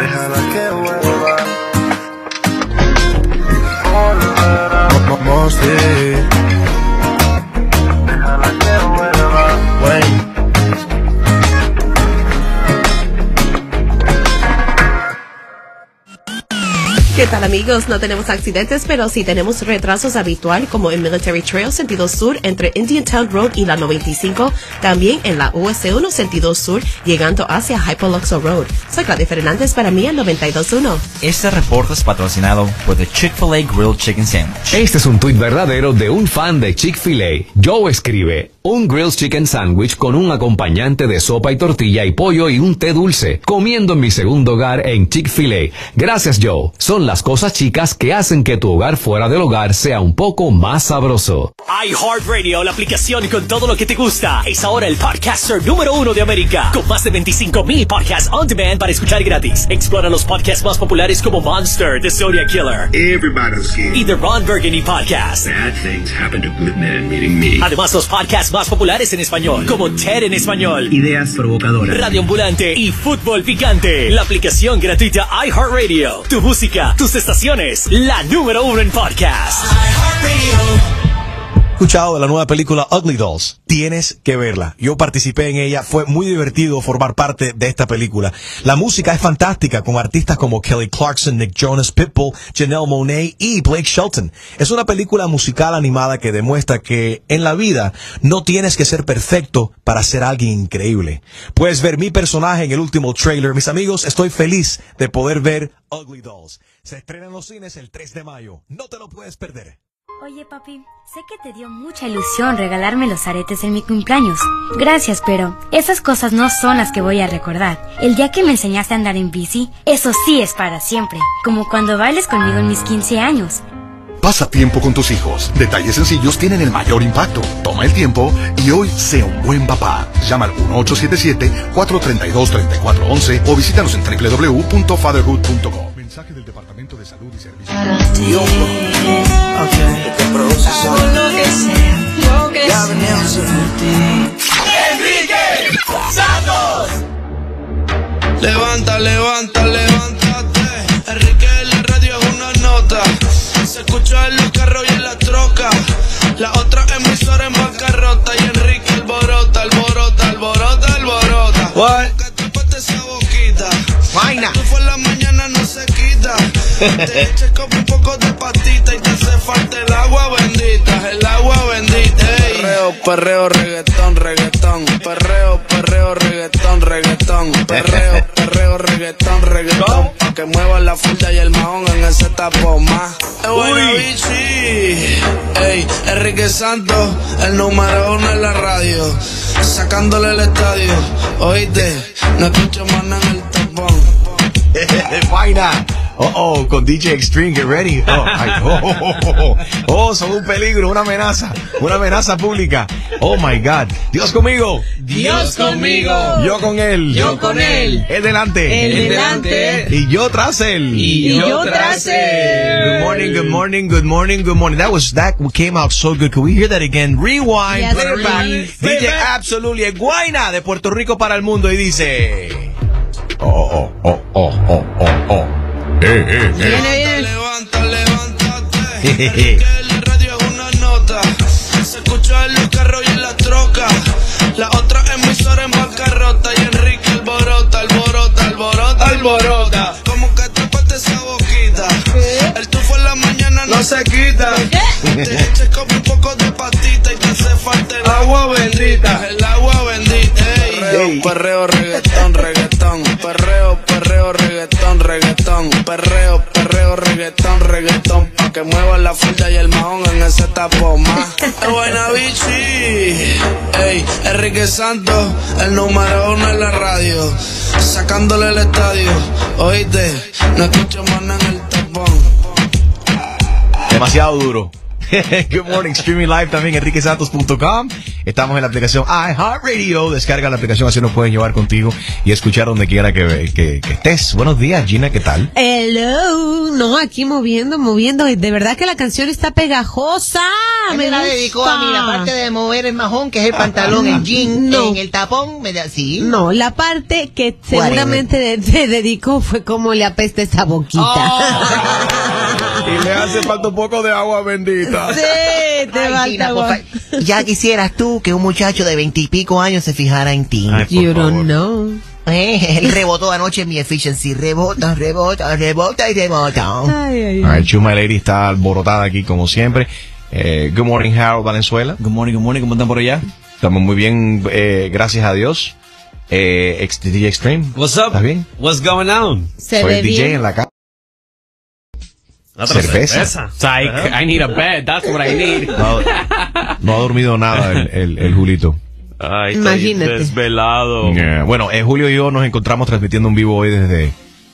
déjala que vuelva. Volverá. Tal amigos? No tenemos accidentes, pero sí tenemos retrasos habitual como en Military Trail sentido sur entre Indian Town Road y la 95, también en la US1 sentido sur llegando hacia Hypoluxo Road. Soy Claudia Fernández para mí el 92.1. Este reporte es patrocinado por The Chick-fil-A Grilled Chicken Sandwich. Este es un tuit verdadero de un fan de Chick-fil-A. Joe escribe, un grilled chicken sandwich con un acompañante de sopa y tortilla y pollo y un té dulce, comiendo en mi segundo hogar en Chick-fil-A. Gracias Joe. Son las cosas chicas que hacen que tu hogar fuera del hogar sea un poco más sabroso. iHeartRadio, la aplicación con todo lo que te gusta. Es ahora el podcaster número uno de América. Con más de 25 mil podcasts on demand para escuchar gratis. Explora los podcasts más populares como Monster, The Zodiac Killer. Everybody's scared. Y The Ron Burgundy Podcast. Bad things happen to good men, meaning me. Además, los podcasts más populares en español, como TED en español. Ideas provocadoras. Radio Ambulante y Fútbol Picante. La aplicación gratuita iHeartRadio. Tu música, tus estaciones. La número uno en podcast. escuchado de la nueva película Ugly Dolls. Tienes que verla. Yo participé en ella. Fue muy divertido formar parte de esta película. La música es fantástica con artistas como Kelly Clarkson, Nick Jonas, Pitbull, Janelle Monet y Blake Shelton. Es una película musical animada que demuestra que en la vida no tienes que ser perfecto para ser alguien increíble. Puedes ver mi personaje en el último trailer. Mis amigos, estoy feliz de poder ver Ugly Dolls. Se estrena en los cines el 3 de mayo. No te lo puedes perder. Oye, papi, sé que te dio mucha ilusión regalarme los aretes en mi cumpleaños. Gracias, pero esas cosas no son las que voy a recordar. El día que me enseñaste a andar en bici, eso sí es para siempre. Como cuando bailes conmigo en mis 15 años. Pasa tiempo con tus hijos. Detalles sencillos tienen el mayor impacto. Toma el tiempo y hoy sea un buen papá. Llama al 1877-432-3411 o visítanos en www.fatherhood.com. De Salud y Servicios. Enrique Santos. Levanta, levanta, levántate. Enrique en la radio es una nota. Se escucha en los carros y en la troca. La otra emisora en bancarrota. Y Enrique Te eches como un poco de patita y te hace falta el agua bendita. El agua bendita. ey. Perreo, perreo, reggaetón, reggaetón. Perreo, perreo, reggaetón, reggaetón. Perreo, perreo, reggaetón, reggaetón. Pa' que mueva la fulda y el mahón en ese tapón más. Ey, Enrique Santos, el número uno en la radio. Sacándole el estadio. Oíste, no escucho más nada en el tapón. Vaina. Oh, oh, con DJ Extreme, get ready. Oh, ay, oh, oh, oh, oh, oh, son un peligro, una amenaza, una amenaza pública. Oh my God. Dios conmigo. Dios conmigo. Yo con él. Yo con él. Él delante. Él delante. Y yo tras él. Y yo tras él. Good morning, good morning, good morning, good morning. That was, that came out so good. Can we hear that again? Rewind. Yes, it back. DJ Absolutely Guayna de Puerto Rico para el mundo y dice. Oh, oh, oh, oh, oh, oh, Eh, eh, eh. Levanta, levántate. La radio es una nota. Se escucha en los carros y en la troca. La otra emisora en bancarrota. Y Enrique alborota, alborota, alborota, alborota. Como que te parte esa boquita. El tufo en la mañana no se quita. Te eches como un poco de patita y te hace falta el agua bendita. El agua bendita. Ey. Perreo, perreo, reggaetón. Perreo, perreo, reggaetón, reggaetón. Pa' que mueva la fulda y el mahón en ese tapón más. Es buena bichi. Ey, Enrique Santos, el número uno en la radio. Sacándole el estadio. Oíste, no escucho más nada en el tapón. Demasiado duro. Good morning, streaming live también enriquesantos.com. Estamos en la aplicación iHeartRadio. Descarga la aplicación así nos pueden llevar contigo y escuchar donde quiera que, que, que estés. Buenos días, Gina, ¿qué tal? Hello, no, aquí moviendo, moviendo. De verdad que la canción está pegajosa. Me me la gusta. dedicó a mí, la parte de mover el majón, que es el pantalón, el jean, No. en el tapón, me da, sí. No, la parte que seguramente de- te dedicó fue como le apesta esa boquita. Y le hace falta un poco de agua bendita. Sí, te Ay, falta Gina, fa- Ya quisieras tú que un muchacho de veintipico años se fijara en ti. Ay, You don't favor. know. Eh, él rebotó anoche en mi efficiency. Rebota, rebota, rebota y rebota. Ay, ay, right, Chuma Lady está alborotada aquí como siempre. Eh, good morning, Harold Valenzuela. Good morning, good morning, ¿cómo están por allá? Estamos muy bien, eh, gracias a Dios. Eh, DJ Extreme. What's up? ¿Estás bien? What's going on? Se Soy ve el DJ bien. en la casa. Otra Cerveza. Psych, I need a bed, that's what I need. No, no ha dormido nada el, el, el Julito. Ay, Imagínate. desvelado. Yeah. Bueno, eh, Julio y yo nos encontramos transmitiendo un vivo hoy desde,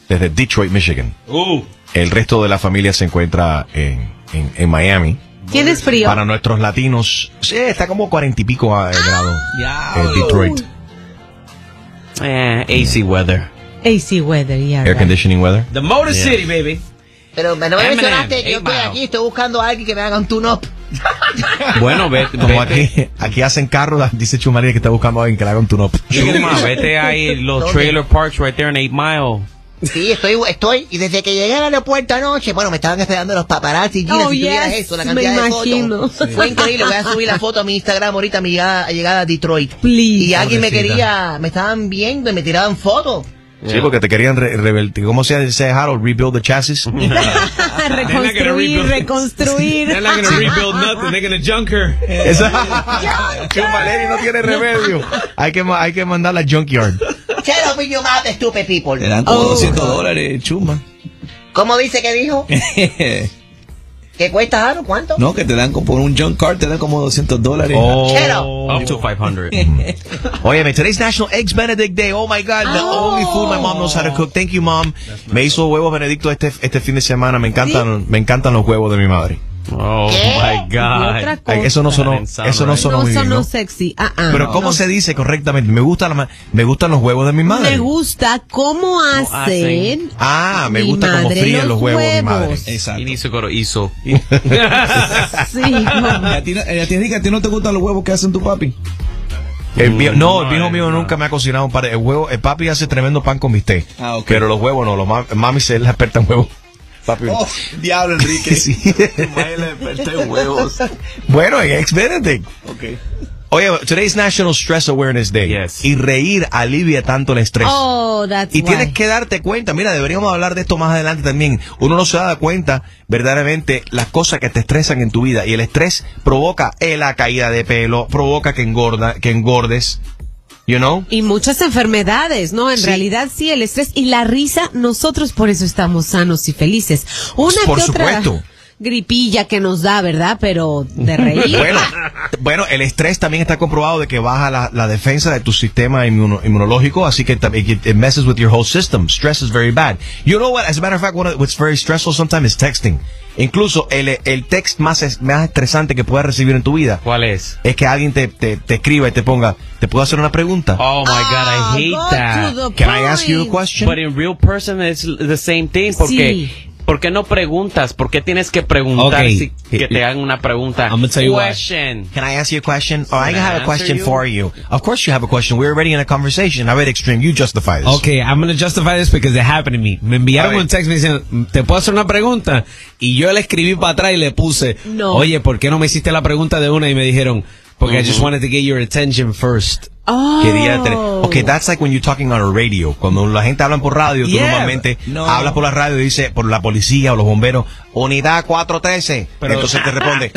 desde Detroit, Michigan. Uh, El resto de la familia se encuentra en, en, en Miami. ¿Tienes frío? Para nuestros latinos, sí, está como cuarenta y pico a- grados ya. en Detroit. Eh, AC weather. AC weather, yeah. Air right. conditioning weather. The Motor City, baby. Pero no me mencionaste que yo estoy aquí, estoy buscando a alguien que me haga un tune-up. Bueno, vete, Como vete. aquí, aquí hacen carros, dice Chumaría que está buscando a alguien que le haga un tune-up. Chuma, vete ahí, los ¿Dónde? trailer parks right there in 8 Mile. Sí, estoy, estoy, y desde que llegué al aeropuerto anoche, bueno, me estaban esperando los paparazzi, Gina, Oh, si tuvieras yes, eso, la me cantidad de imagino. fotos. Fue increíble, voy a subir la foto a mi Instagram ahorita, mi llegada, llegada a Detroit. Please. Y alguien me quería, me estaban viendo y me tiraban fotos. Sí, porque te querían re revertir. ¿Cómo se dice Harold? Rebuild the chassis. reconstruir, reconstruir. They're not gonna rebuild nothing, they're gonna junk her. Esa. Chumaleri no tiene remedio. Hay que, ma- hay que mandarla a junkyard. Shut up mouth, stupid people. Te dan como Oh. 200 dólares, chuma. ¿Cómo dice que dijo? ¿Qué cuesta, Aaron? ¿Cuánto? no, que te dan como por un junk card, te dan como 200 dólares. Shut up. Up to 500. Oye, today's National Eggs Benedict Day. Oh my God, the only food my mom knows how to cook. Thank you, mom. Me hizo huevos Benedicto este, este fin de semana. Me encantan, me encantan los huevos de mi madre. Oh ¿Qué? my God. eso no sonó, eso no sonó no muy bien, sonó ¿no? sexy. Ah, ah. Pero ¿cómo se dice correctamente? Me gusta la ma- me gustan los huevos de mi madre. Me gusta cómo hacen. hacen. Ah, me gusta cómo fríen los huevos de mi madre. huevos. Exacto. Go to ISO. Sí, ¿Y no. a ti, no- a ti, ¿a ti no te gustan los huevos que hacen tu papi? El no, el viejo mío no. nunca me ha cocinado un par de el huevo. El papi hace tremendo pan con bistec. Ah, ok. Pero los huevos no, los ma- mami se es la experta en huevos. Papi. Oh, diablo, Enrique. Sí. huevos. bueno, Benedict. Ok. Oye, today's National Stress Awareness Day. Yes. Y reír alivia tanto el estrés. Oh, that's Y why. tienes que darte cuenta, mira, deberíamos hablar de esto más adelante también. Uno no se da cuenta verdaderamente las cosas que te estresan en tu vida y el estrés provoca eh, la caída de pelo, provoca que engorda, que engordes, you know? Y muchas enfermedades, ¿no? En Sí. realidad sí, el estrés y la risa, nosotros por eso estamos sanos y felices. Una Por que otra supuesto. Gripilla que nos da, ¿verdad? Pero de reír. Bueno, bueno, el estrés también está comprobado de que baja la, la defensa de tu sistema inmuno- inmunológico, así que también it, it messes with your whole system. Stress is very bad. You know what? As a matter of fact, one of- what's very stressful sometimes is texting. Incluso el, el text más, es- más estresante que puedas recibir en tu vida ¿Cuál es? es que alguien te, te, te escriba y te ponga, ¿te puedo hacer una pregunta? Oh my God, I hate go that. Can I ask you a question? But in real person it's the same thing. Porque, Sí. ¿Por qué no preguntas? ¿Por qué tienes que preguntar Okay. si, que te hagan una pregunta? I'm gonna tell you why. Question. Can I ask you a question? Oh, I Can I have a question you? for you. Of course you have a question. We're already in a conversation. A ver, Extreme, you justify this. Okay, I'm gonna justify this because it happened to me. Me enviaron ver. un text me dicen, ¿te puedo hacer una pregunta? Y yo le escribí para atrás y le puse, No. oye, ¿por qué no me hiciste la pregunta de una? Y me dijeron, porque I just wanted to get your attention first. Oh. Quería tener. Okay, that's like when you're talking on a radio. Cuando la gente habla por radio, tú normalmente no. hablas por la radio y dice por la policía o los bomberos, unidad 413. Pero- Entonces te responde,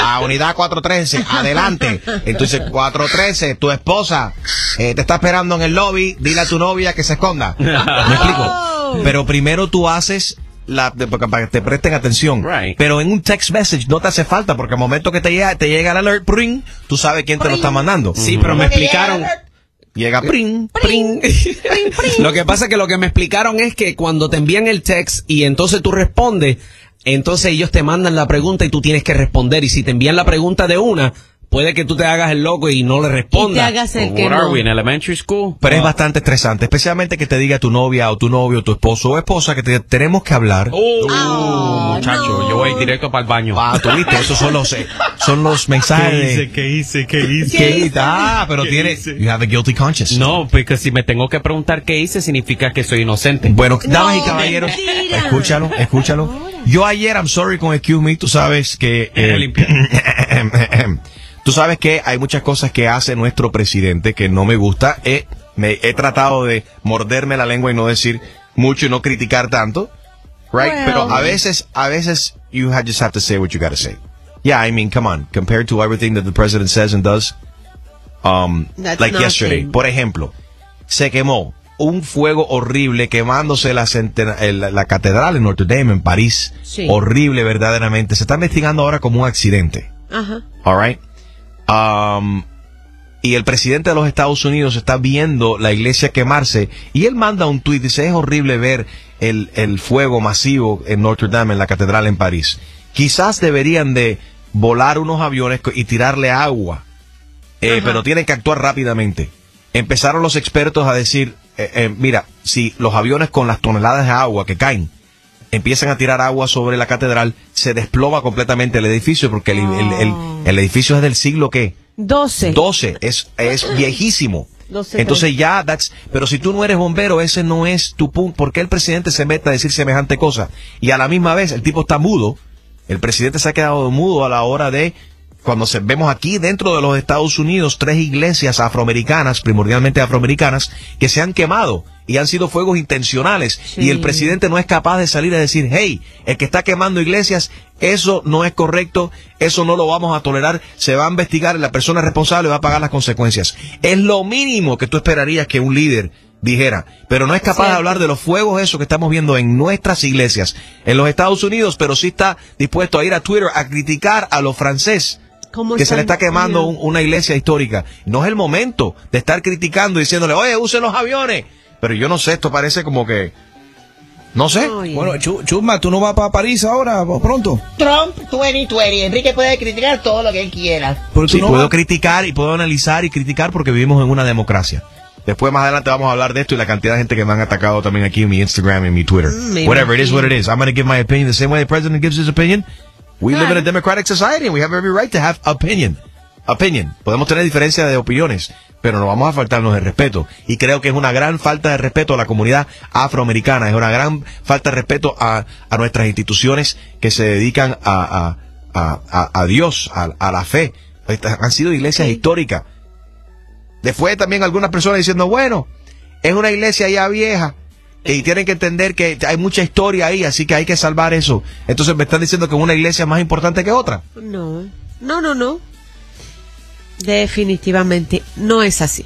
a unidad 413, adelante. Entonces 413, tu esposa eh, te está esperando en el lobby, dile a tu novia que se esconda. ¿Me explico? Pero primero tú haces la, de- para que te presten atención. Right. Pero en un text message no te hace falta porque al momento que te llega, te llega el alert, pring, tú sabes quién te lo está mandando. Sí, pero me explicaron. Llega pring, pring. Lo que pasa es que lo que me explicaron es que cuando te envían el text y entonces tú respondes, entonces ellos te mandan la pregunta y tú tienes que responder. Y si te envían la pregunta de una, puede que tú te hagas el loco y no le respondas. What are we in elementary school? Pero es bastante estresante, especialmente que te diga tu novia o tu novio, tu esposo o esposa que te, tenemos que hablar. Uh, muchacho, yo voy directo para el baño. Ah, tú viste, esos son los, eh, son los mensajes. de- ¿Qué hice? ¿Qué hice? ¿Qué hice? Ah, pero tiene, you have a guilty conscience. No, porque si me tengo que preguntar qué hice, significa que soy inocente. Bueno, damas y caballeros, escúchalo, escúchalo. Yo ayer, I'm sorry con Excuse Me, tú sabes que... eh, tú sabes que hay muchas cosas que hace nuestro presidente que no me gusta. He, me, he tratado de morderme la lengua y no decir mucho y no criticar tanto. Right? Well. Pero a veces, a veces, you just have to say what you gotta say. Yeah, I mean, come on. Compared to everything that the president says and does, um, That's like nothing. yesterday. Por ejemplo, se quemó un fuego horrible quemándose la catedral en Notre Dame en París. Sí. Horrible verdaderamente. Se está investigando ahora como un accidente. Ajá. All right. Um, y el presidente de los Estados Unidos está viendo la iglesia quemarse y él manda un tuit dice es horrible ver el, el fuego masivo en Notre Dame en la catedral en París. Quizás deberían de volar unos aviones y tirarle agua, Eh, pero tienen que actuar rápidamente. Empezaron los expertos a decir, eh, eh, mira, si los aviones con las toneladas de agua que caen empiezan a tirar agua sobre la catedral, se desploma completamente el edificio porque el, el- el- el edificio es del siglo que 12. 12 es, es viejísimo. 12, Entonces ya, that's, pero si tú no eres bombero, ese no es tu punto. ¿Por qué el presidente se mete a decir semejante cosa? Y a la misma vez, el tipo está mudo. El presidente se ha quedado mudo a la hora de, cuando se, vemos aquí dentro de los Estados Unidos, tres iglesias afroamericanas, primordialmente afroamericanas, que se han quemado y han sido fuegos intencionales. Y el presidente no es capaz de salir a decir, hey, el que está quemando iglesias, eso no es correcto, eso no lo vamos a tolerar, se va a investigar la persona responsable va a pagar las consecuencias. Es lo mínimo que tú esperarías que un líder dijera, pero no es capaz de hablar de los fuegos esos que estamos viendo en nuestras iglesias en los Estados Unidos, pero sí está dispuesto a ir a Twitter a criticar a los franceses ¿Cómo que se le está quemando un- una iglesia histórica. No es el momento de estar criticando y diciéndole, oye, usen los aviones. Pero yo no sé, esto parece como que... No sé. Bueno, Chu- Chusma, ¿tú no vas para París ahora, pronto? Trump 2020. Enrique puede criticar todo lo que él quiera. Sí, puedo criticar y puedo analizar y criticar porque vivimos en una democracia. Después más adelante vamos a hablar de esto y la cantidad de gente que me han atacado también aquí en mi Instagram y en mi Twitter. Mm, Whatever, it is what it is. I'm going to give my opinion the same way the president gives his opinion. We live in a democratic society and we have every right to have opinion. Opinion. Podemos tener diferencias de opiniones, pero no vamos a faltarnos el respeto. Y creo que es una gran falta de respeto a la comunidad afroamericana. Es una gran falta de respeto a, a nuestras instituciones que se dedican a, a, a, a- Dios, a, a la fe. Estas han sido iglesias históricas. Después también algunas personas diciendo, bueno, es una iglesia ya vieja y tienen que entender que hay mucha historia ahí, así que hay que salvar eso. Entonces me están diciendo que una iglesia es más importante que otra. No, no, no, no. Definitivamente no es así.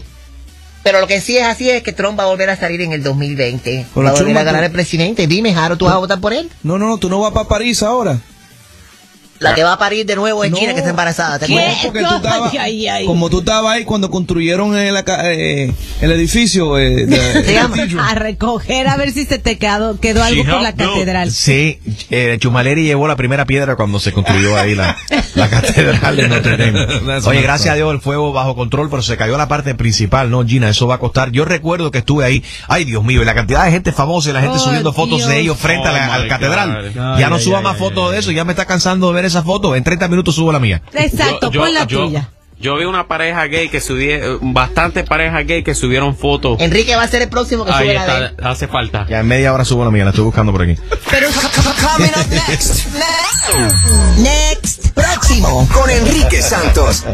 Pero lo que sí es así es que Trump va a volver a salir en el 2020. Pero va a volver Chuma, a ganar tú- el presidente. Dime, Jaro, ¿tú vas a votar por él? No, no, no, tú no vas para París ahora. La que va a parir de nuevo es No. China, que está embarazada. ¿te No, acuerdas? porque tú estabas, Ay, ay, ay. como tú estabas ahí cuando construyeron el, aca- eh, el edificio eh, de-. A recoger a ver si se te quedó, quedó algo por la catedral. Sí, eh, Chumaleri llevó la primera piedra cuando se construyó ahí la, la catedral de Notre Dame. Oye, gracias a Dios el fuego bajo control, pero se cayó la parte principal, ¿no, Gina? Eso va a costar. Yo recuerdo que estuve ahí. Ay, Dios mío, y la cantidad de gente famosa y la gente Oh, subiendo fotos de ellos frente a la Oh, a la my catedral. God. ya no suba ay, más ay, fotos de eso, ya me está cansando de ver esas fotos. En 30 minutos subo la mía. Exacto, Yo- pon la yo- tuya. Yo vi una pareja gay que subieron, bastantes parejas gay que subieron fotos. Enrique va a ser el próximo que Ahí sube la de hace falta. Ya en media hora subo la mía, la estoy buscando por aquí. Pero coming up next. Next. Próximo. Con Enrique Santos.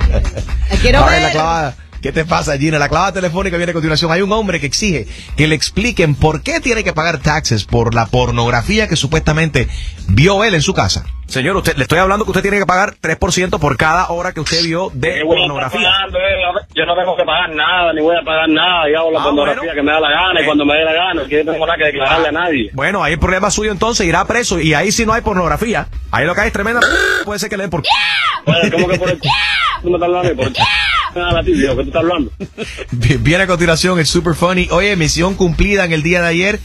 Quiero Ahora, la ver. clavada. ¿Qué te pasa, Gina? La clavada telefónica viene a continuación. Hay un hombre que exige que le expliquen por qué tiene que pagar taxes por la pornografía que supuestamente vio él en su casa. Señor, usted, le estoy hablando que usted tiene que pagar 3% por cada hora que usted vio de ¿Qué voy a estar pornografía. pagando, eh? Yo no tengo que pagar nada, ni voy a pagar nada. Yo hago la Ah, pornografía bueno. que me da la gana Eh. y cuando me dé la gana. Que yo no tengo nada que declararle a nadie. Bueno, ahí el problema suyo entonces irá preso y ahí sí no hay pornografía. Ahí lo que hay es tremenda. Puede ser que le den por. ¿Cómo que por el... ¿Tú me hablando? Por el... A a continuación el Super Funny. Oye, misión cumplida en el día de ayer.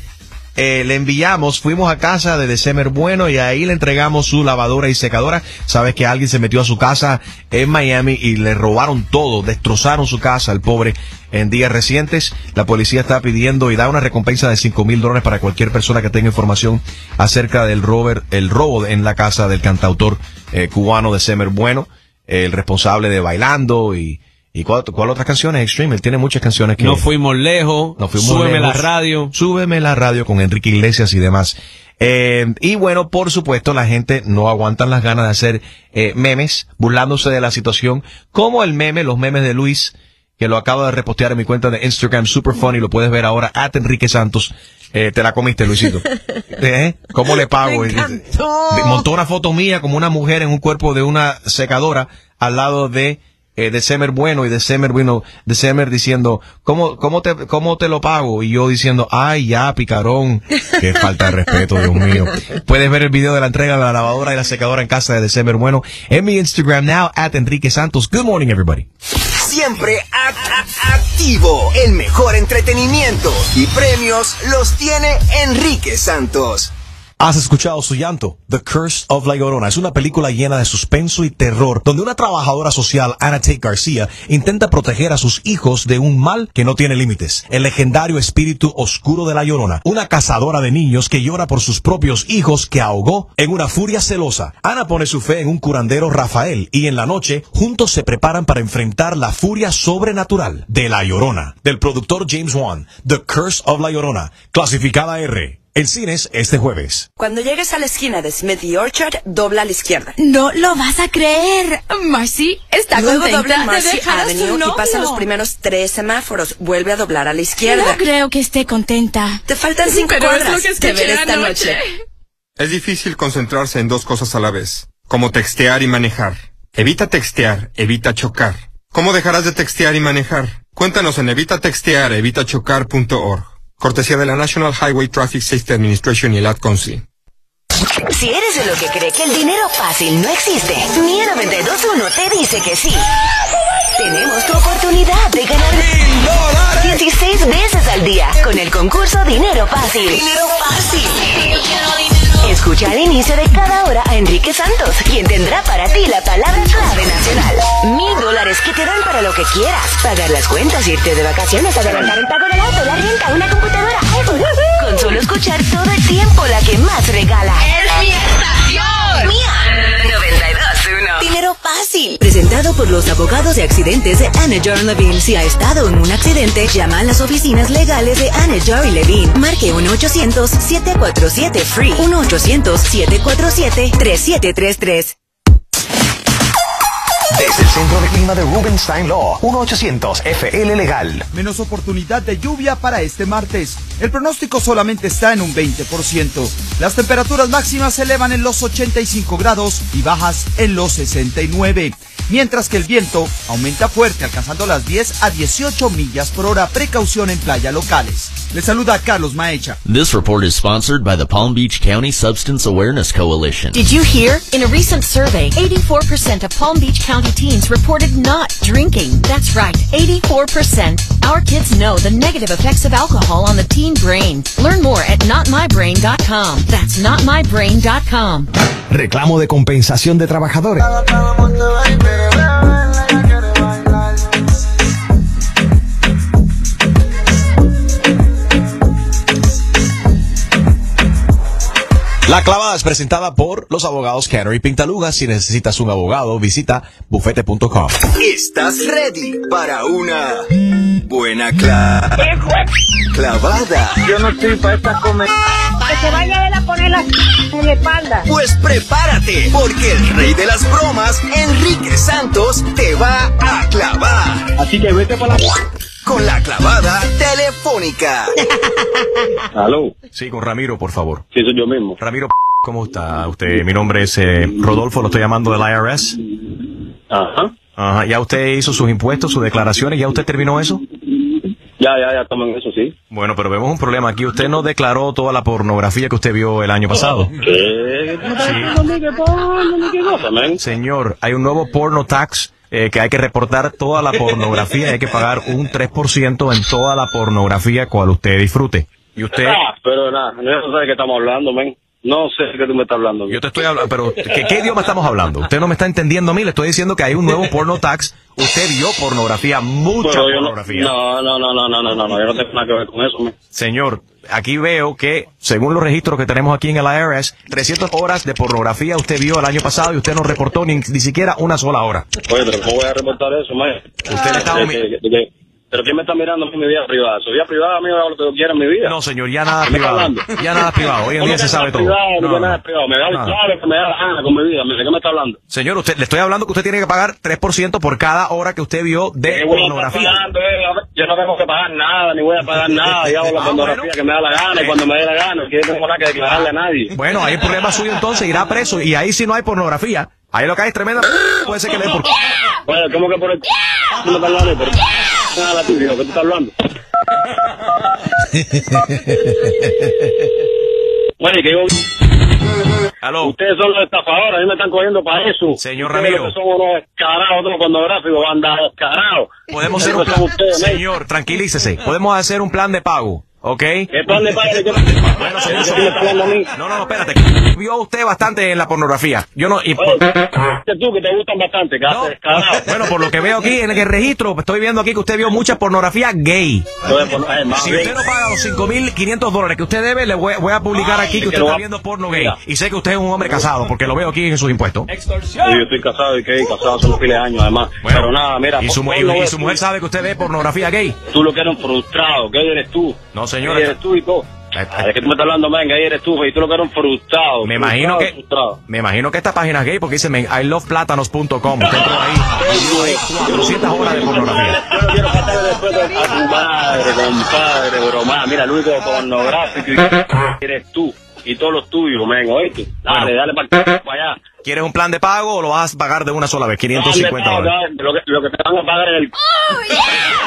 eh, le enviamos, fuimos a casa de December Bueno y ahí le entregamos su lavadora y secadora. Sabes que alguien se metió a su casa en Miami y le robaron todo, destrozaron su casa, el pobre, en días recientes. La policía está pidiendo y da una recompensa de 5 mil dólares para cualquier persona que tenga información acerca del robo, el robo en la casa del cantautor eh, cubano December Bueno, el responsable de Bailando y... ¿Y cuál, cuál otras canciones? Extreme, él tiene muchas canciones que... No fuimos lejos. No fuimos Súbeme lejos. la radio. Súbeme la radio con Enrique Iglesias y demás. Eh, y bueno, por supuesto, la gente no aguantan las ganas de hacer eh, memes, burlándose de la situación, como el meme, los memes de Luis, que lo acabo de repostear en mi cuenta de Instagram, super funny, lo puedes ver ahora, at Enrique Santos. Eh, te la comiste, Luisito. ¿Eh? ¿Cómo le pago? Montó una foto mía como una mujer en un cuerpo de una secadora al lado de eh, December bueno y December bueno, December diciendo, ¿cómo, cómo te, cómo te lo pago? Y yo diciendo, ay, ya, picarón. Qué falta de respeto, Dios mío. Puedes ver el video de la entrega de la lavadora y la secadora en casa de December bueno en mi Instagram now, at Enrique Santos. Good morning, everybody. Siempre activo. El mejor entretenimiento y premios los tiene Enrique Santos. Has escuchado su llanto, The Curse of La Llorona. Es una película llena de suspenso y terror, donde una trabajadora social, Anna Tate García, intenta proteger a sus hijos de un mal que no tiene límites. El legendario espíritu oscuro de La Llorona, una cazadora de niños que llora por sus propios hijos que ahogó en una furia celosa. Ana pone su fe en un curandero Rafael y en la noche juntos se preparan para enfrentar la furia sobrenatural de La Llorona, del productor James Wan, The Curse of La Llorona, clasificada R. En cines este jueves. Cuando llegues a la esquina de Smith y Orchard, dobla a la izquierda. No lo vas a creer. Marcy está Luego contenta dobla de a su y pasa los primeros tres semáforos. Vuelve a doblar a la izquierda. No creo que esté contenta. Te faltan cinco Pero es cuadras. lo que Te veré esta noche. Es difícil concentrarse en dos cosas a la vez, como textear y manejar. Evita textear, evita chocar. ¿Cómo dejarás de textear y manejar? Cuéntanos en evitatextear, evitachocar.org. Cortesía de la National Highway Traffic Safety Administration y el Ad Council. Si eres de lo que cree que el dinero fácil no existe, Mía 92.1 te dice que sí. Tenemos tu oportunidad de ganar 16 veces al día con el concurso Dinero Fácil. Dinero Fácil. Escucha al inicio de cada hora a Enrique Santos, quien tendrá para ti la palabra clave nacional. Mil dólares que te dan para lo que quieras. Pagar las cuentas, irte de vacaciones, adelantar el pago del auto, la renta, una computadora. Con solo escuchar todo el tiempo la que más regala. ¡Es. 92.1. Dinero fácil. Presentado por los abogados de accidentes de Anajar Levine. Si ha estado en un accidente, llama a las oficinas legales de Anajar y Levine. Marque 1-800-747-FREE. 1-800-747-3733. Desde el Centro de Clima de Rubenstein Law, 1-800-FL Legal. Menos oportunidad de lluvia para este martes. El pronóstico solamente está en un 20%. Las temperaturas máximas se elevan en los 85 grados y bajas en los 69. Mientras que el viento aumenta fuerte, alcanzando las 10 a 18 millas por hora. Precaución en playa locales. Le saluda Carlos Maecha. This report is sponsored by the Palm Beach County Substance Awareness Coalition. Did you hear? In a recent survey, 84% of Palm Beach County teens reported not drinking. That's right, 84%. Our kids know the negative effects of alcohol on the teen brain. Learn more at notmybrain.com. That's notmybrain.com. Reclamo de compensación de trabajadores. Like La clavada es presentada por los abogados Canary Pintaluga. Si necesitas un abogado, visita bufete.com. ¿Estás ready para una buena cla clavada? Yo no estoy para esta comer. Que se vaya a ver a poner la en la espalda. Pues prepárate, porque el rey de las bromas, Enrique Santos, te va a clavar. Así que vete para la... Con la clavada telefónica. Aló. Sí, con Ramiro, por favor. Sí, soy yo mismo. Ramiro, ¿cómo está usted? Mi nombre es eh, Rodolfo, lo estoy llamando del IRS. Ajá. Ajá. ¿Ya usted hizo sus impuestos, sus declaraciones? ¿Ya usted terminó eso? Ya, ya, ya toman eso, sí. Bueno, pero vemos un problema aquí. Usted no declaró toda la pornografía que usted vio el año pasado. ¿Qué? ¿Qué cosa, man? Señor, hay un nuevo porno tax eh, que hay que reportar toda la pornografía hay que pagar un 3% en toda la pornografía cual usted disfrute. ¿Y usted? Ah, pero nada, no sé de qué estamos hablando, men. No sé de qué tú me estás hablando. Yo te estoy hablando, pero ¿qué, ¿qué, idioma estamos hablando? Usted no me está entendiendo a mí, le estoy diciendo que hay un nuevo porno tax. Usted vio pornografía, mucha pornografía. No, no, no, no, no, no, no, no, yo no tengo nada que ver con eso. Man. Señor, aquí veo que, según los registros que tenemos aquí en el IRS, 300 horas de pornografía usted vio el año pasado y usted no reportó ni, ni siquiera una sola hora. Oye, pero ¿cómo voy a reportar eso, man? Usted ah. está ¿De- humi- de- de- de- ¿Pero quién me está mirando a mí mi vida privada? Su vida privada, amigo, hago lo que yo quiera en mi vida. No, señor, ya nada ¿Qué me está privado. Ya nada privado. Hoy en ¿Cómo día se sabe todo. Privado, no, No, nada no. privado. Me da clave que me da la gana con mi vida. ¿De qué me está hablando? Señor, usted, le estoy hablando que usted tiene que pagar 3% por cada hora que usted vio de ¿Qué voy a estar pornografía. eh? Yo no tengo que pagar nada, ni voy a pagar nada. Yo hago la Ah, pornografía que me da la gana y cuando me dé la gana. Yo no tengo nada que declararle a nadie. Bueno, ahí el problema suyo entonces, irá preso y ahí sí no hay pornografía. Ahí lo que hay es tremenda... Puede ser que le dé por... Bueno, ¿cómo que por el... ¿Tú estás hablando? Por el... Nada, tú, ¿qué tú estás hablando? Bueno, y que yo... Ustedes son los estafadores, a mí me están cogiendo para eso. Señor Ustedes Ramiro. lo que son unos descarados, otros pornográficos, banda descarados. Podemos hacer un plan... Señor, tranquilícese. Podemos hacer un plan de pago, ¿ok? ¿Qué plan de pago? Yo- Bueno, señor, ¿Qué me está hablando a mí? No, no, no, espérate. Vio usted bastante en la pornografía. Yo no... y por- Oye, tú que te gustan bastante, haces descarado. Bueno, por lo que veo aquí en el registro, estoy viendo aquí que usted vio mucha pornografía gay. Si usted no paga los 5.500 dólares que usted debe, le voy, voy a publicar aquí que usted está viendo porno gay. Y sé que usted es un hombre casado, porque lo veo aquí en sus impuestos. Sí, yo estoy casado y que casado hace unos de años además. Pero nada, mira. Y su, y- y su mujer sabe que usted ve pornografía gay. Tú lo que eres un frustrado, que eres tú. No, señor. Que eres tú y todo. ¿De qué tú me estás hablando, venga? Ahí eres tú, y tú lo que eres un frustrado. Me imagino frustrado, que frustrado. me imagino que esta página es gay porque dice men, iloveplatanos.com. Usted entró ahí y vio ahí 400 horas de pornografía. Yo no quiero faltarle después a tu madre, compadre, broma. Mira, el único pornográfico eres tú y todos los tuyos, men, oíste. Dale, dale para allá. ¿Quieres un plan de pago o lo vas a pagar de una sola vez? 550 Dale, dólares. Lo que, lo que te van a pagar en el...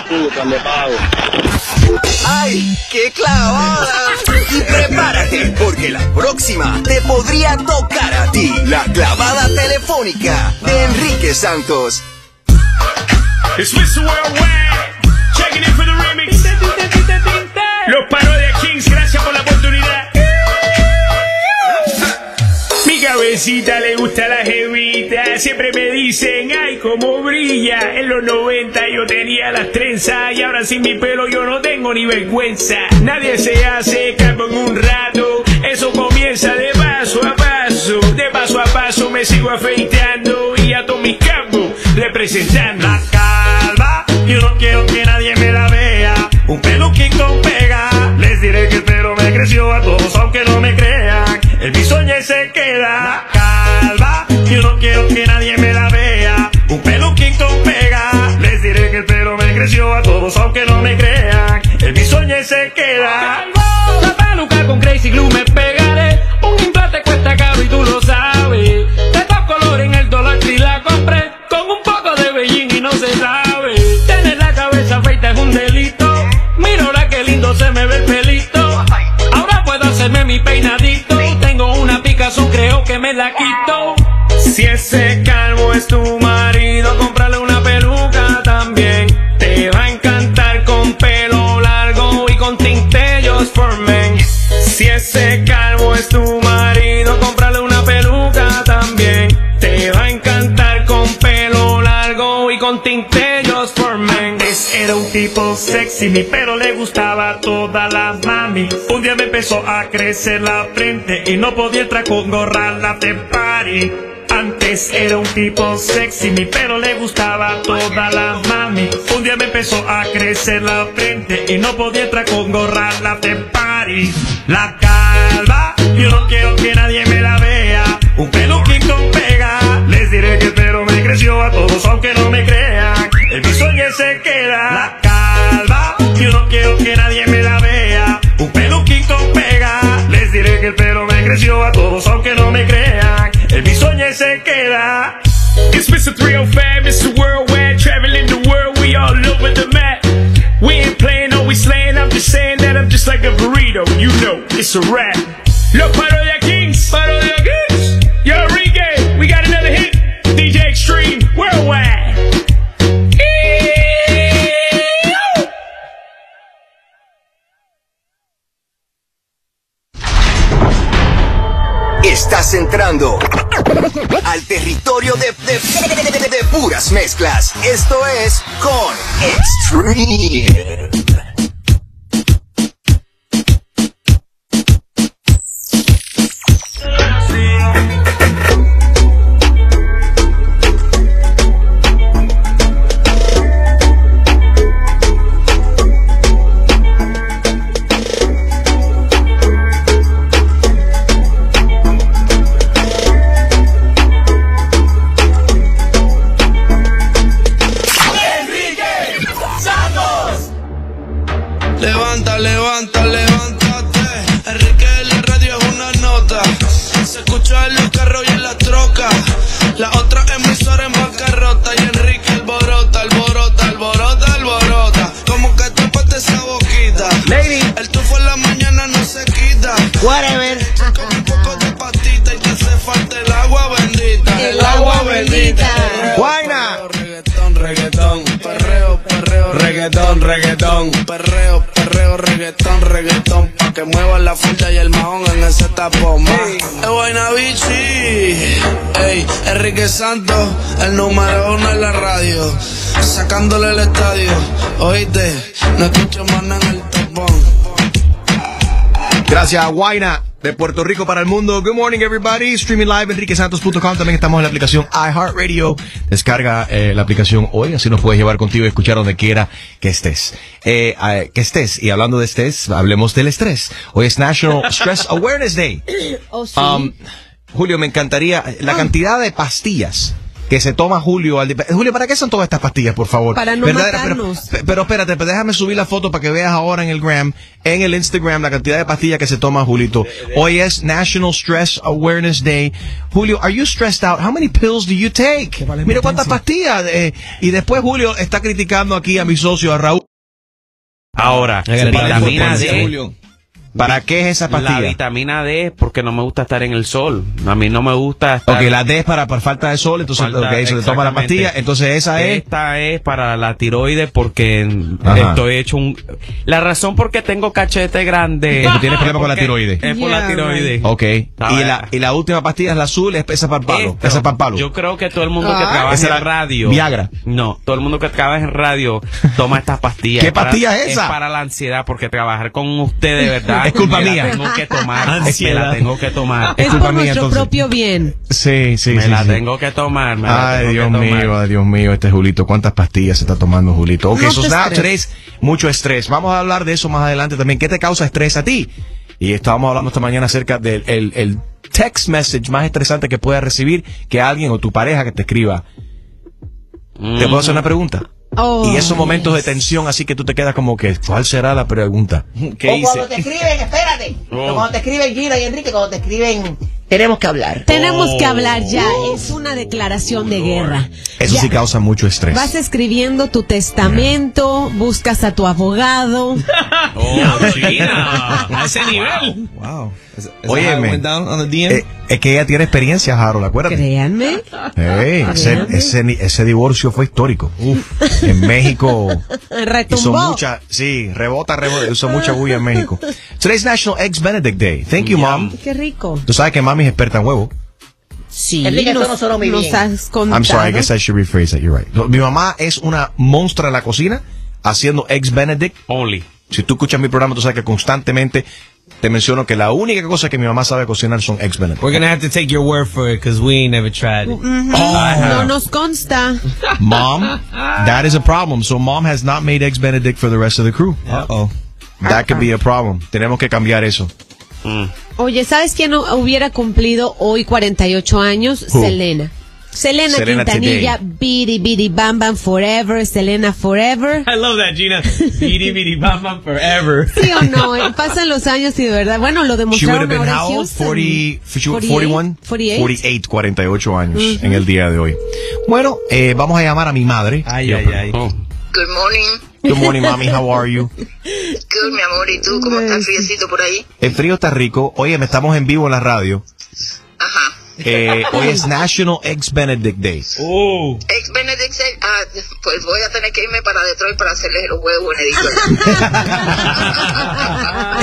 Tú, plan de pago. ¡Ay, qué clavada! Y prepárate, porque la próxima te podría tocar a ti. La clavada telefónica de Enrique Santos. It's Mr. Worldwide, checking in for the remix. Los Parodia Kings, gracias por la oportunidad. Cabecita le gusta la jevita, siempre me dicen, ay, cómo brilla. En los 90 yo tenía las trenzas y ahora sin mi pelo yo no tengo ni vergüenza. Nadie se hace calvo en un rato, eso comienza de paso a paso. De paso a paso me sigo afeitando y a todos mis campos representando. La calva, yo no quiero que nadie me la vea. Un peluquín con pega, les diré que el pelo me creció a todos aunque no me se queda. Calva, yo no quiero que nadie me la vea. Un peluquín con pega, les diré que el pelo me creció a todos aunque no me crean. El bisoñe se queda. La peluca con crazy glue me pegaré. Un implante cuesta caro y tú lo sabes. De dos colores en el dólar y la compré. Con un poco de bellín y no se sabe. Tener la cabeza feita es un delito. Mira ahora qué lindo se me ve el pelito. Ahora puedo hacerme mi peinadito. Que me la quito. Si ese calvo es tu marido, cómprale una peluca también. Te va a encantar con pelo largo y con tintellos for men. Si ese calvo es tu marido, cómprale una peluca también. Te va a encantar con pelo largo y con tintellos Era un tipo sexy, mi pelo le gustaba a todas las mami. Un día me empezó a crecer la frente y no podía entrar con gorra la de party. Antes era un tipo sexy, mi pelo le gustaba a todas las mami. Un día me empezó a crecer la frente y no podía entrar con gorra la de party. La calva, yo no quiero que nadie me la vea. Un peluquín con pega, les diré que el pelo me creció a todos aunque no me crean. Se queda. La calva, yo no quiero que nadie me la vea. Un peluquín con pega, les diré que el pelo me creció a todos aunque no me crean. El bisoñe se queda. It's Mr. 305, Mr. Worldwide, traveling the world, we all over the map. We ain't playing, we slaying. I'm just saying that I'm just like a burrito, you know, it's a rap. Los Parodia Kings, Parodia Estás entrando al territorio de, de- puras mezclas. Esto es con Extreme. Es Guayna Bichi, ey, Enrique Santos, el número uno en la radio, sacándole el estadio, oíste, no escucho más nada en el tapón. Gracias, Guaina, de Puerto Rico para el mundo. Good morning, everybody. Streaming live, enriquesantos.com. También estamos en la aplicación iHeartRadio. Descarga eh, la aplicación hoy, así nos puedes llevar contigo y escuchar donde quiera que estés. Eh, eh, que estés. Y hablando de estrés, hablemos del estrés. Hoy es National Stress Awareness Day. Oh, sí. Um, Julio, me encantaría la cantidad de pastillas que se toma Julio al día- Julio, ¿para qué son todas estas pastillas, por favor? Para no pero- matarnos. Pe- Pero, espérate, pero déjame subir la foto para que veas ahora en el gram, en el Instagram, la cantidad de pastillas que se toma Julito. Hoy es National Stress Awareness Day. Julio, are you stressed out? How many pills do you take? Mira cuántas pastillas. eh, y después Julio está criticando aquí a mi socio, a Raúl. Ahora. Julio. ¿Para qué es esa pastilla? La vitamina D es porque no me gusta estar en el sol. A mí no me gusta estar... Ok, la D es para, para falta de sol, entonces Falta- ok, se toma la pastilla, entonces esa es... Esta es para la tiroides porque Ajá. estoy hecho un... La razón por qué tengo cachete grande... Porque tienes problema con la tiroides. Es por la tiroides. Ok. Y la, y la última pastilla es la azul, es esa para el palo. Esto, Esa para el palo. Yo creo que todo el mundo que Ah. trabaja Esa en la radio. Viagra. No, todo el mundo que trabaja en radio toma estas pastillas. ¿Qué Es para- pastilla es esa? Es para la ansiedad, porque trabajar con usted de verdad. Es culpa me mía. La tengo que tomar. Ansiedad. Me la tengo que tomar. Es por nuestro propio bien. Sí, sí, Me sí, la sí. tengo que tomar. me la Ay, tengo Dios que tomar. mío, ay, Dios mío, este Julito, ¿cuántas pastillas se está tomando Julito? Ok, No so te now estreses. today's mucho estrés. Vamos a hablar de eso más adelante también. ¿Qué te causa estrés a ti? Y estábamos hablando esta mañana acerca del el, el text message más estresante que puedas recibir que alguien o tu pareja que te escriba. ¿Te puedo hacer una pregunta? Oh, y esos momentos de tensión así que tú te quedas como que, ¿cuál será la pregunta? o cuando te escriben, espérate. Oh. Cuando te escriben Gina y Enrique, cuando te escriben, tenemos que hablar. Tenemos que Oh. hablar ya. Es una declaración de guerra. Eso Ya. sí causa mucho estrés. Vas escribiendo tu testamento, buscas a tu abogado. Oh, China, a ese nivel. Wow. Is, is it Óyeme, eh, es que ella tiene experiencia, Harold, acuérdate. Créanme. Ey, ese, Créanme. ese, ese divorcio fue histórico. En México hizo Retumbó. mucha, sí, rebota, rebota, hizo mucha bulla en México. Today's National Eggs Benedict Day. Thank you, mom. Qué rico. Tú sabes que mami es experta en huevo. Sí, Enrique, nos, nos has contado. I'm sorry, I guess I should rephrase that. You're right. Mi mamá es una monstrua en la cocina haciendo Eggs Benedict. Only. Si tú escuchas mi programa, tú sabes que constantemente te menciono que la única cosa que mi mamá sabe cocinar son Eggs Benedict. We're gonna have to take your word for it because we ain't never tried it. Ujú. No nos consta. Mom, that is a problem. So mom has not made eggs Benedict for the rest of the crew. Uh-oh. That could be a problem. Tenemos que cambiar eso. Oye, ¿sabes quién no hubiera cumplido hoy 48 años? Who? Selena. Selena, Selena Quintanilla, Bidi Bidi Bam Bam Forever, Selena Forever. I love that, Gina. Beady beady bam bam forever. ¿Sí o no? Eh, Pasan los años y de verdad, bueno, lo She would demostraron have been ahora en how old? Houston. 40, she- 48? 41? 48. 48, 48 años Ujú. en el día de hoy. Bueno, eh, vamos a llamar a mi madre. Ay, ay, ay. Oh. Good morning. Good morning, mommy. How are you? Good, mi amor. ¿Y tú cómo está el friecito por ahí? El frío está rico. Oye, me estamos en vivo en la radio. Ajá. Eh, hoy es National Eggs Benedict Day. Ex Benedict say, ah, pues voy a tener que irme para Detroit para hacerles los huevos benedictos.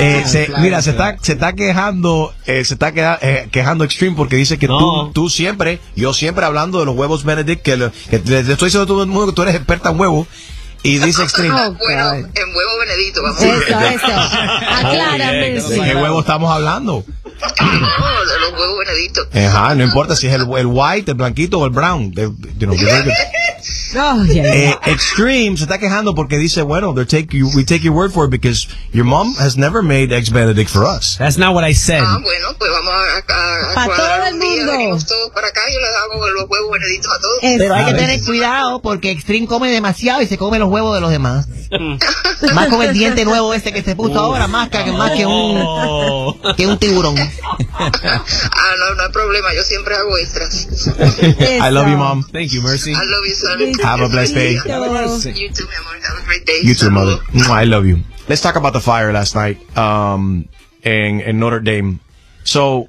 Eh, se- mira, se está, se está quejando, eh, se está queja- eh, quejando Extreme porque dice que tú, tú siempre, yo siempre hablando de los huevos Benedict, que, lo- que le, le estoy diciendo a todo el mundo que tú eres experta en huevos, y dice Extreme. bueno, en huevo benedito, vamos. Eso, eso. Aclárame. ¿De qué huevo estamos hablando? No, de los huevos benedictos. Ajá, no importa si es el, el white, el blanquito o el brown. De- you know, you're very good. Oh, yeah. Eh, Extreme se está quejando porque dice, bueno, they're take you, we take your word for it because your mom has never made eggs Benedict for us. That's not what I said. Ah, bueno, pues vamos a, a, a Pa' cuadrar todo el mundo. venimos todos para acá y yo les hago los huevos benedictos a todos. Pero hay que tener cuidado porque Extreme come demasiado y se come los huevos de los demás. más con el diente nuevo este que se puso ahora, más que, más que un, que un tiburón. Ah, no, no hay problema, yo siempre hago extras. I love you, mom. Thank you, Mercy. I love you, son. Have a blessed day. You too, mi amor. Have a great day. You too, mother. I love you. Let's talk about the fire last night um, en, en Notre Dame. So,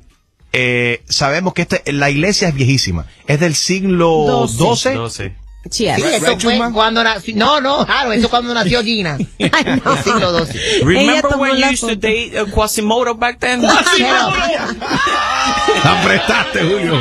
eh, sabemos que este, la iglesia es viejísima. Es del siglo Doce. Sí, eso fue cuando nació. No, no, claro, eso cuando nació Gina. Siglo XII. Remember when you used to date uh, Quasimodo back then? La prestaste, Julio.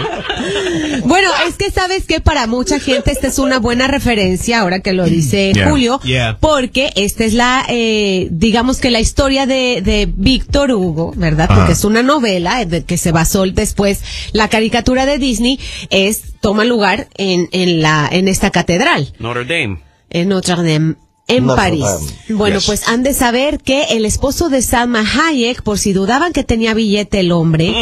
Bueno, es que sabes que para mucha gente esta es una buena referencia, ahora que lo dice Yeah. Julio, Yeah. porque esta es la, eh, digamos que la historia de, de Víctor Hugo, ¿verdad? Porque es una novela de que se basó después la caricatura de Disney, es, toma lugar en, en la, en esta catedral. Notre Dame. en Notre Dame. En Notre París. Dame. Bueno, Yes. pues han de saber que el esposo de Salma Hayek, por si dudaban que tenía billete el hombre,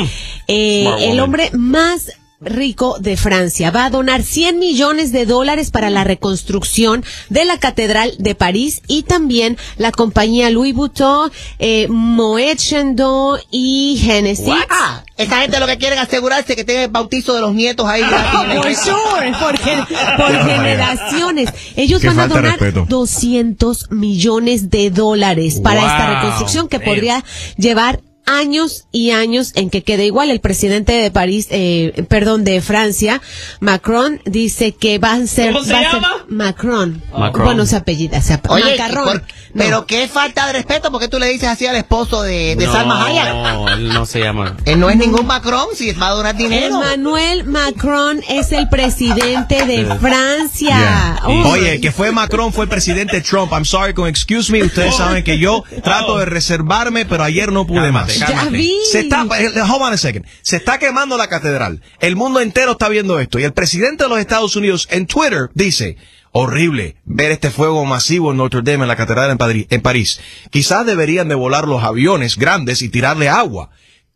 eh, Smart el woman. hombre más rico de Francia va a donar 100 millones de dólares para la reconstrucción de la Catedral de París y también la compañía Louis Vuitton, eh, Moet Chandon y Genesis. Ah, esa gente lo que quieren asegurarse que tenga el bautizo de los nietos ahí. la Por sure, porque por generaciones. Ellos Qué van a donar respeto. 200 millones de dólares para Wow. esta reconstrucción que podría llevar años y años en que quede igual. El presidente de París, eh, perdón, de Francia, Macron, dice que va a ser... ¿Cómo se va a ser- llama? Macron. Macron. Bueno, se apellida, se apellida. Oye, Macarrón. ¿y por- pero qué falta de respeto, porque tú le dices así al esposo de, de no, Salma Hayek? él no se llama. Él no es ningún Macron, si va a donar dinero. Emmanuel Macron es el presidente de Francia. Yeah. Oh, Oye, que fue Macron, fue el presidente Trump. I'm sorry, con excuse me, ustedes saben que yo trato de reservarme, pero ayer no pude más. Cálmate. Ya vi. Se está, eh, hold on a second. Se está quemando la catedral. El mundo entero está viendo esto. Y el presidente de los Estados Unidos en Twitter dice, horrible ver este fuego masivo en Notre Dame, en la catedral en, Padri- en París. Quizás deberían de volar los aviones grandes y tirarle agua.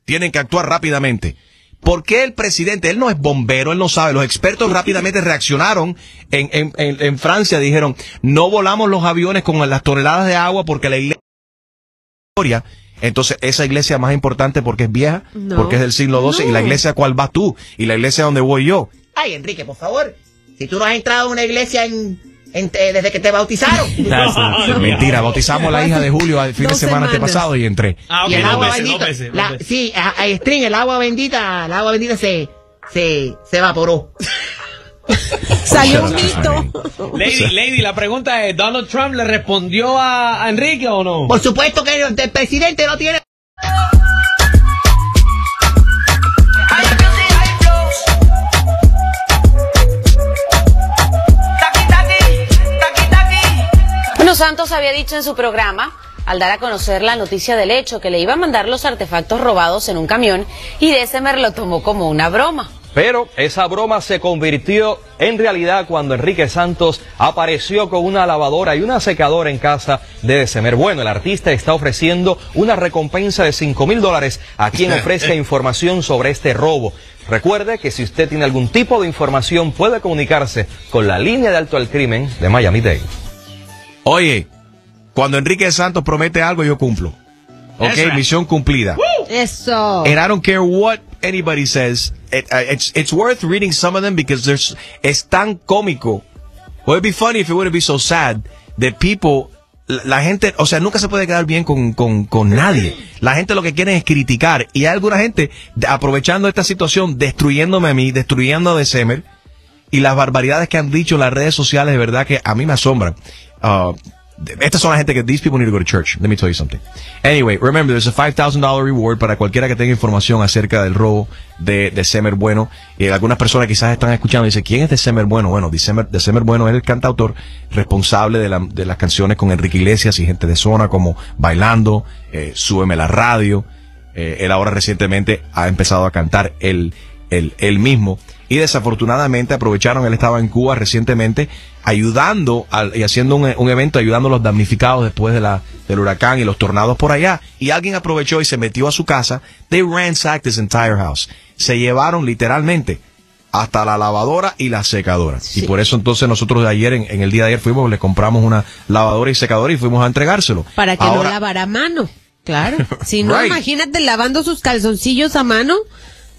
Tienen que actuar rápidamente. ¿Por qué el presidente, él no es bombero, él no sabe, los expertos rápidamente reaccionaron en, en, en, en Francia, dijeron, no volamos los aviones con las toneladas de agua porque la iglesia, entonces esa iglesia más importante porque es vieja, No. porque es del siglo XII, y la iglesia a cuál vas tú, y la iglesia donde voy yo. Ay, Enrique, por favor. Si tú no has entrado a una iglesia en, en- desde que te bautizaron. Mentira, bautizamos a la hija de Julio el fin de semana antepasado y entré. y el agua bendita. la- sí, a, a String, el agua bendita, el agua bendita se, se, se evaporó. Salió un mito. Lady, Lady, la pregunta es, ¿Donald Trump le respondió a, a Enrique o no? Por supuesto que el, el presidente no tiene. Bueno, Santos había dicho en su programa, al dar a conocer la noticia del hecho, que le iba a mandar los artefactos robados en un camión y December lo tomó como una broma. Pero esa broma se convirtió en realidad cuando Enrique Santos apareció con una lavadora y una secadora en casa de Desemer. Bueno, el artista está ofreciendo una recompensa de 5 mil dólares a quien ofrezca información sobre este robo. Recuerde que si usted tiene algún tipo de información puede comunicarse con la línea de alto al crimen de Miami-Dade. Oye, cuando Enrique Santos promete algo, yo cumplo. Ok, right. misión cumplida. Eso. And I don't care what anybody says. Uh, it's it's worth reading some of them because there's es tan cómico. Well, it'd be funny if it wouldn't be so sad that people la, gente, o sea, nunca se puede quedar bien con, con, con nadie. La gente lo que quiere es criticar. Y hay alguna gente aprovechando esta situación, destruyéndome a mí, destruyendo a December. Y las barbaridades que han dicho en las redes sociales, de verdad que a mí me asombran. Uh, estas son la gente que these people need to go to church. Let me tell you something. Anyway, remember, there's a $5,000 reward para cualquiera que tenga información acerca del robo de December Bueno. Y algunas personas quizás están escuchando y dicen, ¿quién es December Bueno? Bueno, December, December Bueno es el cantautor responsable de, la- de las canciones con Enrique Iglesias y gente de zona como Bailando, eh, Súbeme la radio. Eh, él ahora recientemente ha empezado a cantar él, él, él mismo. Y desafortunadamente aprovecharon, él estaba en Cuba recientemente ayudando al- y haciendo un, un evento ayudando a los damnificados después de la, del huracán y los tornados por allá. Y alguien aprovechó y se metió a su casa. They ransacked his entire house. Se llevaron literalmente hasta la lavadora y la secadora. Y por eso entonces nosotros de ayer, en, en el día de ayer fuimos, le compramos una lavadora y secadora y fuimos a entregárselo. Para que Ahora- no lavara a mano. Claro. Si no, Right. imagínate lavando sus calzoncillos a mano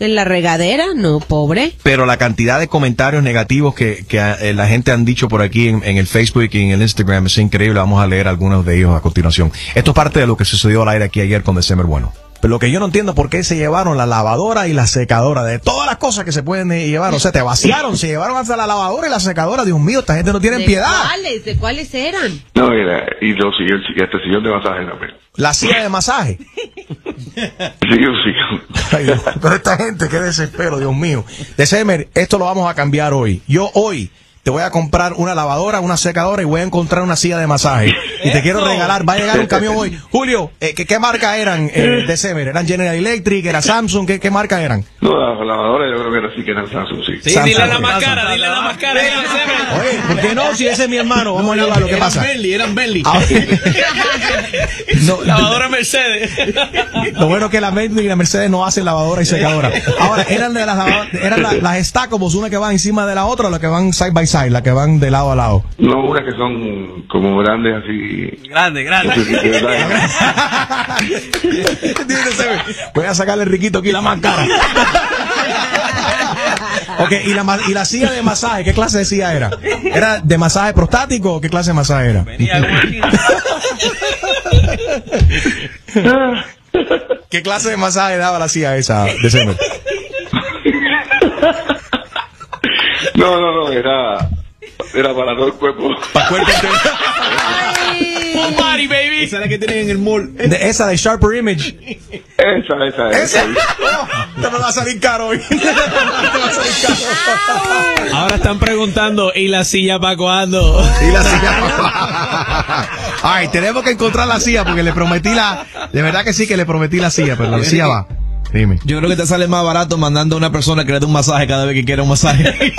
en la regadera. No, pobre. pero la cantidad de comentarios negativos que, que eh, la gente han dicho por aquí en, en el Facebook y en el Instagram es increíble. Vamos a leer algunos de ellos a continuación. Esto es parte de lo que sucedió al aire aquí ayer con December Bueno. Pero lo que yo no entiendo es por qué se llevaron la lavadora y la secadora de todas las cosas que se pueden eh, llevar. O sea, te vaciaron, se llevaron hasta la lavadora y la secadora. Dios mío, esta gente no tiene ¿De piedad. cuáles? ¿De cuáles eran? No, mira, y los sillón, y este sillón de masaje también. La silla de masaje. Ay, Dios, pero esta gente, qué desespero, Dios mío. December, esto lo vamos a cambiar hoy. Yo hoy te voy a comprar una lavadora, una secadora y voy a encontrar una silla de masaje. Y te quiero regalar, va a llegar un camión hoy. Julio, eh, ¿qué, qué marca eran eh, December? ¿Eran General Electric? ¿Era Samsung? ¿Qué, qué marca eran? No, la lavadora yo creo que era así que era Samsung, sí. Sí, Samsung. dile la más cara, dile la más cara. Oye, ¿por qué no? Si ese es mi hermano, vamos a llevar lo que Eran pasa. Bentley, eran Bentley. Ah, No, Lavadora Mercedes. Lo bueno es que la Bentley y la Mercedes no hacen lavadora y secadora. Ahora, eran de las lavadoras- eran la- las Stackables, una que va encima de la otra, o las que van side by side, las que van de lado a lado. No, unas que son como grandes así. Grande, grande. Voy a sacarle riquito aquí la más cara. Ok, ¿y la, y la silla de masaje, ¿qué clase de silla era? ¿Era de masaje prostático o qué clase de masaje era? ¿Qué clase de masaje daba la silla esa, December? No, no, no, era, era para todo el cuerpo. Para cuerpo Full body, baby. Esa es la que tienen en el mall. De- esa de Sharper Image. Esa, esa, esa. Oh, te me va a salir caro hoy. te va a salir caro. Ahora están preguntando, ¿y la silla para cuándo? Y la silla. Ay, tenemos que encontrar la silla porque le prometí la. De verdad que sí que le prometí la silla, pero la silla va. Dime. Yo creo que te sale más barato mandando a una persona que le dé un masaje cada vez que quiera un masaje.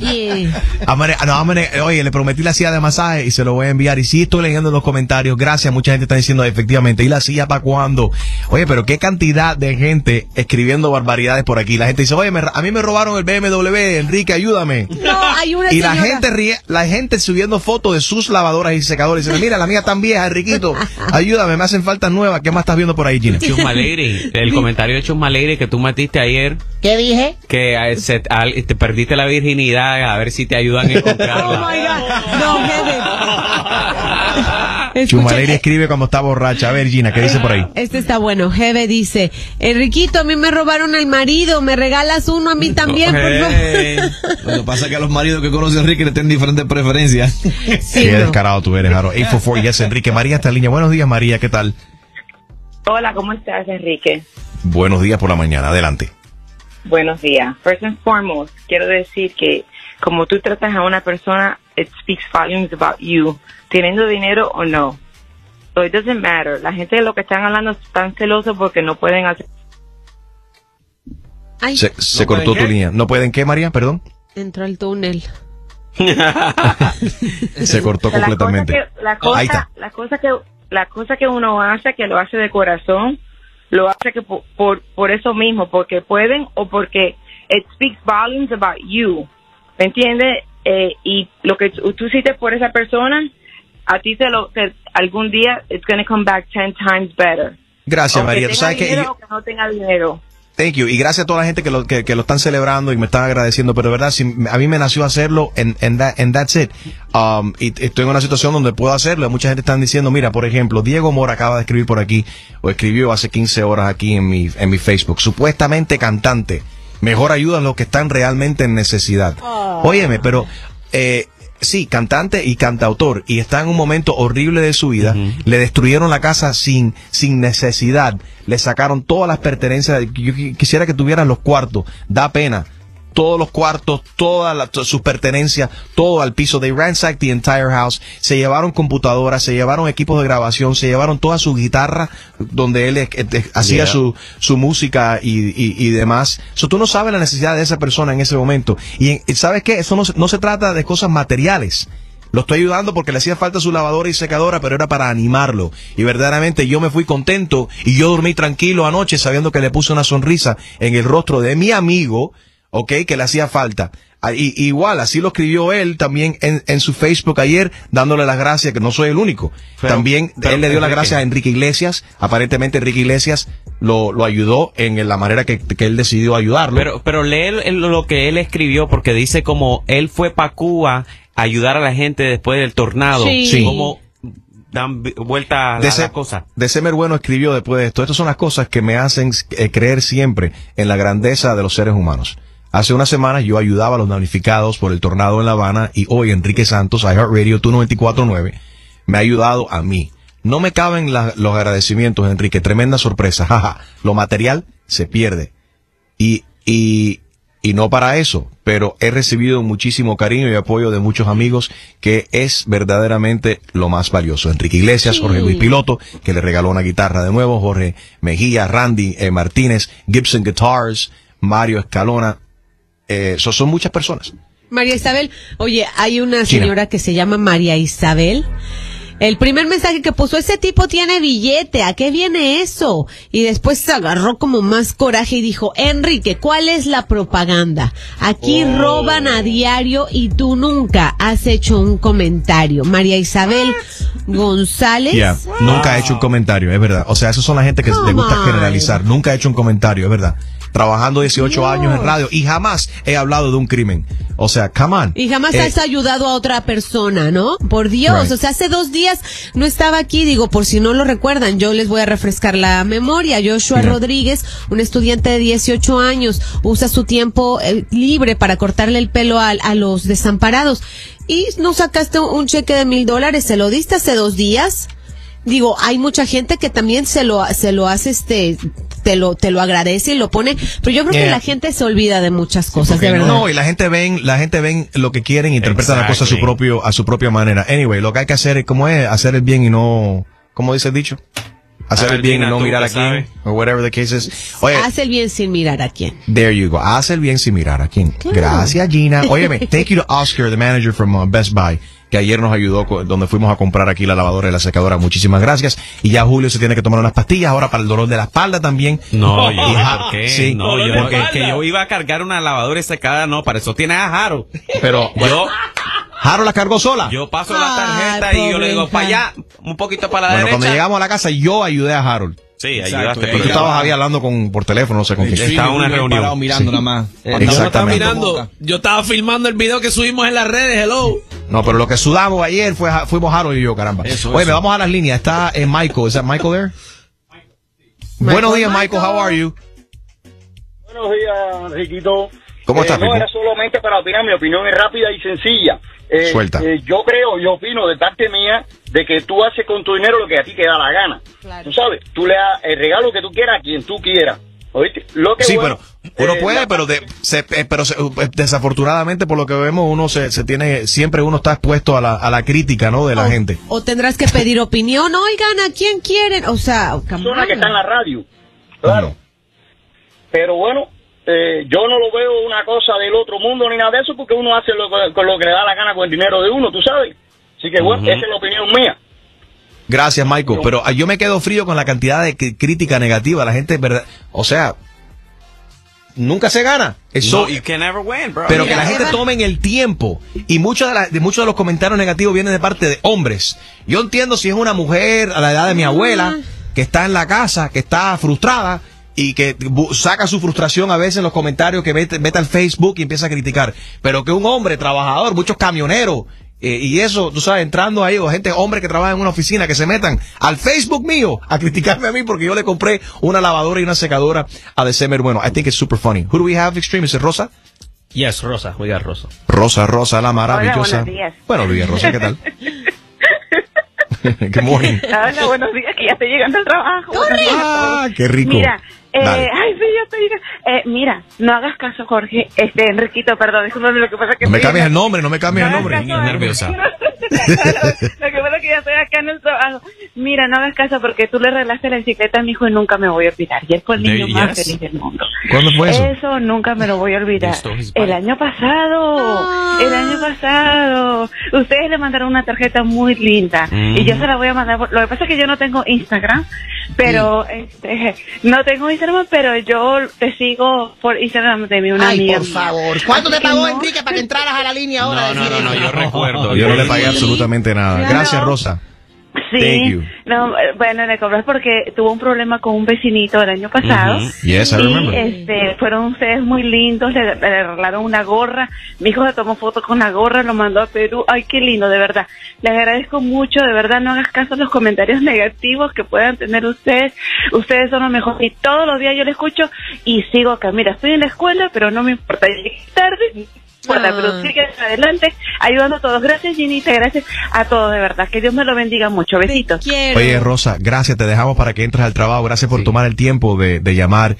Oye. Amane- no, amane- oye, le prometí la silla de masaje y se lo voy a enviar. Y sí estoy leyendo en los comentarios. Gracias, mucha gente está diciendo efectivamente. ¿Y la silla para cuándo? Oye, pero qué cantidad de gente escribiendo barbaridades por aquí. La gente dice, oye, me- a mí me robaron el BMW, Enrique, ayúdame. No, hay una Y la señora- gente ríe, la gente subiendo fotos de sus lavadoras y secadores. Dicen, mira, la mía tan vieja, Enriquito. Ayúdame, me hacen falta nuevas. ¿Qué más estás viendo por ahí, Gina? Chusma Lady, el comentario de Chusma Lady que tú metiste ayer, ¿Qué dije? que eh, se- al- te perdiste la virginidad, a ver si te ayudan a encontrarla. No, Heaven. Escucha, Chumaleri escribe cuando está borracha. A ver, Gina, ¿qué dice por ahí? Este está bueno. Jeve dice, Enriquito, a mí me robaron al marido, me regalas uno a mí también, por favor. Lo que pasa es que a los maridos que conoce Enrique le tienen diferentes preferencias. Qué descarado tú eres, Jaro. 844, yes, Enrique. María está en línea. Buenos días, María, ¿qué tal? Hola, ¿cómo estás, Enrique? Buenos días por la mañana, adelante. Buenos días. First and foremost, quiero decir que como tú tratas a una persona, it speaks volumes about you, teniendo dinero o no. So it doesn't matter. La gente de lo que están hablando están celosos porque no pueden hacer. Ay, Se, se cortó tu línea. ¿No pueden qué, María? Perdón. entró al túnel. Se cortó La cosa completamente. que- la cosa, la cosa que la cosa que uno hace, que lo hace de corazón, lo hace que por, por, por eso mismo, porque pueden o porque it speaks volumes about you. ¿Me entiendes? Eh, y lo que tú hiciste por esa persona, a ti te lo, te- algún día it's going to come back ten times better. Gracias, María. Tú sabes que dinero yo- o que no tenga dinero. Thank you. Y gracias a toda la gente que lo, que, que lo están celebrando y me están agradeciendo. Pero de verdad, si a mí me nació hacerlo en en that, and that's it. Um, y estoy en una situación donde puedo hacerlo. Mucha gente está diciendo, mira, por ejemplo, Diego Mora acaba de escribir por aquí, o escribió hace 15 horas aquí en mi, en mi Facebook. Supuestamente cantante. Mejor ayuda a los que están realmente en necesidad. Óyeme, pero, eh, sí, cantante y cantautor, y está en un momento horrible de su vida, le destruyeron la casa sin, sin necesidad, le sacaron todas las pertenencias, yo qui- quisiera que tuvieran los cuartos, da pena, todos los cuartos, todas sus pertenencias, todo al piso, they ransacked the entire house, se llevaron computadoras, se llevaron equipos de grabación, se llevaron toda su guitarra, donde él hacía Yeah. su, su música y, y, y demás. So, tú no sabes la necesidad de esa persona en ese momento. Y, en- sabes qué, eso no, no se trata de cosas materiales. Lo estoy ayudando porque le hacía falta su lavadora y secadora, pero era para animarlo. Y verdaderamente yo me fui contento y yo dormí tranquilo anoche sabiendo que le puse una sonrisa en el rostro de mi amigo, ok, que le hacía falta. Ah, y- igual, así lo escribió él también en, en su Facebook ayer, dándole las gracias, que no soy el único. Pero- también pero, él le dio las gracias a Enrique Iglesias. Aparentemente Enrique Iglesias lo, lo ayudó en la manera que, que él decidió ayudarlo. Pero, pero lee lo que él escribió porque dice como él fue para Cuba a ayudar a la gente después del tornado. Sí. Sí. Como dan vuelta la, de la ser, cosa. de Semer Bueno escribió después de esto. Estas son las cosas que me hacen eh, creer siempre en la grandeza de los seres humanos. Hace unas semanas yo ayudaba a los damnificados por el tornado en La Habana y hoy Enrique Santos, iHeartRadio, tu 94.9, me ha ayudado a mí. No me caben la- los agradecimientos, Enrique. Tremenda sorpresa. Jaja. Lo material se pierde. Y, y, y no para eso, pero he recibido muchísimo cariño y apoyo de muchos amigos que es verdaderamente lo más valioso. Enrique Iglesias, Jorge Luis Piloto, que le regaló una guitarra de nuevo, Jorge Mejía, Randy eh, Martínez, Gibson Guitars, Mario Escalona, eh, so- son muchas personas. María Isabel, oye, hay una China. señora que se llama María Isabel. El primer mensaje que puso, ese tipo tiene billete, ¿a qué viene eso? Y después se agarró como más coraje y dijo, Enrique, ¿cuál es la propaganda? Aquí roban a diario y tú nunca has hecho un comentario. María Isabel González. Yeah, Nunca he hecho un comentario, es verdad. O sea, esos son la gente que le gusta generalizar. Nunca he hecho un comentario, es verdad. Trabajando 18 años en radio y jamás he hablado de un crimen. O sea, come on. Y jamás Eh, has ayudado a otra persona, ¿no? Por Dios, Right. o sea, hace dos días no estaba aquí, digo, por si no lo recuerdan, yo les voy a refrescar la memoria. Joshua Yeah. Rodríguez, un estudiante de 18 años, usa su tiempo eh, libre para cortarle el pelo a, a los desamparados. Y no sacaste un cheque de mil dólares, se lo diste hace dos días. Digo, hay mucha gente que también se lo, se lo hace, este, te lo, te lo agradece y lo pone, pero yo creo que Yeah. la gente se olvida de muchas cosas, de verdad. No, y la gente ven, la gente ven lo que quieren y interpretan las cosas a su propio, a su propia manera. Anyway, lo que hay que hacer es, ¿cómo es? Hacer el bien y no, ¿cómo dice el dicho? Hacer el bien y no mirar a quién, o whatever the case is. Oye, Haz el bien sin mirar a quién. There you go. Haz el bien sin mirar a quién. Gracias, Gina. Óyeme, thank you to Oscar, the manager from uh, Best Buy, que ayer nos ayudó donde fuimos a comprar aquí la lavadora y la secadora. Muchísimas gracias. Y ya Julio se tiene que tomar unas pastillas ahora para el dolor de la espalda también. No, yo. Sí. no, yo, porque es que yo iba a cargar una lavadora y secada, no, para eso tiene a Jaro. Pero yo, Jaro la cargó sola. yo paso la tarjeta y yo le digo, para allá, un poquito para la Bueno, derecha. cuando llegamos a la casa, yo ayudé a Harold. Sí, Exacto, ayudaste. Pero tú estabas ahí hablando con, por teléfono, no sé con quién. Sí, Estaba en una reunión. parado mirando Sí. nada más. Yo Eh, no estaba Exactamente. mirando, yo estaba filmando el video que subimos en las redes, hello. No, pero lo que sudamos ayer fue, fuimos Harold y yo, caramba. Eso, Oye, eso. vamos a las líneas. Está eh, Michael. ¿Es that Michael there? Buenos días, Michael. How are you? Buenos días, Riquito. ¿Cómo Eh, estás, No, Rico? era solamente para opinar. Mi opinión es rápida y sencilla. Eh, Suelta. eh, yo creo, yo opino de parte mía de que tú haces con tu dinero lo que a ti te da la gana. Tú sabes, tú le das el regalo que tú quieras a quien tú quieras. ¿Oíste? Lo que Sí, bueno, pero uno eh, puede, pero de, se- eh, pero se- eh, desafortunadamente por lo que vemos uno se, se tiene siempre uno está expuesto a la, a la crítica, ¿no? De la o, gente. o tendrás que pedir opinión. Oigan, ¿a quién quieren? O sea, que on. está en la radio. Claro. Pero bueno, eh, yo no lo veo una cosa del otro mundo ni nada de eso porque uno hace lo, que- con lo que le da la gana con el dinero de uno, tú sabes. Así que bueno, esa es la opinión mía. Gracias, Michael. Pero ah, yo me quedo frío con la cantidad de crítica negativa. La gente, verdad, o sea, nunca se gana. Eso, No, you can never win, bro. pero que la gente tome el tiempo. Y muchos de, la- de muchos de los comentarios negativos vienen de parte de hombres. Yo entiendo si es una mujer a la edad de mi abuela que está en la casa, que está frustrada, y que saca su frustración a veces en los comentarios que vete, vete al Facebook y empieza a criticar. Pero que un hombre trabajador, muchos camioneros, eh, y eso, tú sabes, entrando ahí, o gente, hombres que trabajan en una oficina, que se metan al Facebook mío a criticarme a mí porque yo le compré una lavadora y una secadora a December. Bueno, I think it's super funny. Who do we have extreme? Is it Rosa? Yes, Rosa, we got Rosa. Rosa, Rosa, la maravillosa. buenos días. Buenos días, Rosa, ¿qué tal? Good morning. Hola, buenos días, que ya estoy llegando al trabajo. Ah, qué rico. Mira, eh, ay, sí, ya estoy llegando. Eh, mira, no hagas caso, Jorge. Este, Enriquito, perdón, discúlpame, lo que pasa es que No me cambies el nombre, no me cambies el No nombre. hagas caso, nerviosa. Lo que pasa es que ya estoy acá en el trabajo. Mira, no hagas caso porque tú le arreglaste la bicicleta a mi hijo y nunca me voy a olvidar. Y él fue el niño más yes. feliz del mundo. ¿Cuándo fue eso? Eso nunca me lo voy a olvidar. El año pasado, el año pasado. Ustedes le mandaron una tarjeta muy linda Mm. y yo se la voy a mandar. por- Lo que pasa es que yo no tengo Instagram, pero este, no tengo Instagram, pero yo te sigo por Instagram de mi una Ay, amiga. por favor. ¿Cuánto te pagó no. Enrique para que entraras a la línea ahora? a decir eso? yo recuerdo. Yo no le pagué absolutamente nada. Claro. Gracias, Rosa. Sí, no, eh, bueno, le cobras porque tuvo un problema con un vecinito el año pasado. Yes, I y este, fueron ustedes muy lindos, le, le regalaron una gorra. Mi hijo se tomó foto con la gorra, lo mandó a Perú. Ay, qué lindo, de verdad. Le agradezco mucho, de verdad, no hagas caso a los comentarios negativos que puedan tener ustedes. Ustedes son los mejores. Y todos los días yo le escucho y sigo acá. Mira, estoy en la escuela, pero no me importa. Llegué tarde, importa, pero sigue adelante, ayudando a todos. Gracias, Ginita, gracias a todos, de verdad. Que Dios me lo bendiga mucho. Besitos. Oye, Rosa, gracias. Te dejamos para que entres al trabajo. Gracias por tomar el tiempo de, de llamar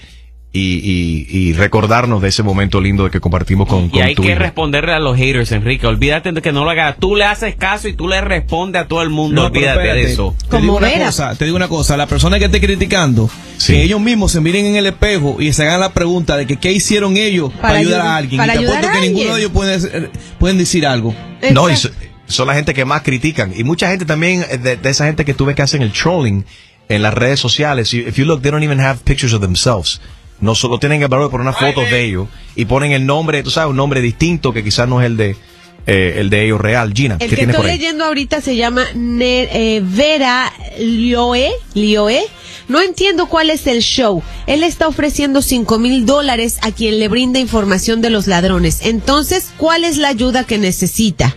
y, y- y recordarnos de ese momento lindo que compartimos con, Y con hay tu que hijo. responderle a los haters, Enrique. Olvídate de que no lo hagas. Tú le haces caso y tú le respondes a todo el mundo. No, Olvídate de eso. Te digo, una cosa, te digo una cosa, la persona que esté criticando, que ellos mismos se miren en el espejo y se hagan la pregunta de que qué hicieron ellos para, Para ayudar ayudar- a alguien. para y te apuesto que ninguno de ellos pueden, pueden decir algo. No, y so- son la gente que más critican. Y mucha gente también, eh, de, de esa gente que tú ves que hacen el trolling en las redes sociales. If you look, they don't even have pictures of themselves. No solo tienen el valor de poner una foto de ellos y ponen el nombre, tú sabes, un nombre distinto que quizás no es el de eh, el de ellos real. Gina, El ¿qué que estoy por ahí? leyendo ahorita se llama Ne- eh, Vera Lioe, Lioe. No entiendo cuál es el show. Él está ofreciendo cinco mil dólares a quien le brinda información de los ladrones. Entonces, ¿cuál es la ayuda que necesita?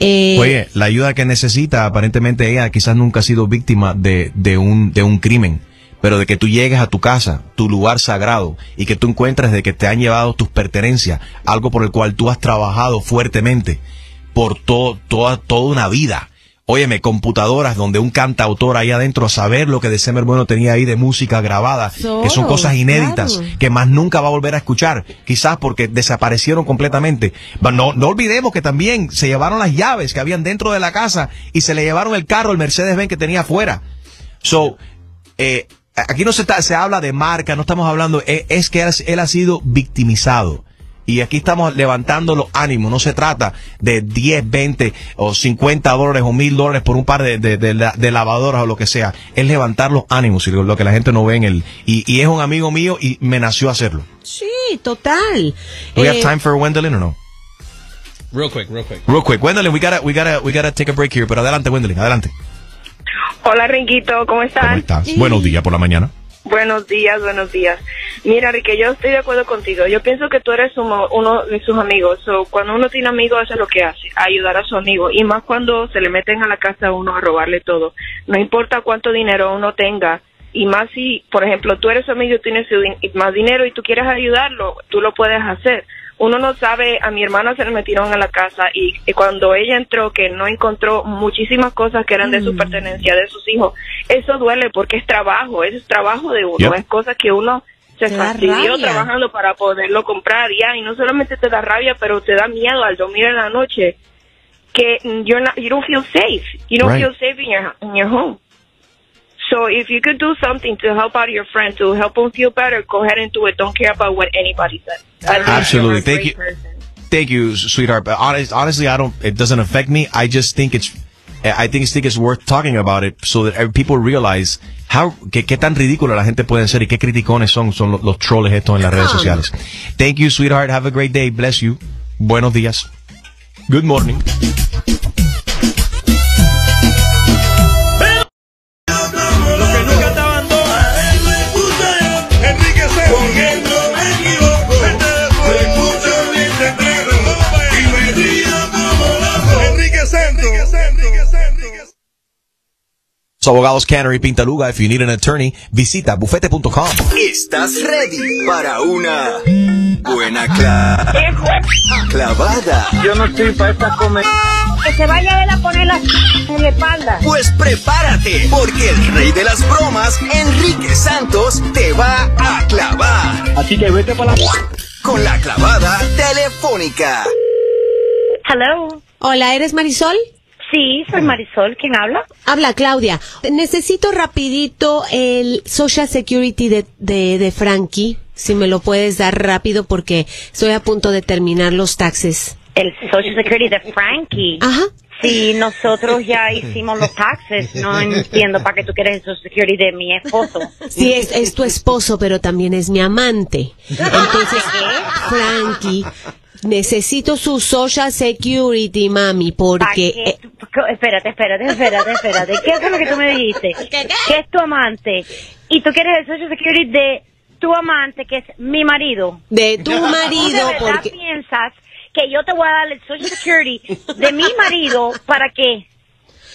Eh, Oye, la ayuda que necesita, aparentemente ella quizás nunca ha sido víctima de, de, un, de un crimen, pero de que tú llegues a tu casa, tu lugar sagrado, y que tú encuentres de que te han llevado tus pertenencias, algo por el cual tú has trabajado fuertemente por to- toda, toda una vida. Óyeme, computadoras donde un cantautor ahí adentro a saber lo que December Bueno tenía ahí de música grabada, que son cosas inéditas claro. que más nunca va a volver a escuchar, quizás porque desaparecieron completamente. No, no olvidemos que también se llevaron las llaves que habían dentro de la casa y se le llevaron el carro, el Mercedes-Benz que tenía afuera. So, eh, aquí no se, está- se habla de marca, no estamos hablando, eh, es que él, él ha sido victimizado. Y aquí estamos levantando los ánimos. No se trata de 10, 20 o 50 dólares o 1000 dólares por un par de, de, de de lavadoras o lo que sea. Es levantar los ánimos y lo, que la gente no ve en el. Y, y es un amigo mío y me nació hacerlo. sí, total. Do we have Eh, time for Wendelin o no? Real quick, real quick. Real quick. Wendelin, we gotta, we gotta, we gotta take a break here. Pero adelante, Wendelin, adelante. Hola, Rinquito, ¿cómo estás? ¿Cómo estás? Buenos días por la mañana. Buenos días, buenos días. Mira, Rique, yo estoy de acuerdo contigo. Yo pienso que tú eres uno, uno de sus amigos. So, cuando uno tiene amigos, eso es lo que hace, ayudar a su amigo. Y más cuando se le meten a la casa a uno a robarle todo. No importa cuánto dinero uno tenga. Y más si, por ejemplo, tú eres su amigo y tienes más dinero y tú quieres ayudarlo, tú lo puedes hacer. Uno no sabe, a mi hermana se le metieron a la casa y, y cuando ella entró que no encontró muchísimas cosas que eran de su pertenencia, de sus hijos, eso duele porque es trabajo, eso es trabajo de uno, Yep. es cosas que uno se fastidió rabia. trabajando para poderlo comprar ya y no solamente te da rabia, pero te da miedo al dormir en la noche que you're not, you don't feel safe, you don't Right. feel safe in your in your home. So if you could do something to help out your friend to help them feel better, go ahead and do it. Don't care about what anybody says. Absolutely. Thank you. person. Thank you, sweetheart. But honest, honestly, I don't. It doesn't affect me. I just think it's. Eh, I think think it's worth talking about it so that people realize how que qué tan ridícula la gente puede ser y qué criticones son son los, los troles estos en las redes sociales. Thank you, sweetheart. Have a great day. Bless you. Buenos días. Good morning. Abogados Cannery Pintaluga. If you need an attorney, visita bufete.com. ¿Estás ready para una buena cla- clavada? Yo no estoy para esta comer. Que se vaya él a poner la en la espalda. Pues prepárate, porque el rey de las bromas, Enrique Santos, te va a clavar. Así que vete para la... Con la clavada telefónica. Hello. Hola, ¿eres Marisol? Sí, soy Marisol. ¿Quién habla? Habla Claudia. Necesito rapidito el Social Security de, de, de Frankie, si me lo puedes dar rápido porque estoy a punto de terminar los taxes. El Social Security de Frankie. Ajá. Sí, nosotros ya hicimos los taxes. No entiendo para qué tú quieres el Social Security de mi esposo. Sí, es, es tu esposo, pero también es mi amante. Entonces, Frankie, necesito su Social Security, mami, ¿Pa' porque... qué? eh, Espérate, espérate, espérate, espérate. ¿Qué es lo que tú me dijiste? Que es tu amante. Y tú quieres el Social Security de tu amante, que es mi marido. de tu ¿Tú de marido, porque... piensas que yo te voy a dar el Social Security de mi marido para qué?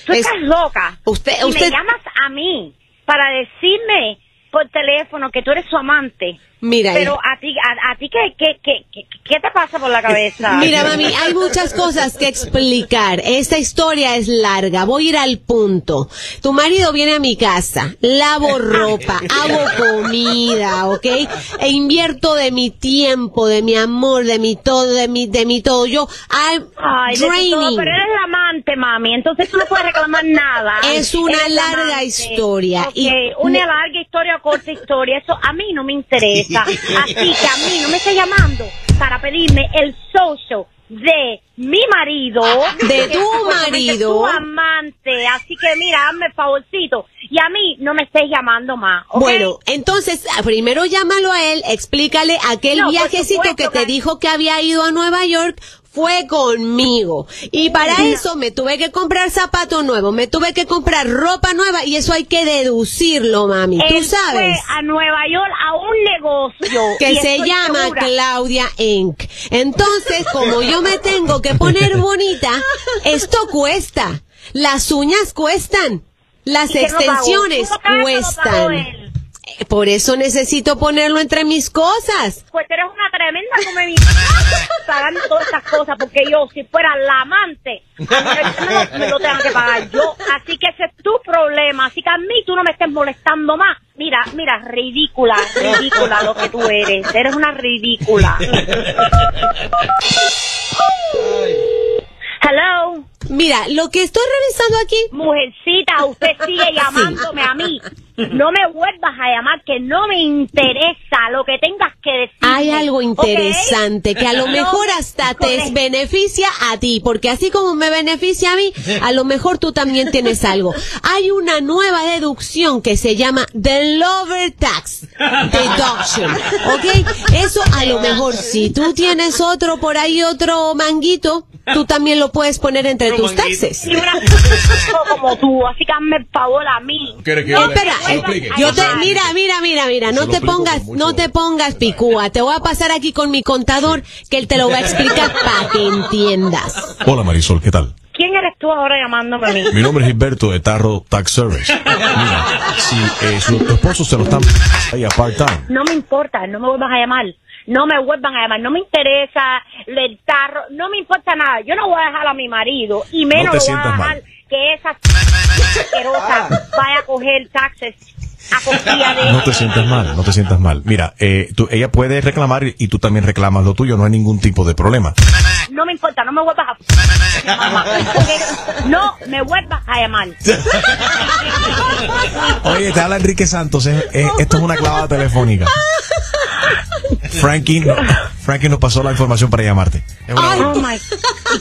Tú Es- estás loca. Usted- y usted- me llamas a mí para decirme por teléfono que tú eres su amante. Mira, Pero hija. a ti, a, a ti ¿qué, qué, qué, qué, qué te pasa por la cabeza? Mira, mami, hay muchas cosas que explicar. Esta historia es larga. Voy a ir al punto. Tu marido viene a mi casa, lavo ropa, hago comida, ¿ok? E invierto de mi tiempo, de mi amor, de mi todo, de mi, de mi todo. Yo, I'm Ay, todo, draining. pero eres la amante, mami, entonces tú no puedes reclamar nada. Es una Eres larga amante. historia. Ok, Y- una larga historia o corta historia, eso a mí no me interesa. Así que a mí no me esté llamando para pedirme el social de mi marido. De tu marido. Tu amante. Así que mira, hazme el favorcito. Y a mí no me estés llamando más. Bueno, entonces, ah, primero llámalo a él, explícale aquel No, viajecito supuesto que te dijo que había ido a Nueva York. Fue conmigo. Y para eso me tuve que comprar zapatos nuevos, me tuve que comprar ropa nueva y eso hay que deducirlo, mami. Tú sabes. fue a Nueva York a un negocio. Que se llama segura- Claudia Inc. Entonces, como yo me tengo que poner bonita, esto cuesta. Las uñas cuestan. Las extensiones ¿Tú lo pagas o lo pagó cuestan. Eh, Por eso necesito ponerlo entre mis cosas. Pues tú eres una tremenda come mi pagando todas estas cosas porque yo si fuera la amante a mí me lo tengo que pagar yo. Así que ese es tu problema. Así que a mí tú no me estés molestando más. Mira mira ridícula ridícula lo que tú eres. Eres una ridícula. Hello Mira, lo que estoy revisando aquí. Mujercita, usted sigue llamándome a mí. No me vuelvas a llamar, que no me interesa lo que tengas que decir. Hay algo interesante que a lo mejor hasta te beneficia a ti, porque así como me beneficia a mí, a lo mejor tú también tienes algo. Hay una nueva deducción que se llama The Lover Tax Deduction, ¿ok? Eso a lo mejor si tú tienes otro por ahí, otro manguito, tú también lo puedes poner entre tus taxes. Y una como tú, así que hazme el favor a mí. ¿Quiere que No Espera, eh, yo te, mira, mira, mira, mira, no te pongas, no te pongas picúa, te voy a pasar aquí con mi contador que él te lo va a explicar para que entiendas. Hola Marisol, ¿qué tal? ¿Quién eres tú ahora llamándome a mí? Mi nombre es Gilberto de Tarro Tax Service. Mira, si eh, su tu esposo se lo está ahí a part-time, No me importa, no me vuelvas a llamar. No me vuelvan a llamar, no me interesa el tarro, no me importa nada. Yo no voy a dejar a mi marido y menos No lo voy a dejar mal. que esa asquerosa vaya a coger taxes a costilla de no te sientas mal, no te sientas mal. Mira, eh, tú- ella puede reclamar y tú también reclamas lo tuyo, no hay ningún tipo de problema. No me importa, no me vuelvas a mamá. No me vuelvas a llamar. Oye, te habla Enrique Santos. eh, eh, esto es una clavada telefónica. Frankie, no- Frankie nos pasó la información para llamarte. Una- Oh my,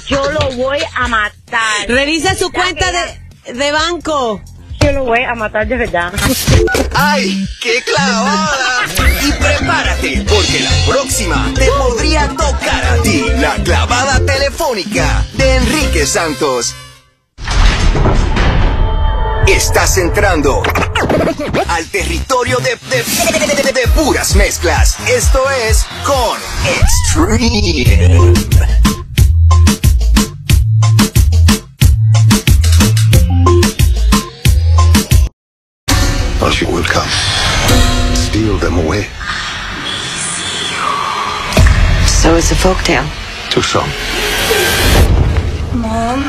yo lo voy a matar. Revisa su cuenta de, de banco. Yo lo voy a matar de verdad. ¡Ay, qué clavada! Y prepárate, porque la próxima te podría tocar a ti la clavada telefónica de Enrique Santos. Estás entrando al territorio de, de- de- de- de puras mezclas. Esto es con Extreme. or she will come. Steal them away. So it's a folktale. To some. Mom?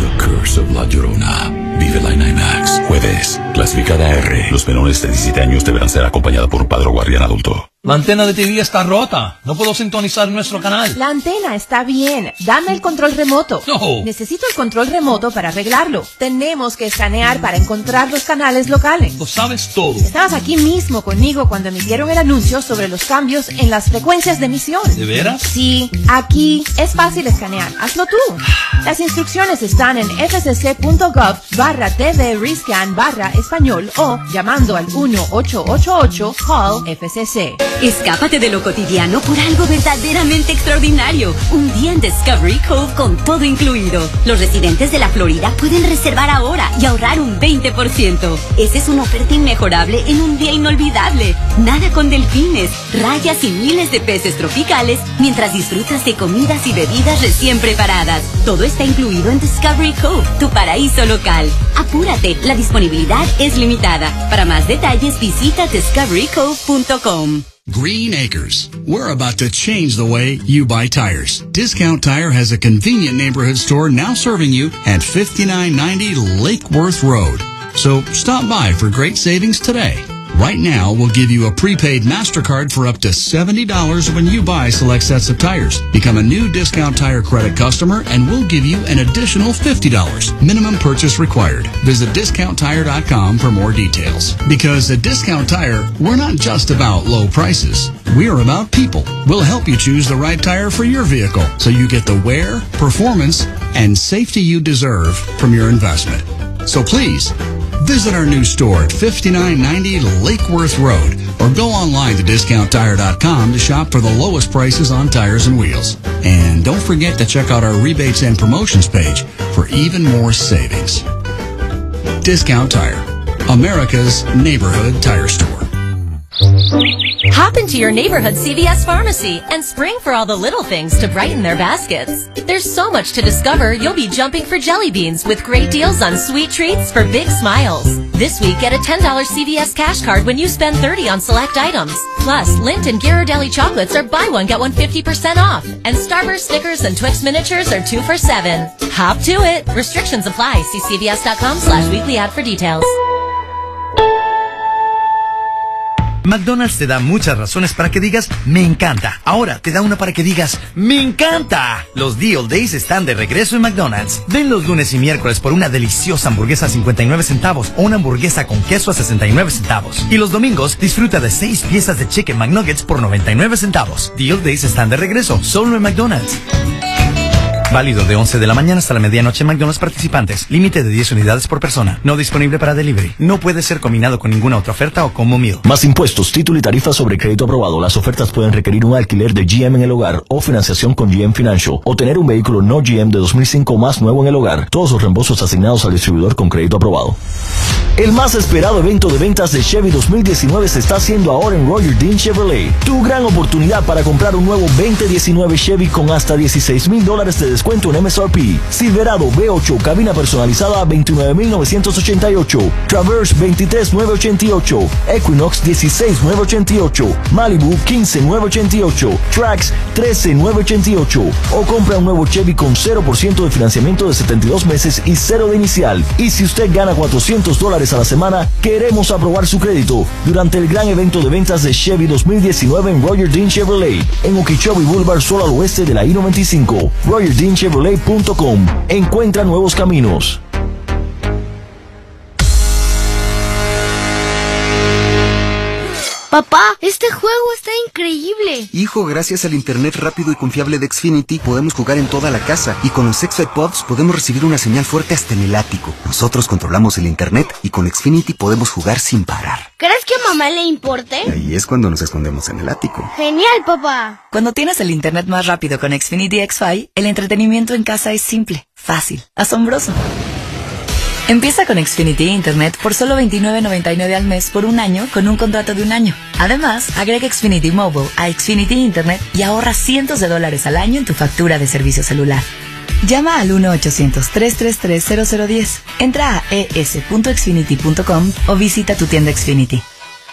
The Curse of La Llorona. Vívela en IMAX. Jueves. Clasificada R. Los menores de 17 años deberán ser acompañados por un padre o guardián adulto. La antena de TV está rota. No puedo sintonizar nuestro canal. La antena está bien. Dame el control remoto. No. Necesito el control remoto para arreglarlo. Tenemos que escanear para encontrar los canales locales. Lo sabes todo. Estabas aquí mismo conmigo cuando emitieron el anuncio sobre los cambios en las frecuencias de emisión. ¿De veras? Sí, aquí es fácil escanear. Hazlo tú. Las instrucciones están en fcc.gov barra TV Rescan barra español o llamando al 1888 Call FCC. Escápate de lo cotidiano por algo verdaderamente extraordinario. Un día en Discovery Cove con todo incluido. Los residentes de la Florida pueden reservar ahora y ahorrar un 20%. Esa es una oferta inmejorable en un día inolvidable. Nada con delfines, rayas y miles de peces tropicales mientras disfrutas de comidas y bebidas recién preparadas. Todo está incluido en Discovery Cove, tu paraíso local. Apúrate, la disponibilidad es limitada. Para más detalles visita discoverycove.com. Green Acres. We're about to change the way you buy tires. Discount Tire has a convenient neighborhood store now serving you at 5990 Lake Worth Road. So stop by for great savings today. Right now, we'll give you a prepaid MasterCard for up to $70 when you buy select sets of tires. Become a new Discount Tire credit customer and we'll give you an additional $50. Minimum purchase required. Visit discounttire.com for more details. Because at Discount Tire, we're not just about low prices. We're about people. We'll help you choose the right tire for your vehicle so you get the wear, performance, and safety you deserve from your investment. So please, visit our new store at 5990 Lake Worth Road or go online to discounttire.com to shop for the lowest prices on tires and wheels. And don't forget to check out our rebates and promotions page for even more savings. Discount Tire, America's neighborhood tire store. Hop into your neighborhood CVS pharmacy and spring for all the little things to brighten their baskets. There's so much to discover, you'll be jumping for jelly beans with great deals on sweet treats for big smiles. This week, get a $10 CVS cash card when you spend 30 on select items. Plus, Lindt and Ghirardelli chocolates are buy one, get one 50% off. And Starburst Snickers and Twix miniatures are two for seven. Hop to it. Restrictions apply. See cvs.com slash weekly ad for details. McDonald's te da muchas razones para que digas me encanta. Ahora te da una para que digas me encanta. Los Deal Days están de regreso en McDonald's. Ven los lunes y miércoles por una deliciosa hamburguesa a 59 centavos o una hamburguesa con queso a 69 centavos. Y los domingos disfruta de 6 piezas de Chicken McNuggets por 99 centavos. Deal Days están de regreso solo en McDonald's. Válido de 11 de la mañana hasta la medianoche en McDonald's participantes. Límite de 10 unidades por persona. No disponible para delivery. No puede ser combinado con ninguna otra oferta o como meal. Más impuestos, título y tarifas sobre crédito aprobado. Las ofertas pueden requerir un alquiler de GM en el hogar o financiación con GM Financial o tener un vehículo no GM de 2005 más nuevo en el hogar. Todos los reembolsos asignados al distribuidor con crédito aprobado. El más esperado evento de ventas de Chevy 2019 se está haciendo ahora en Roger Dean Chevrolet. Tu gran oportunidad para comprar un nuevo 2019 Chevy con hasta 16 mil dólares de descuento en MSRP. Silverado V8, cabina personalizada 29.988. Traverse 23.988. Equinox 16.988. Malibu 15.988. Trax 13.988. O compra un nuevo Chevy con 0% de financiamiento de 72 meses y cero de inicial. Y si usted gana 400 dólares a la semana, queremos aprobar su crédito durante el gran evento de ventas de Chevy 2019 en Roger Dean Chevrolet, en Okeechobee Boulevard, solo al oeste de la I-95. RogerDeanChevrolet.com. Encuentra nuevos caminos. Papá, este juego está increíble. Hijo, gracias al internet rápido y confiable de Xfinity podemos jugar en toda la casa y con los X-Fi Pods podemos recibir una señal fuerte hasta en el ático. Nosotros controlamos el internet y con Xfinity podemos jugar sin parar. ¿Crees que a mamá le importe? Ahí es cuando nos escondemos en el ático. Genial, papá. Cuando tienes el internet más rápido con Xfinity XFi, el entretenimiento en casa es simple, fácil, asombroso. Empieza con Xfinity Internet por solo $29.99 al mes por un año con un contrato de un año. Además, agrega Xfinity Mobile a Xfinity Internet y ahorra cientos de dólares al año en tu factura de servicio celular. Llama al 1-800-333-0010. Entra a es.xfinity.com o visita tu tienda Xfinity.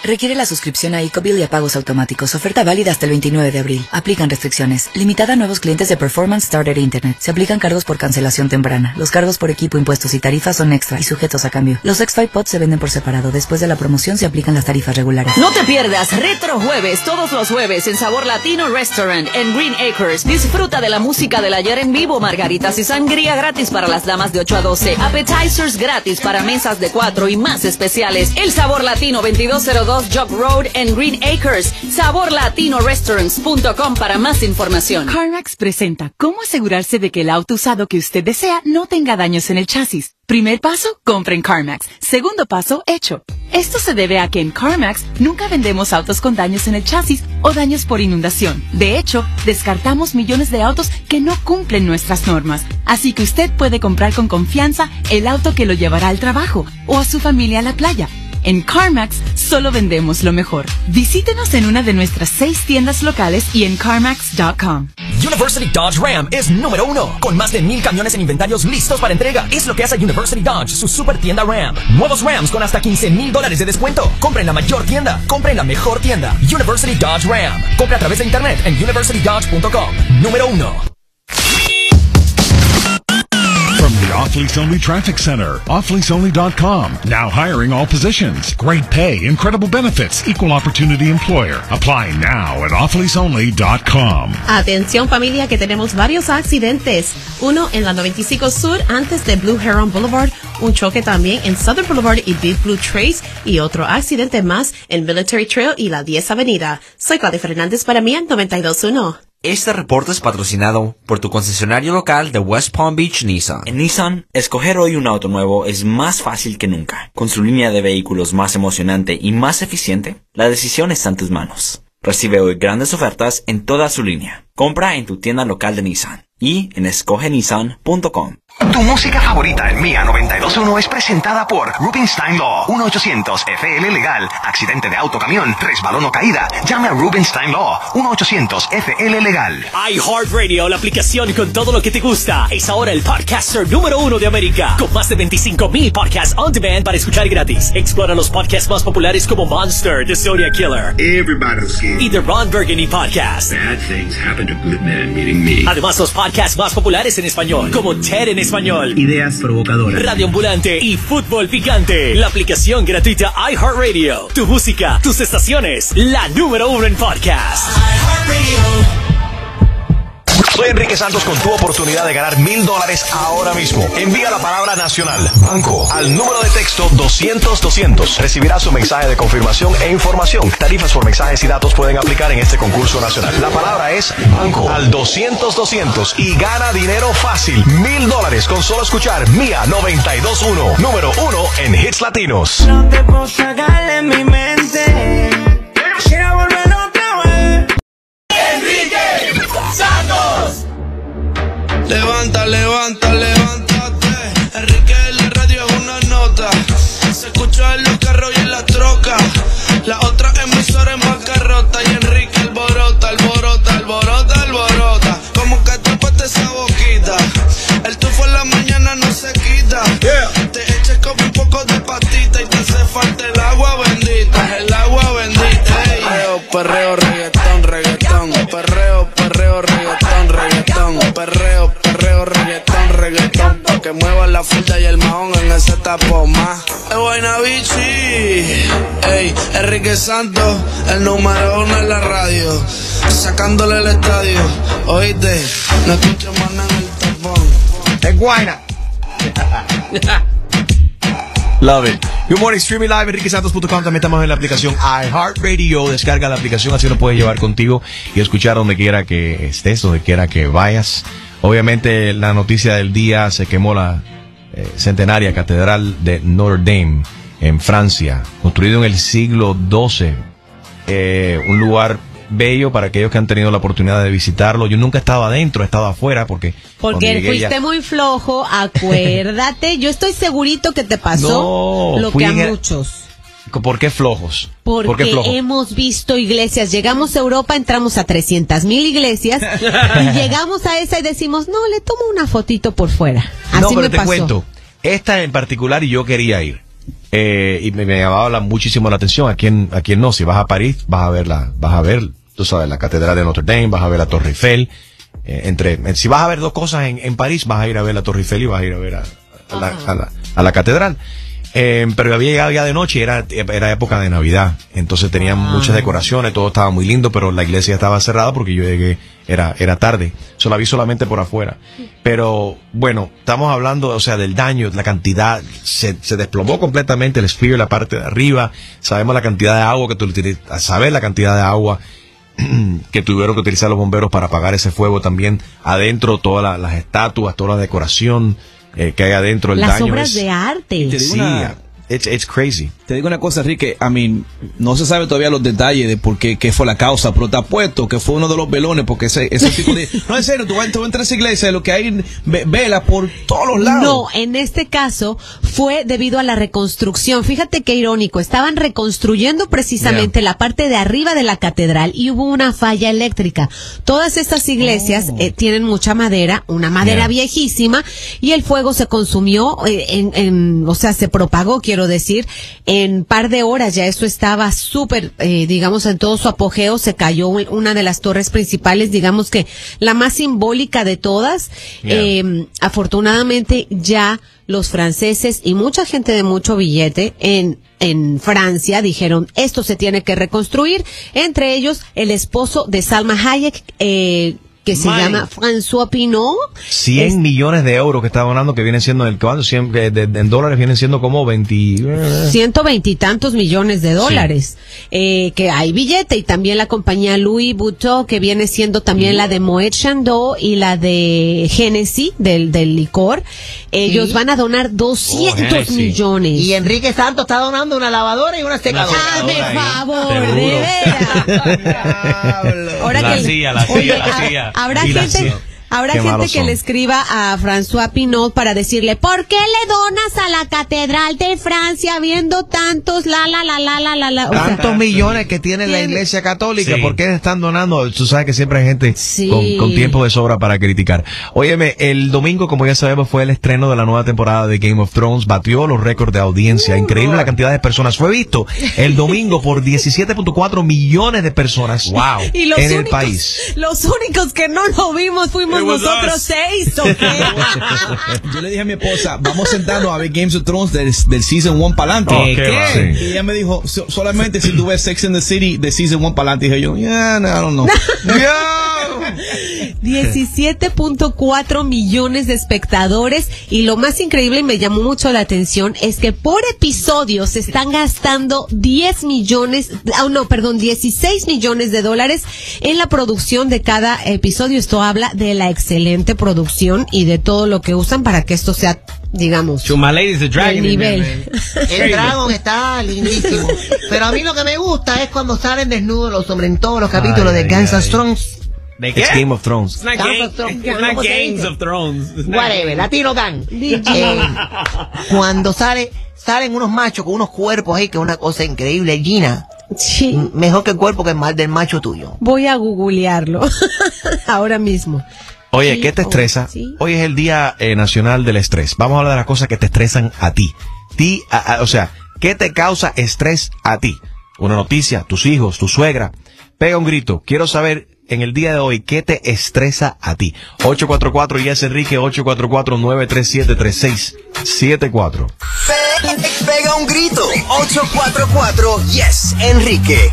Requiere la suscripción a Ecobill y a pagos automáticos. Oferta válida hasta el 29 de abril. Aplican restricciones. Limitada a nuevos clientes de Performance Starter Internet. Se aplican cargos por cancelación temprana. Los cargos por equipo, impuestos y tarifas son extra y sujetos a cambio. Los X5 Pods se venden por separado. Después de la promoción se aplican las tarifas regulares. No te pierdas Retro Jueves todos los jueves en Sabor Latino Restaurant en Green Acres. Disfruta de la música del ayer en vivo, margaritas y sangría gratis para las damas de 8 a 12, appetizers gratis para mesas de 4 y más especiales. El Sabor Latino 2202 Jog Road en Green Acres. SaborLatinoRestaurants.com para más información. CarMax presenta cómo asegurarse de que el auto usado que usted desea no tenga daños en el chasis. Primer paso, compre en CarMax. Segundo paso, hecho. Esto se debe a que en CarMax nunca vendemos autos con daños en el chasis o daños por inundación. De hecho, descartamos millones de autos que no cumplen nuestras normas. Así que usted puede comprar con confianza el auto que lo llevará al trabajo o a su familia a la playa. En CarMax solo vendemos lo mejor. Visítenos en una de nuestras seis tiendas locales y en CarMax.com. University Dodge Ram es número uno, con más de mil camiones en inventarios listos para entrega. Es lo que hace University Dodge, su super tienda Ram. Nuevos Rams con hasta 15 mil dólares de descuento. Compre en la mayor tienda, compre en la mejor tienda. University Dodge Ram. Compre a través de internet en universitydodge.com. Número uno. The Off Lease Only Traffic Center, offleaseonly.com. Now hiring all positions. Great pay, incredible benefits, equal opportunity employer. Apply now at offleaseonly.com. Atención familia que tenemos varios accidentes. Uno en la 95 Sur antes de Blue Heron Boulevard, un choque también en Southern Boulevard y Big Blue Trace y otro accidente más en Military Trail y la 10 Avenida. Soy Claudia Fernández para mí en 921. Este reporte es patrocinado por tu concesionario local de West Palm Beach Nissan. En Nissan, escoger hoy un auto nuevo es más fácil que nunca. Con su línea de vehículos más emocionante y más eficiente, la decisión está en tus manos. Recibe hoy grandes ofertas en toda su línea. Compra en tu tienda local de Nissan y en escogenissan.com. Tu música favorita en Mía 921 es presentada por Rubenstein Law. 1-800-FL Legal. Accidente de auto, camión, resbalón o caída. Llame a Rubenstein Law. 1-800-FL Legal. iHeartRadio, la aplicación con todo lo que te gusta, es ahora el podcaster número uno de América. Con más de 25 mil podcasts on demand para escuchar gratis. Explora los podcasts más populares como Monster, The Zodiac Killer. Everybody's. Y The Ron Burgundy Podcast. Bad things happen to good men, meaning me. Además, los podcasts más populares en español, como TED en español, Ideas provocadoras. Radio Ambulante y Fútbol Picante. La aplicación gratuita iHeartRadio. Tu música, tus estaciones, la número uno en podcast. Soy Enrique Santos con tu oportunidad de ganar mil dólares ahora mismo. Envía la palabra nacional, banco, al número de texto 200-200. Recibirás un mensaje de confirmación e información. Tarifas por mensajes y datos pueden aplicar en este concurso nacional. La palabra es banco al 200-200 y gana dinero fácil. Mil dólares con solo escuchar Mía 921, número uno en hits latinos. No te puedo sacar de mi mente. Volver Levanta, levanta, levántate. Enrique en la radio es una nota. Se escucha en los carros y en la troca. La otra emisora en bancarrota. Y Enrique alborota, alborota, alborota, alborota. Como que tapaste esa boquita. El tufo en la mañana no se quita. Te eches como un poco de patita y te hace falta el agua bendita. El agua bendita. Ey. Perreo, perreo, que mueva la fulla y el mahón en ese tapo más. Es buena bichi. Ey, Enrique Santos, el número uno en la radio. Sacándole el estadio. Oíste, no escucho más nada en el tapón. Es guayna. Love it. Good morning, streaming live, enriquesantos.com. También estamos en la aplicación iHeartRadio. Descarga la aplicación, así lo puedes llevar contigo y escuchar donde quiera que estés, donde quiera que vayas. Obviamente, la noticia del día se quemó la eh, centenaria catedral de Notre Dame en Francia, construido en el siglo XII. Eh, un lugar bello para aquellos que han tenido la oportunidad de visitarlo. Yo nunca estaba adentro, he estado afuera porque... Porque fuiste ya- muy flojo, acuérdate. Yo estoy segurito que te pasó No, lo que a en muchos. ¿Por qué flojos? Porque ¿Por qué flojos? hemos visto iglesias. Llegamos a Europa, entramos a 300 mil iglesias y llegamos a esa y decimos, no, le tomo una fotito por fuera. Así no, pero me te pasó. cuento. Esta en particular y yo quería ir. Eh, y me, me llamaba la- muchísimo la atención. ¿A quién, ¿A quién no? Si vas a París, vas a ver la, vas a ver, tú sabes, la Catedral de Notre Dame, vas a ver la Torre Eiffel. Eh, entre, eh, si vas a ver dos cosas en, en París, vas a ir a ver la Torre Eiffel y vas a ir a ver a, a la, a la- a la catedral. Eh, pero había llegado ya de noche y era, era época de Navidad. Entonces tenían muchas decoraciones, todo estaba muy lindo, pero la iglesia estaba cerrada porque yo llegué, era, era tarde. Eso la vi solamente por afuera. Pero bueno, estamos hablando, o sea, del daño, la cantidad, se, se desplomó completamente el sphere, la parte de arriba. Sabemos la cantidad de agua que tú saber la cantidad de agua que tuvieron que utilizar los bomberos para apagar ese fuego también. Adentro, todas la- las estatuas, toda la decoración eh, que hay adentro, el Las daño obras es- de arte. Te digo Sí, una- it's, it's crazy. Te digo una cosa, Enrique, a mí no se sabe todavía los detalles de por qué, qué fue la causa, pero te apuesto que fue uno de los velones, porque ese, ese tipo de... No, en serio, tú tú vas a iglesia, lo que hay ve- velas por todos los lados. No, en este caso fue debido a la reconstrucción. Fíjate qué irónico. Estaban reconstruyendo precisamente la parte de arriba de la catedral y hubo una falla eléctrica. Todas estas iglesias eh, tienen mucha madera, una madera Yeah. viejísima, y el fuego se consumió, eh, en, en- o sea, se propagó, quiero decir, en par de horas. Ya eso estaba súper, eh, digamos, en todo su apogeo. Se cayó un- una de las torres principales, digamos que la más simbólica de todas. Yeah. Eh, afortunadamente ya los franceses y mucha gente de mucho billete en en Francia dijeron esto se tiene que reconstruir entre ellos el esposo de Salma Hayek eh, que se llama François Pinot 100 millones de euros que está donando, que vienen siendo, el, ¿cuánto? 100, eh, de- de- en dólares vienen siendo como 20... eh, ciento veintitantos millones de dólares eh, que hay billete y también la compañía Louis Vuitton que viene siendo también la de Moet Chandon y la de Genesis del, del licor ellos Sí. van a donar 200 millones Y Enrique Santos está donando una lavadora y una secadora. Hazme favor, Seguro. de veras. Ahora la que- silla, la silla, la silla. Habrá gente. Habrá Qué gente que son. le escriba a François Pinot para decirle, ¿por qué le donas a la catedral de Francia viendo tantos la la la la la la la? O sea, Tantos millones que tiene la iglesia católica, Sí. ¿por qué están donando? Tú sabes que siempre hay gente con, con tiempo de sobra para criticar. Óyeme, el domingo, como ya sabemos, fue el estreno de la nueva temporada de Game of Thrones, batió los récords de audiencia, increíble la cantidad de personas. Fue visto el domingo por 17.4 millones de personas wow, y los en el país. los únicos que no lo vimos fuimos Nosotros us. seis, ¿o qué? Yo le dije a mi esposa, vamos sentarnos a ver Games of Thrones del, del Season 1 para adelante. Qué va. Sí. Y ella me dijo, "So- solamente si tú ves Sex in the City de Season 1 para adelante. Dije yo, yeah, no, I don't know. 17.4 millones de espectadores y lo más increíble y me llamó mucho la atención es que por episodio se están gastando 10 millones, ah, no, perdón, 16 millones de dólares en la producción de cada episodio. Esto habla de la excelente producción y de todo lo que usan para que esto sea, digamos, dragon. el nivel. El dragón está lindísimo. Pero a mí lo que me gusta es cuando salen desnudos los hombres en todos los capítulos Ay, de ay, Guns ¿De It's Game of Thrones. It's not, Game of Thrones. it's not ¿Cómo se Gangs dice? of Thrones. Whatever, Latino Gang. Eh, cuando sale, salen unos machos con unos cuerpos ahí, que es una cosa increíble. Gina, m- mejor que el cuerpo que el mal del macho tuyo. Voy a googlearlo ahora mismo. Oye, Sí, ¿qué te oh, estresa? sí. Hoy es el Día eh, Nacional del Estrés. Vamos a hablar de las cosas que te estresan a ti. ti a- a- o sea, ¿qué te causa estrés a ti? Una noticia, tus hijos, tu suegra. Pega un grito. Quiero saber en el día de hoy qué te estresa a ti. 844 Yes Enrique 844-937-3674. Pega un grito. 844 Yes, Enrique.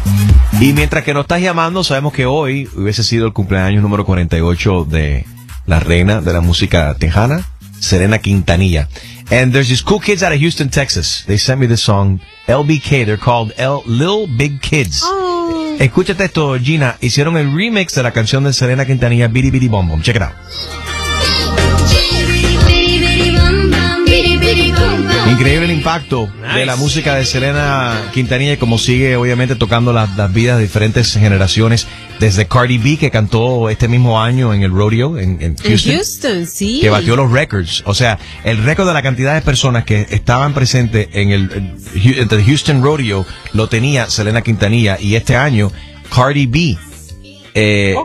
Y mientras que nos estás llamando, sabemos que hoy hubiese sido el cumpleaños número 48 de la reina de la música tejana, Serena Quintanilla. And there's these cool kids out of Houston, Texas. They sent me this song, LBK. They're called L Lil Big Kids. Oh. Escúchate esto, Gina. Hicieron el remix de la canción de Serena Quintanilla, Bitty Bitty Bom Bom. Check it out. Increíble el impacto de la música de Selena Quintanilla y como sigue obviamente tocando las, las vidas de diferentes generaciones. Desde Cardi B que cantó este mismo año en el rodeo en, en En Houston. Houston, sí. que batió los records. O sea, el récord de la cantidad de personas que estaban presentes en el, el Houston Rodeo lo tenía Selena Quintanilla y este año Cardi B eh,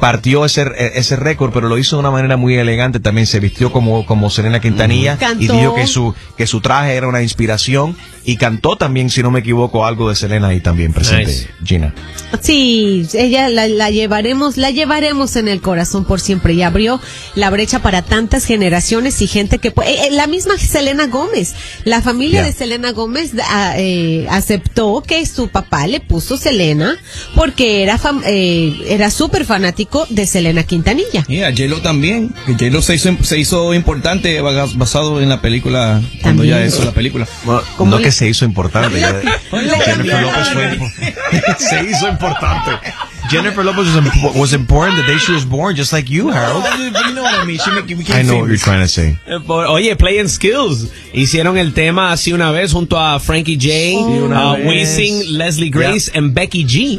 partió ese, ese récord, pero lo hizo de una manera muy elegante. También se vistió como, como Selena Quintanilla y dijo que su, que su traje era una inspiración y cantó también, si no me equivoco, algo de Selena ahí también presente, Nice. Gina. Sí, ella la, la llevaremos, la llevaremos en el corazón por siempre y abrió la brecha para tantas generaciones y gente que eh, eh, la misma Selena Gómez, la familia Yeah. de Selena Gómez eh, aceptó que su papá le puso Selena porque era fam- eh, era súper fanático de Selena Quintanilla. Y a J-Lo también. que J-Lo se hizo, se hizo importante bas- basado en la película, cuando ya hizo la película. no que se hizo importante. ya- Jennifer Lopez fue se hizo importante. Jennifer Lopez was, impo- was important the day she was born, just like you, Harold. You know what I mean? She make- became I know what you're trying to say. Eh, Oye, Playing Skills. Hicieron el tema así una vez junto a Frankie J, una uh. Wisin, Leslie Grace, and Becky G.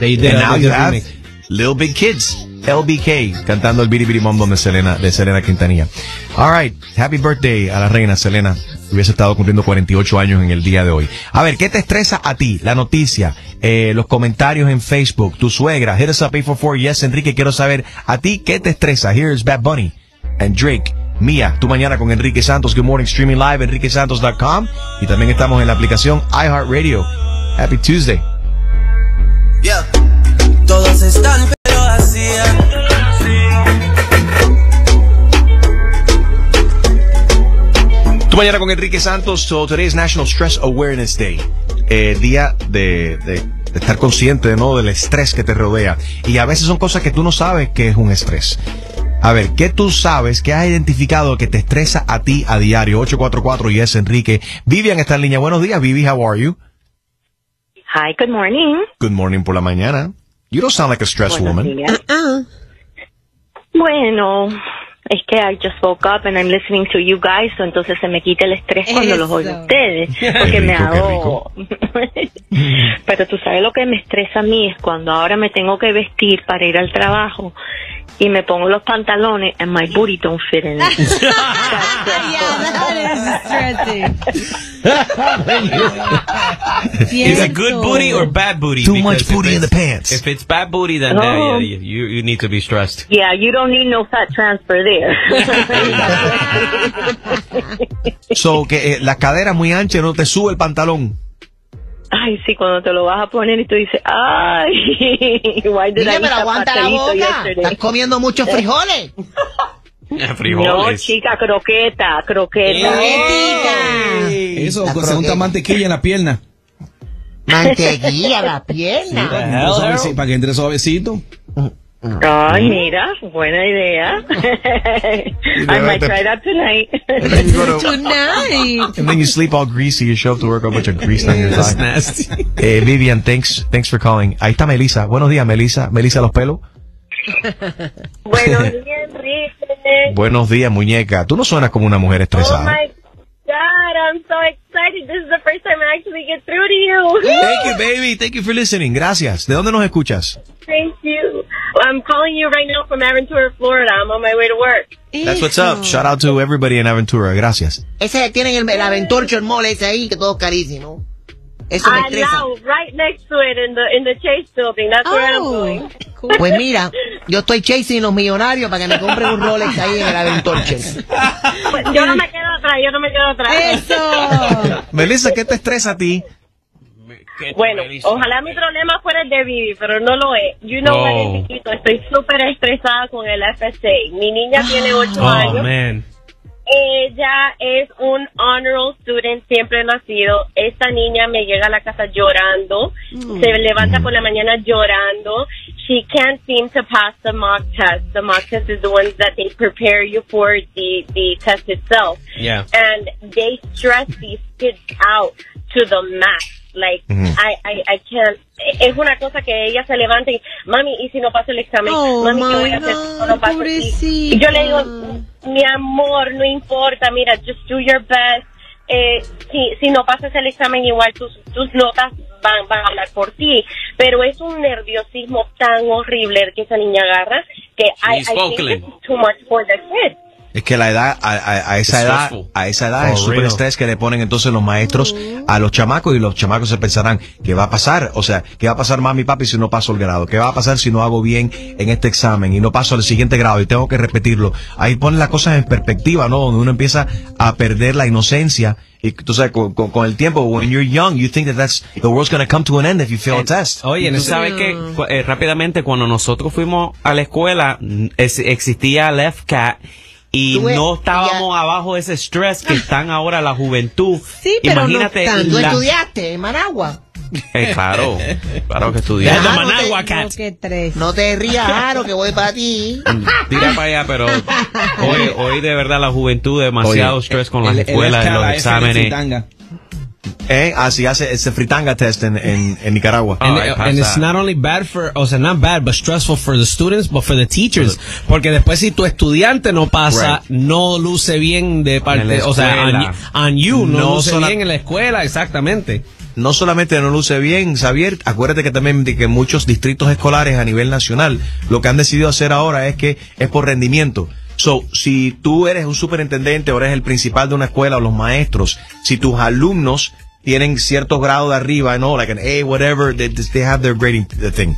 They did And now you have remix. Little Big Kids, LBK, cantando el Biri Biri Bom Bom de Selena, de Selena Quintanilla. All right, happy birthday a la reina Selena. Hubiese estado cumpliendo 48 años en el día de hoy. A ver, ¿qué te estresa a ti? La noticia, eh, los comentarios en Facebook, tu suegra, hit us up 844, yes, Enrique, quiero saber a ti, ¿qué te estresa? Here's Bad Bunny and Drake. Mía, tu mañana con Enrique Santos. Good morning, streaming live, enriquesantos.com. Y también estamos en la aplicación iHeartRadio. Happy Tuesday. Todos están pero. Mañana con Enrique Santos. So today is National Stress Awareness Day. Eh, día de, de- de estar consciente ¿no? del estrés que te rodea. Y a veces son cosas que tú no sabes que es un estrés. A ver, ¿qué tú sabes, qué has identificado que te estresa a ti a diario? 844 y es Enrique. Vivian está en línea. Buenos días, Vivi. How are you? Hi, good morning. Good morning por la mañana. You don't sound like a stressed Buenos woman. días. Bueno, es que I just woke up and I'm listening to you guys, so entonces se me quita el estrés cuando los oigo a ustedes, porque me hago... Pero tú sabes lo que me estresa a mí es cuando ahora me tengo que vestir para ir al trabajo y me pongo los pantalones and my booty don't fit in it. Is it good booty or bad booty? Too much booty in the pants. If it's bad booty, then Oh. yeah, you, you need to be stressed. Yeah, you don't need no fat transfer there. So, que eh, la cadera muy ancha no te sube el pantalón. Ay, sí, cuando te lo vas a poner y tú dices, ay, why did Dile, I pero aguanta la boca. yesterday? Estás comiendo muchos frijoles. No, chica, croqueta, croqueta. Eso, que se unta mantequilla en la pierna. Mantequilla, la pierna. Suavecito, para que entre suavecito. Ay, mira, buena idea. I might try that tonight. Tonight. And then you sleep all greasy. You show up to work with a bunch of grease on your That's thigh. nasty. Eh, Vivian, thanks, thanks for calling. Ahí está Melissa. Buenos días, Melissa. Melissa Los Pelos. Buenos días, Enrique. Buenos días, muñeca. Tú no suenas como una mujer Oh estresada. my God, I'm so excited. This is the first time I actually get through to you. Thank you, baby. Thank you for listening. Gracias. ¿De dónde nos escuchas? Thank you. I'm calling you right now from Aventura, Florida. I'm on my way to work. That's what's up. Shout out to everybody in Aventura. Gracias. Ese tienen el, el Aventurcho, el mole ese ahí, que todo es carísimo. Eso me I estresa. know, right next to it in the in the Chase building. That's where I'm going. Pues mira, yo estoy chasing los millonarios para que me compren un Rolex ahí en el Aventurche. Pues yo no me quedo atrás, yo no me quedo atrás. Eso. Melissa, ¿qué te estresa a ti? Bueno, ojalá mi problema fuera el de Vivi, pero no lo es. You know what, Oh. chiquito, estoy súper estresada con el FSA. Mi niña tiene 8 Oh, años. man. Ella es un honor roll student, siempre lo ha sido. Esta niña me llega a la casa llorando, se levanta por la mañana llorando. She can't seem to pass the mock test. The mock test is the ones that they prepare you for the, the test itself. Yeah. And they stress these kids out to the max. Like. I, I, I can't. Es una cosa que ella se levanta y, mami, ¿y si no paso el examen? Oh, mami, ¿qué voy a hacer si no paso? Y- yo le digo, mi amor, no importa, mira, just do your best. eh, si, si no pasas el examen igual tus, tus notas van, van a hablar por ti, pero es un nerviosismo tan horrible que esa niña agarra que I, I think it's too much for the kid. Es que la edad, a, a- a esa It's edad, stressful. a esa edad For es súper estrés que le ponen entonces los maestros a los chamacos y los chamacos se pensarán, ¿qué va a pasar? O sea, ¿qué va a pasar mami y papi si no paso el grado? ¿Qué va a pasar si no hago bien en este examen y no paso al siguiente grado y tengo que repetirlo? Ahí ponen las cosas en perspectiva, ¿no? Donde uno empieza a perder la inocencia y tú sabes, con, con- con el tiempo, when you're young, you think that that's, the world's going to come to an end if you fail a test. Oye, tú sabes que eh, rápidamente cuando nosotros fuimos a la escuela es- existía Left Cat y Tú no estábamos abajo de ese stress que están ahora la juventud. Sí, pero no Imagínate. ¿Tú la- estudiaste en Managua? Eh, claro, claro que estudié. Ah, no te- No te rías, Aro, que voy para ti. Tira para allá, pero hoy, hoy de verdad la juventud demasiado Oye, stress con las el- el escuelas, los exámenes. Eh, así hace ese fritanga test en, en, en Nicaragua. And, and it's not only bad for, o sea, not bad, but stressful for the students, but for the teachers. Porque después si tu estudiante no pasa, Right. no luce bien de parte, o sea, on, you, no, No luce bien en la escuela, exactamente. no solamente no luce bien, Xavier, acuérdate que también de que muchos distritos escolares a nivel nacional lo que han decidido hacer ahora es que es por rendimiento. So, si tú eres un superintendente o eres el principal de una escuela o los maestros, si tus alumnos tienen cierto grado de arriba, no, like an A, whatever, they, they have their grading thing.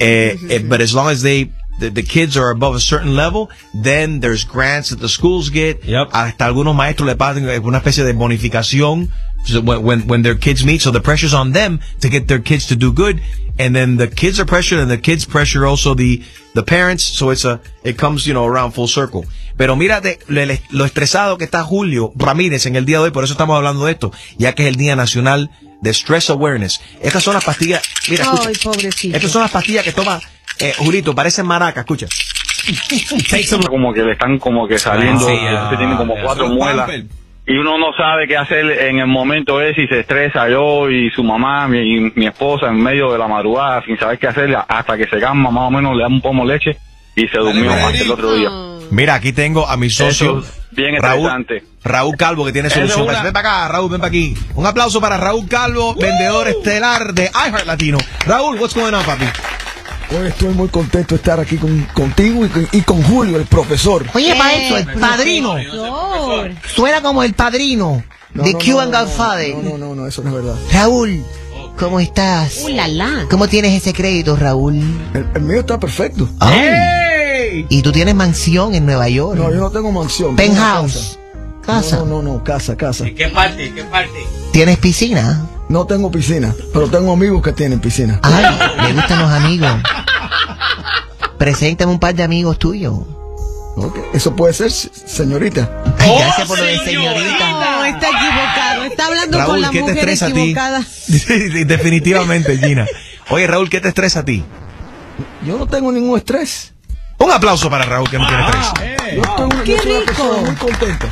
Eh, eh, but as long as they the, the kids are above a certain level, then there's grants that the schools get. Yep. Hasta algunos maestros le pagan una especie de bonificación so when, when when their kids meet. So the pressure's on them to get their kids to do good, and then the kids are pressured, and the kids pressure also the the parents. So it's a it comes you know around full circle. Pero mírate lo, lo estresado que está Julio Ramírez en el día de hoy, por eso estamos hablando de esto, ya que es el Día Nacional de Stress Awareness. Estas son las pastillas, mira, escucha. Ay, pobrecito. Estas son las pastillas que toma eh, Julito, parecen maracas, escucha. como que le están como que saliendo, Ah, sí, que ah, tiene como cuatro muelas. Y uno no sabe qué hacer en el momento ese y se estresa yo y su mamá mi, y mi esposa en medio de la madrugada sin saber qué hacer hasta que se calma más o menos le da un pomo de leche y se durmió hasta el otro día. Mira, aquí tengo a mi socio Eso, bien Raúl. Raúl Calvo que tiene Esa solución. Ven para acá, Raúl, ven para aquí. Un aplauso para Raúl Calvo, vendedor estelar de iHeart Latino. Raúl, what's going on, papi? Hoy estoy muy contento de estar aquí con, contigo y con, y con Julio, el profesor. Oye, para eso, el padrino. Suena como el padrino No, de no, Cuban no, no, Godfather. No, no, no, no, eso no es verdad. Raúl, ¿cómo estás? Uh, la, la. ¿Cómo tienes ese crédito, Raúl? El, el mío está perfecto. Ay. Y tú tienes mansión en Nueva York. No, yo no tengo mansión. Penthouse. Casa. No, no, no, casa, casa. ¿Qué parte? ¿Qué parte? ¿Tienes piscina? No tengo piscina, pero tengo amigos que tienen piscina. Ay, me gustan los amigos. Preséntame un par de amigos tuyos. Ok, Eso puede ser, se- señorita. Ay, gracias por lo de señorita. No, está equivocado. Está hablando con la ¿qué te mujer estresa a ti? equivocada. Definitivamente, Gina. Oye, Raúl, ¿qué te estresa a ti? Yo no tengo ningún estrés. Un aplauso para Raúl que no tiene estrés. Yo, tengo, yo ¡Qué soy una persona rico! muy contenta.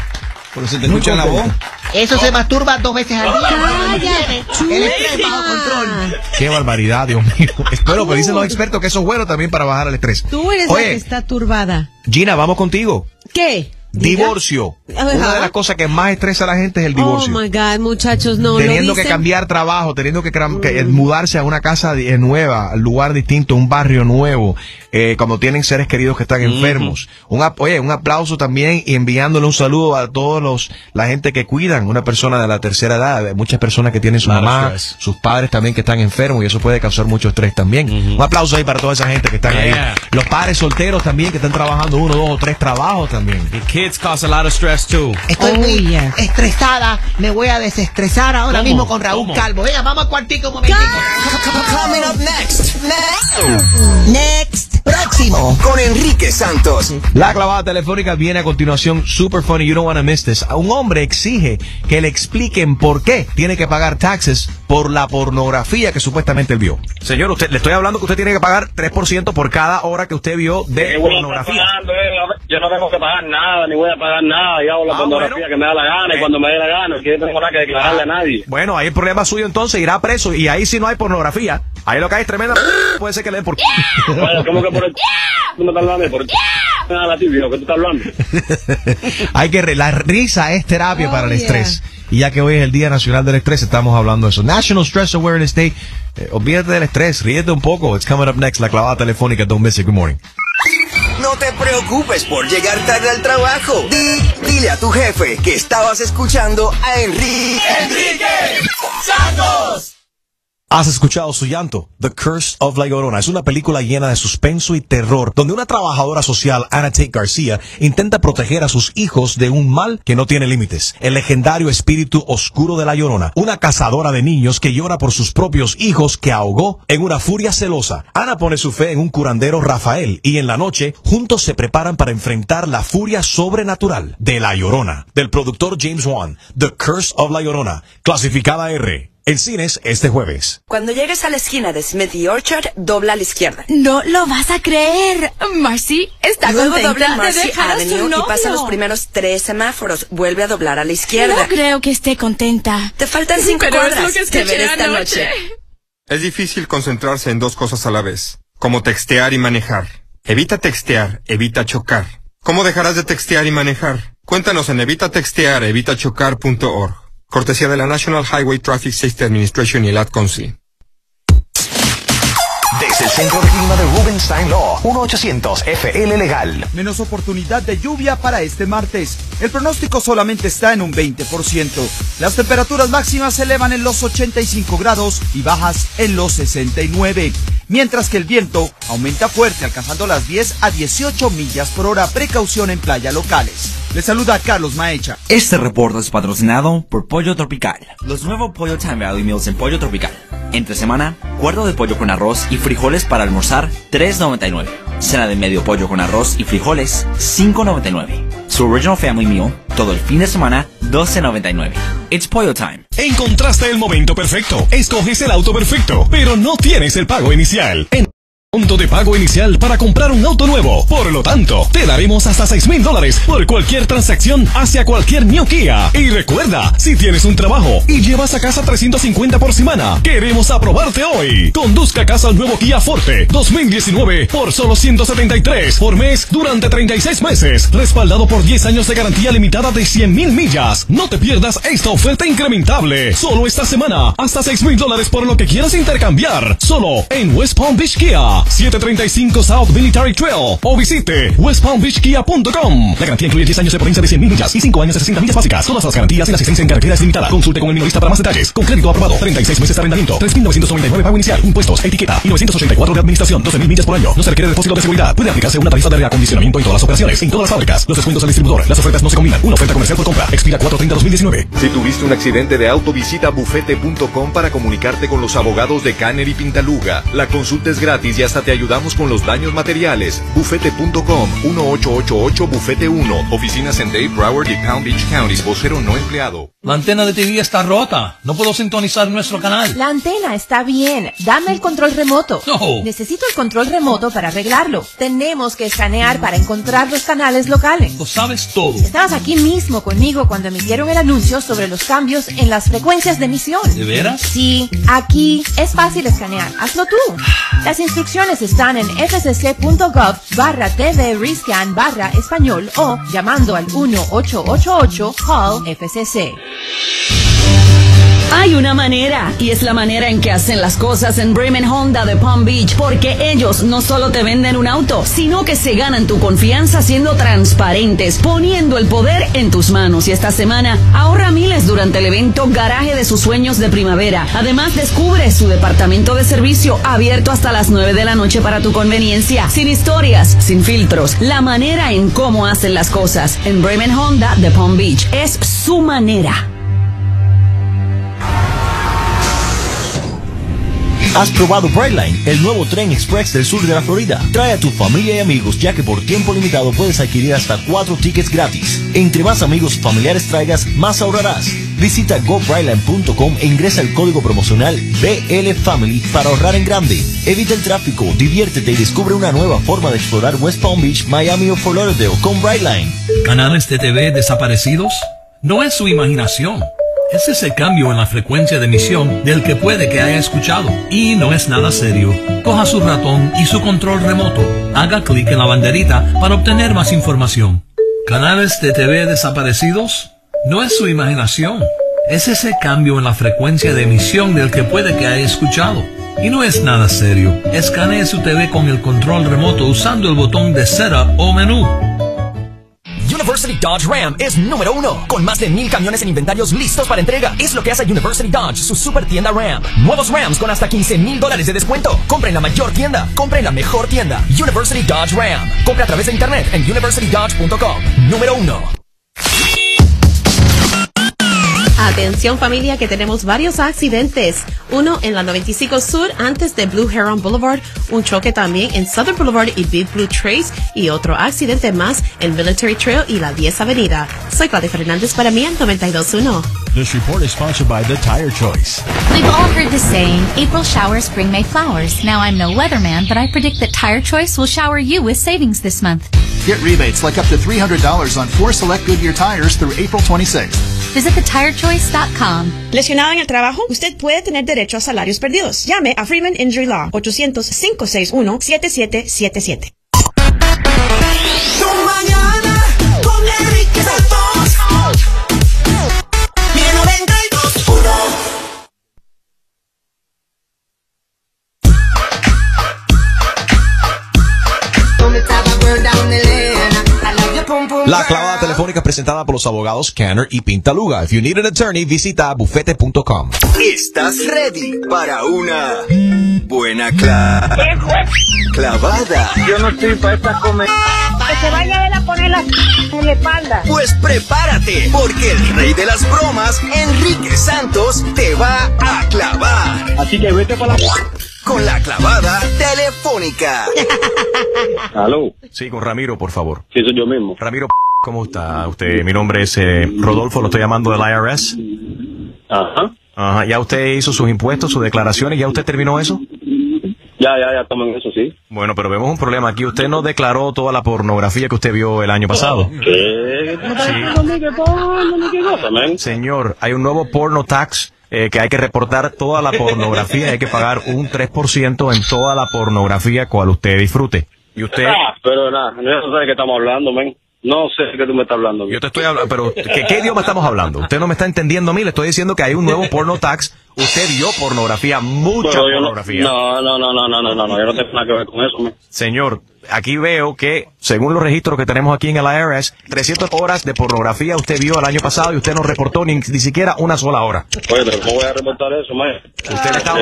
Pero se te Muy escucha la voz. Eso se masturba dos veces al día. Estrés bajo control. Qué barbaridad, Dios mío. Espero, pero dicen los expertos que eso es bueno también para bajar el estrés. Tú eres la que está turbada. Gina, vamos contigo. ¿Qué? Divorcio. Ajá. Una de las cosas que más estresa a la gente es el divorcio. Oh my God, muchachos, no. teniendo lo que cambiar trabajo, teniendo que, eh, mudarse a una casa eh, nueva, al lugar distinto, un barrio nuevo, eh, cuando tienen seres queridos que están enfermos. Un, ap- oye, un aplauso también y enviándole un saludo a todos los, la gente que cuidan, una persona de la tercera edad, hay muchas personas que tienen su of mamá, sus padres también que están enfermos y eso puede causar mucho estrés también. Un aplauso ahí para toda esa gente que están Yeah. ahí. Los padres solteros también que están trabajando uno, dos o tres trabajos también. The kids cause a lot of stress too. Estoy Oh, muy yeah. estresada. Me voy a desestresar ahora ¿Cómo? mismo con Raúl ¿Cómo? Calvo. Venga, vamos al cuartico un momentico. Coming up next. Next. Próximo. Con Enrique Santos. La clavada telefónica viene a continuación. Super funny, you don't wanna miss this. Un hombre exige que le expliquen por qué tiene que pagar taxes por la pornografía que supuestamente él vio. Señor, usted le estoy hablando que usted tiene que pagar 3% por cada hora que usted vio de pornografía. Yo no tengo que pagar nada, ni voy a pagar nada. Yo hago la Ah, pornografía bueno. que me da la gana y cuando me dé la gana. Que yo no tengo nada que declararle a nadie. Bueno, ahí el problema suyo entonces irá preso y ahí si no hay pornografía. Ahí lo que hay es tremenda. Puede ser que le den por. ¿cómo que por el... ¿Tú me estás hablando por el... a la tibia, que tú estás hablando. Hay que re- la risa es terapia Oh, para el yeah. estrés. Y ya que hoy es el Día Nacional del Estrés, estamos hablando de eso. National Stress Awareness Day. Eh, olvídate del estrés, ríete un poco. It's coming up next, la clavada telefónica. Don't miss it. Good morning. No te preocupes por llegar tarde al trabajo. Di- dile a tu jefe que estabas escuchando a Enrique. Enrique Santos. Has escuchado su llanto, The Curse of La Llorona. Es una película llena de suspenso y terror, donde una trabajadora social, Anna Tate García, intenta proteger a sus hijos de un mal que no tiene límites. El legendario espíritu oscuro de La Llorona, una cazadora de niños que llora por sus propios hijos que ahogó en una furia celosa. Ana pone su fe en un curandero Rafael y en la noche juntos se preparan para enfrentar la furia sobrenatural de La Llorona, del productor James Wan, The Curse of La Llorona, clasificada R. En cines este jueves. Cuando llegues a la esquina de Smith y Orchard, dobla a la izquierda. No lo vas a creer. Marcy está Luego contenta dobla de Marcy dejar a su y pasa los primeros tres semáforos. Vuelve a doblar a la izquierda. No creo que esté contenta. Te faltan cinco Pero es lo que Te veré esta anoche. noche. Es difícil concentrarse en dos cosas a la vez, como textear y manejar. Evita textear, evita chocar. ¿Cómo dejarás de textear y manejar? Cuéntanos en evitaTextear, Cortesía de la National Highway Traffic Safety Administration y el Ad Council. Desde el Centro de Clima de Rubenstein Law, 1-800-FL Legal. Menos oportunidad de lluvia para este martes. El pronóstico solamente está en un 20%. Las temperaturas máximas se elevan en los 85 grados y bajas en los 69. Mientras que el viento aumenta fuerte, alcanzando las 10 a 18 millas por hora. Precaución en playa locales. Le saluda Carlos Maecha. Este reporte es patrocinado por Pollo Tropical. Los nuevos Pollo Time Value Meals en Pollo Tropical. Entre semana, cuarto de pollo con arroz y frijoles para almorzar, 3.99. Cena de medio pollo con arroz y frijoles, 5.99. Su Original Family Meal, todo el fin de semana, 12.99. It's Pollo Time. Encontraste el momento perfecto. Escoges el auto perfecto, pero no tienes el pago inicial. Monto de pago inicial para comprar un auto nuevo. Por lo tanto, te daremos hasta 6 mil dólares por cualquier transacción hacia cualquier New Kia. Y recuerda, si tienes un trabajo y llevas a casa 350 por semana, queremos aprobarte hoy. Conduzca a casa el nuevo Kia Forte 2019 por solo 173 por mes durante 36 meses. Respaldado por 10 años de garantía limitada de 100 mil millas. No te pierdas esta oferta incrementable. Solo esta semana, hasta 6 mil dólares por lo que quieras intercambiar. Solo en West Palm Beach Kia. 735 South Military Trail o visite westpalmbeachkia.com. La garantía incluye 10 años de potencia de 100 mil millas y 5 años de 60 millas básicas. Todas las garantías y la asistencia en carretera es limitada. Consulte con el minorista para más detalles. Con crédito aprobado. 36 meses de arrendamiento. 3.999 pago inicial. Impuestos, etiqueta y 984 de administración. 12 mil millas por año. No se requiere depósito de seguridad. Puede aplicarse una tarifa de reacondicionamiento en todas las operaciones. En todas las fábricas. Los descuentos al distribuidor. Las ofertas no se combinan. Una oferta comercial por compra. Expira 430-2019. Si tuviste un accidente de auto, visita bufete.com para comunicarte con los abogados de Canner y Pintaluga. La consulta es gratis y hasta te ayudamos con los daños materiales. Bufete.com 1888 Bufete 1. Oficinas en Dave, Broward y Palm Beach Counties. Vocero no empleado. La antena de TV está rota. No puedo sintonizar nuestro canal. La antena está bien. Dame el control remoto. No. Necesito el control remoto para arreglarlo. Tenemos que escanear para encontrar los canales locales. Lo sabes todo. Estabas aquí mismo conmigo cuando emitieron el anuncio sobre los cambios en las frecuencias de emisión. ¿De veras? Sí, aquí es fácil escanear. Hazlo tú. Las instrucciones están en fcc.gov barra TV Rescan barra español o llamando al 1888 Call FCC. Yeah. Hay una manera, y es la manera en que hacen las cosas en Bremen Honda de Palm Beach, porque ellos no solo te venden un auto, sino que se ganan tu confianza siendo transparentes, poniendo el poder en tus manos. Y esta semana ahorra miles durante el evento Garaje de sus sueños de primavera. Además, descubre su departamento de servicio abierto hasta las 9 de la noche para tu conveniencia, sin historias, sin filtros, la manera en cómo hacen las cosas. En Bremen Honda de Palm Beach es su manera. ¿Has probado Brightline, el nuevo tren express del sur de la Florida? Trae a tu familia y amigos ya que por tiempo limitado puedes adquirir hasta cuatro tickets gratis. Entre más amigos familiares traigas, más ahorrarás. Visita gobrightline.com e ingresa el código promocional BLFamily para ahorrar en grande. Evita el tráfico, diviértete y descubre una nueva forma de explorar West Palm Beach, Miami o Fort con Brightline. Canales de TV desaparecidos no es su imaginación, Es ese cambio en la frecuencia de emisión del que puede que haya escuchado. Y no es nada serio. Coja su ratón y su control remoto. Haga clic en la banderita para obtener más información. ¿Canales de TV desaparecidos? No es su imaginación. Es ese cambio en la frecuencia de emisión del que puede que haya escuchado. Y no es nada serio. Escanee su TV con el control remoto usando el botón de Setup o menú. University Dodge Ram es número uno, con más de mil camiones en inventarios listos para entrega. Es lo que hace University Dodge, su super tienda Ram. Nuevos Rams con hasta 15 mil dólares de descuento. Compra en la mayor tienda, compra en la mejor tienda. University Dodge Ram. Compra a través de internet en universitydodge.com. Número uno. Atención familia que tenemos varios accidentes. Uno en la 95 Sur antes de Blue Heron Boulevard, un choque también en Southern Boulevard y Big Blue Trace y otro accidente más en Military Trail y la 10 Avenida. Soy Claudia Fernández para mí en 92.1. This report is sponsored by The Tire Choice. We've all heard the saying, April showers bring May flowers. Now, I'm no weatherman, but I predict that Tire Choice will shower you with savings this month. Get rebates like up to $300 on four select Goodyear tires through April 26th. Visit thetirechoice.com. Lesionado en el trabajo, usted puede tener derecho a salarios perdidos. Llame a Freeman Injury Law 800 561 7777. La clavada telefónica es presentada por los abogados Canner y Pintaluga. If you need an attorney, visita bufete.com. ¿Estás ready para una buena cla- clavada? Yo no estoy para esta comer. Que se vaya él a poner la en la espalda. Pues prepárate, porque el rey de las bromas, Enrique Santos, te va a clavar. Así que vete para la... Con la clavada telefónica. Aló. Sí, con Ramiro, por favor. Sí, soy yo mismo. Ramiro, ¿cómo está usted? Mi nombre es eh, Rodolfo, lo estoy llamando del IRS. Ajá. Ajá. ¿Ya usted hizo sus impuestos, sus declaraciones? ¿Ya usted terminó eso? Ya, ya, ya estamos en eso, sí. Bueno, pero vemos un problema aquí. Usted no declaró toda la pornografía que usted vio el año pasado. ¿Qué? ¿Qué cosa, man? Señor, hay un nuevo porno tax eh, que hay que reportar toda la pornografía y hay que pagar un 3% en toda la pornografía cual usted disfrute. Y usted... Ah, pero nada, no sé de qué estamos hablando, man. No sé de qué tú me estás hablando. Yo te estoy hablando, pero ¿qué, ¿qué idioma estamos hablando? Usted no me está entendiendo a mí, le estoy diciendo que hay un nuevo porno tax. Usted vio pornografía, mucha Pero yo no- pornografía. No, no, no, no, no, no, no, no, yo no tengo nada que ver con eso, man. Señor, aquí veo que, según los registros que tenemos aquí en el IRS, 300 horas de pornografía usted vio el año pasado y usted no reportó ni, ni siquiera una sola hora. Oye, pero ¿cómo voy a reportar eso, man? Usted está...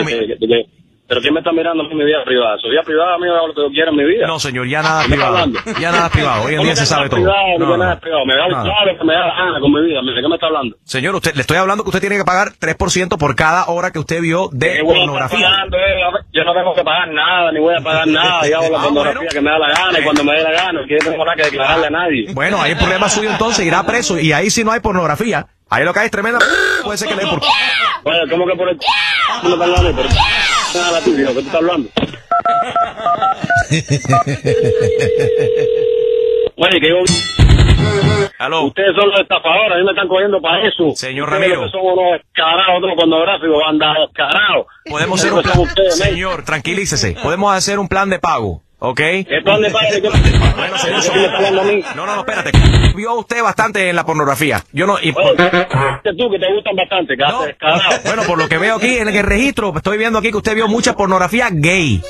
Pero ¿quién me está mirando a mí mi vida privada? Su vida privada, a mí hago lo que yo quiera en mi vida. No, señor, ya nada ¿Qué me está privado. Ya nada privado. Hoy en ¿Cómo día se sabe todo. privado? No, No, nada no. privado. Me da Nada. claro que me da gana con mi vida. ¿De qué me está hablando? Señor, usted, le estoy hablando que usted tiene que pagar 3% por cada hora que usted vio de ¿Qué voy a estar pornografía. pagando, eh? Yo no tengo que pagar nada, ni voy a pagar nada. Yo hago la Ah, pornografía que me da la gana y cuando me dé la gana. Yo no tengo nada que declararle a nadie. Bueno, ahí el problema suyo entonces, irá preso y ahí sí no hay pornografía. Ahí lo que hay es tremenda... Puede ser que le por... Oye, ¿cómo que por el... ¿Cómo me estás hablando? Por el... Nada, tú, viejo, ¿qué tú estás hablando? Oye, que yo... Aló. Ustedes son los estafadores, a mí me están cogiendo para eso. Señor Ustedes Ramiro. lo que Son unos descarados, otros pornográficos, bandas descarados. Podemos hacer un plan... Señor, tranquilícese. Podemos hacer un plan de pago, ¿ok? ¿Qué? ¿Qué- Bueno, señor, ¿Qué? No, no, no, espérate. Vio usted bastante en la pornografía. Yo no... Y por- tú, que te gustan bastante, descarado. Bueno, por lo que veo aquí en el registro, estoy viendo aquí que usted vio mucha pornografía gay.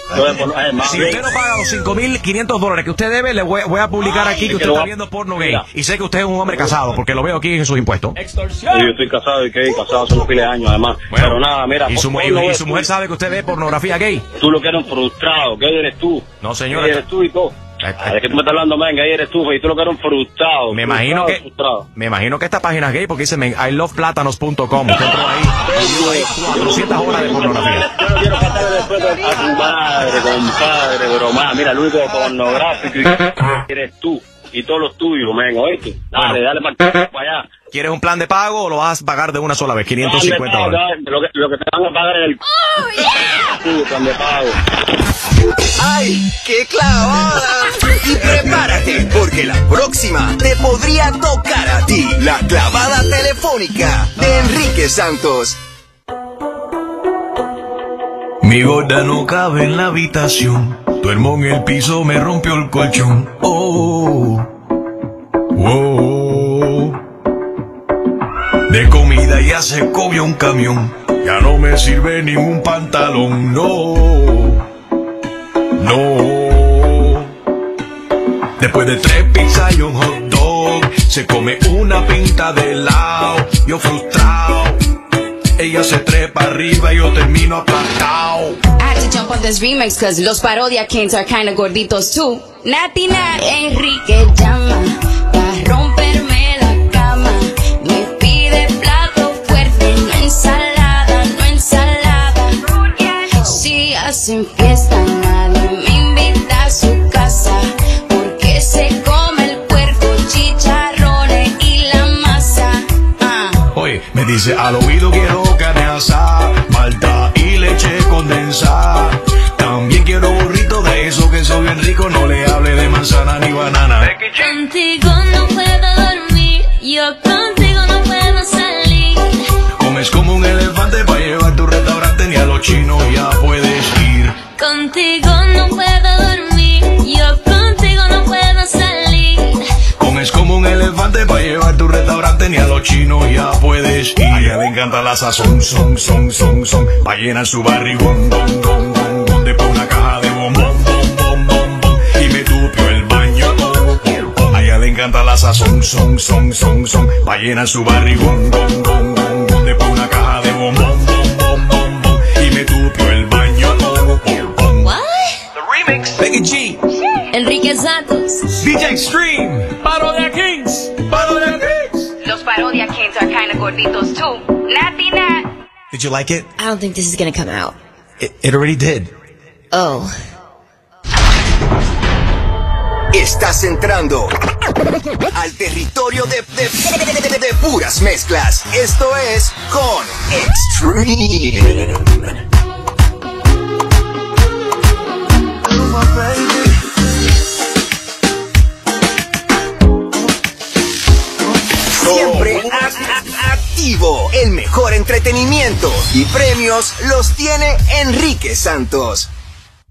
Si usted no paga los 5.500 dólares que usted debe, le voy, voy a publicar aquí que usted está viendo porno gay. Y sé que usted es un hombre casado, porque lo veo aquí en sus impuestos. Sí, yo estoy casado y que casado hace unos piles de años, además. Pero nada, mira, Y su, y- no y su mujer sabe que usted ve pornografía gay. Tú lo que eres un frustrado, que eres tú. No, señor. Que eres tú y todo. ¿De qué tú me estás hablando, man? Ahí eres tú, y tú lo que eres un frustrado. Me imagino que Frustrado. me imagino que esta página es gay porque dice men, iloveplátanos.com. Usted entró ahí y vio ahí 400 horas de pornografía. Yo no quiero pasarle después a tu madre, compadre, broma. Mira, el único pornográfico y- eres tú. Y todos los tuyos, men, oíste. Dale, dale para allá. ¿Quieres un plan de pago o lo vas a pagar de una sola vez? 550 Dale, dólares. Lo que, lo que te van a pagar es el... Sí, plan de pago. ¡Ay, qué clavada! Y prepárate, porque la próxima te podría tocar a ti. La clavada telefónica de Enrique Santos. Mi gorda no cabe en la habitación. Duermo en el piso, me rompió el colchón. Oh, oh. De comida ya se comió un camión. Ya no me sirve ningún pantalón. No, no. Después de tres pizzas y un hot dog, se come una pinta de helado. Yo frustrado. Ella se trepa arriba y yo termino aplastado. I had to jump on this remix cause los parodia kings are kinda gorditos too. Nati Nat, Enrique llama pa' romperme la cama. Me pide plato fuerte, no ensalada, no ensalada. Si hacen fiesta, me dice al oído quiero carne asada, malta y leche condensada. También quiero burrito de eso que soy bien rico, no le hable de manzana ni banana. Contigo no puedo dormir, yo contigo no puedo salir. Comes como un elefante para llevar tu restaurante, ni a los chinos ya puedes ir. Contigo no puedo un elefante para llevar tu restaurante, ni a los chinos ya puedes ir. A ella le encanta la sazón, son, son, son, son, pa' llenar su barrigón, don, don, don, don. Después una caja de bombón, bom, bom, bom, bom, y me tupió el baño, oh, oh, oh. A ella le encanta la sazón, son, son, son, son, pa' llenar su barrigón, don, don, don, don. Después una caja de bombón, bom, bom, bom, bom, y me tupió el baño, oh, oh, oh. What? Becky G, Enrique Santos. DJ Kings, Parodia Kings. Los parodia kings are kinda gorditos too. Nati Nat. Did you like it? I don't think this is gonna come out. It, it already did. Oh. Estás entrando al territorio de, de- de- de- de puras mezclas. Esto es con Extreme. El mejor entretenimiento y premios los tiene Enrique Santos.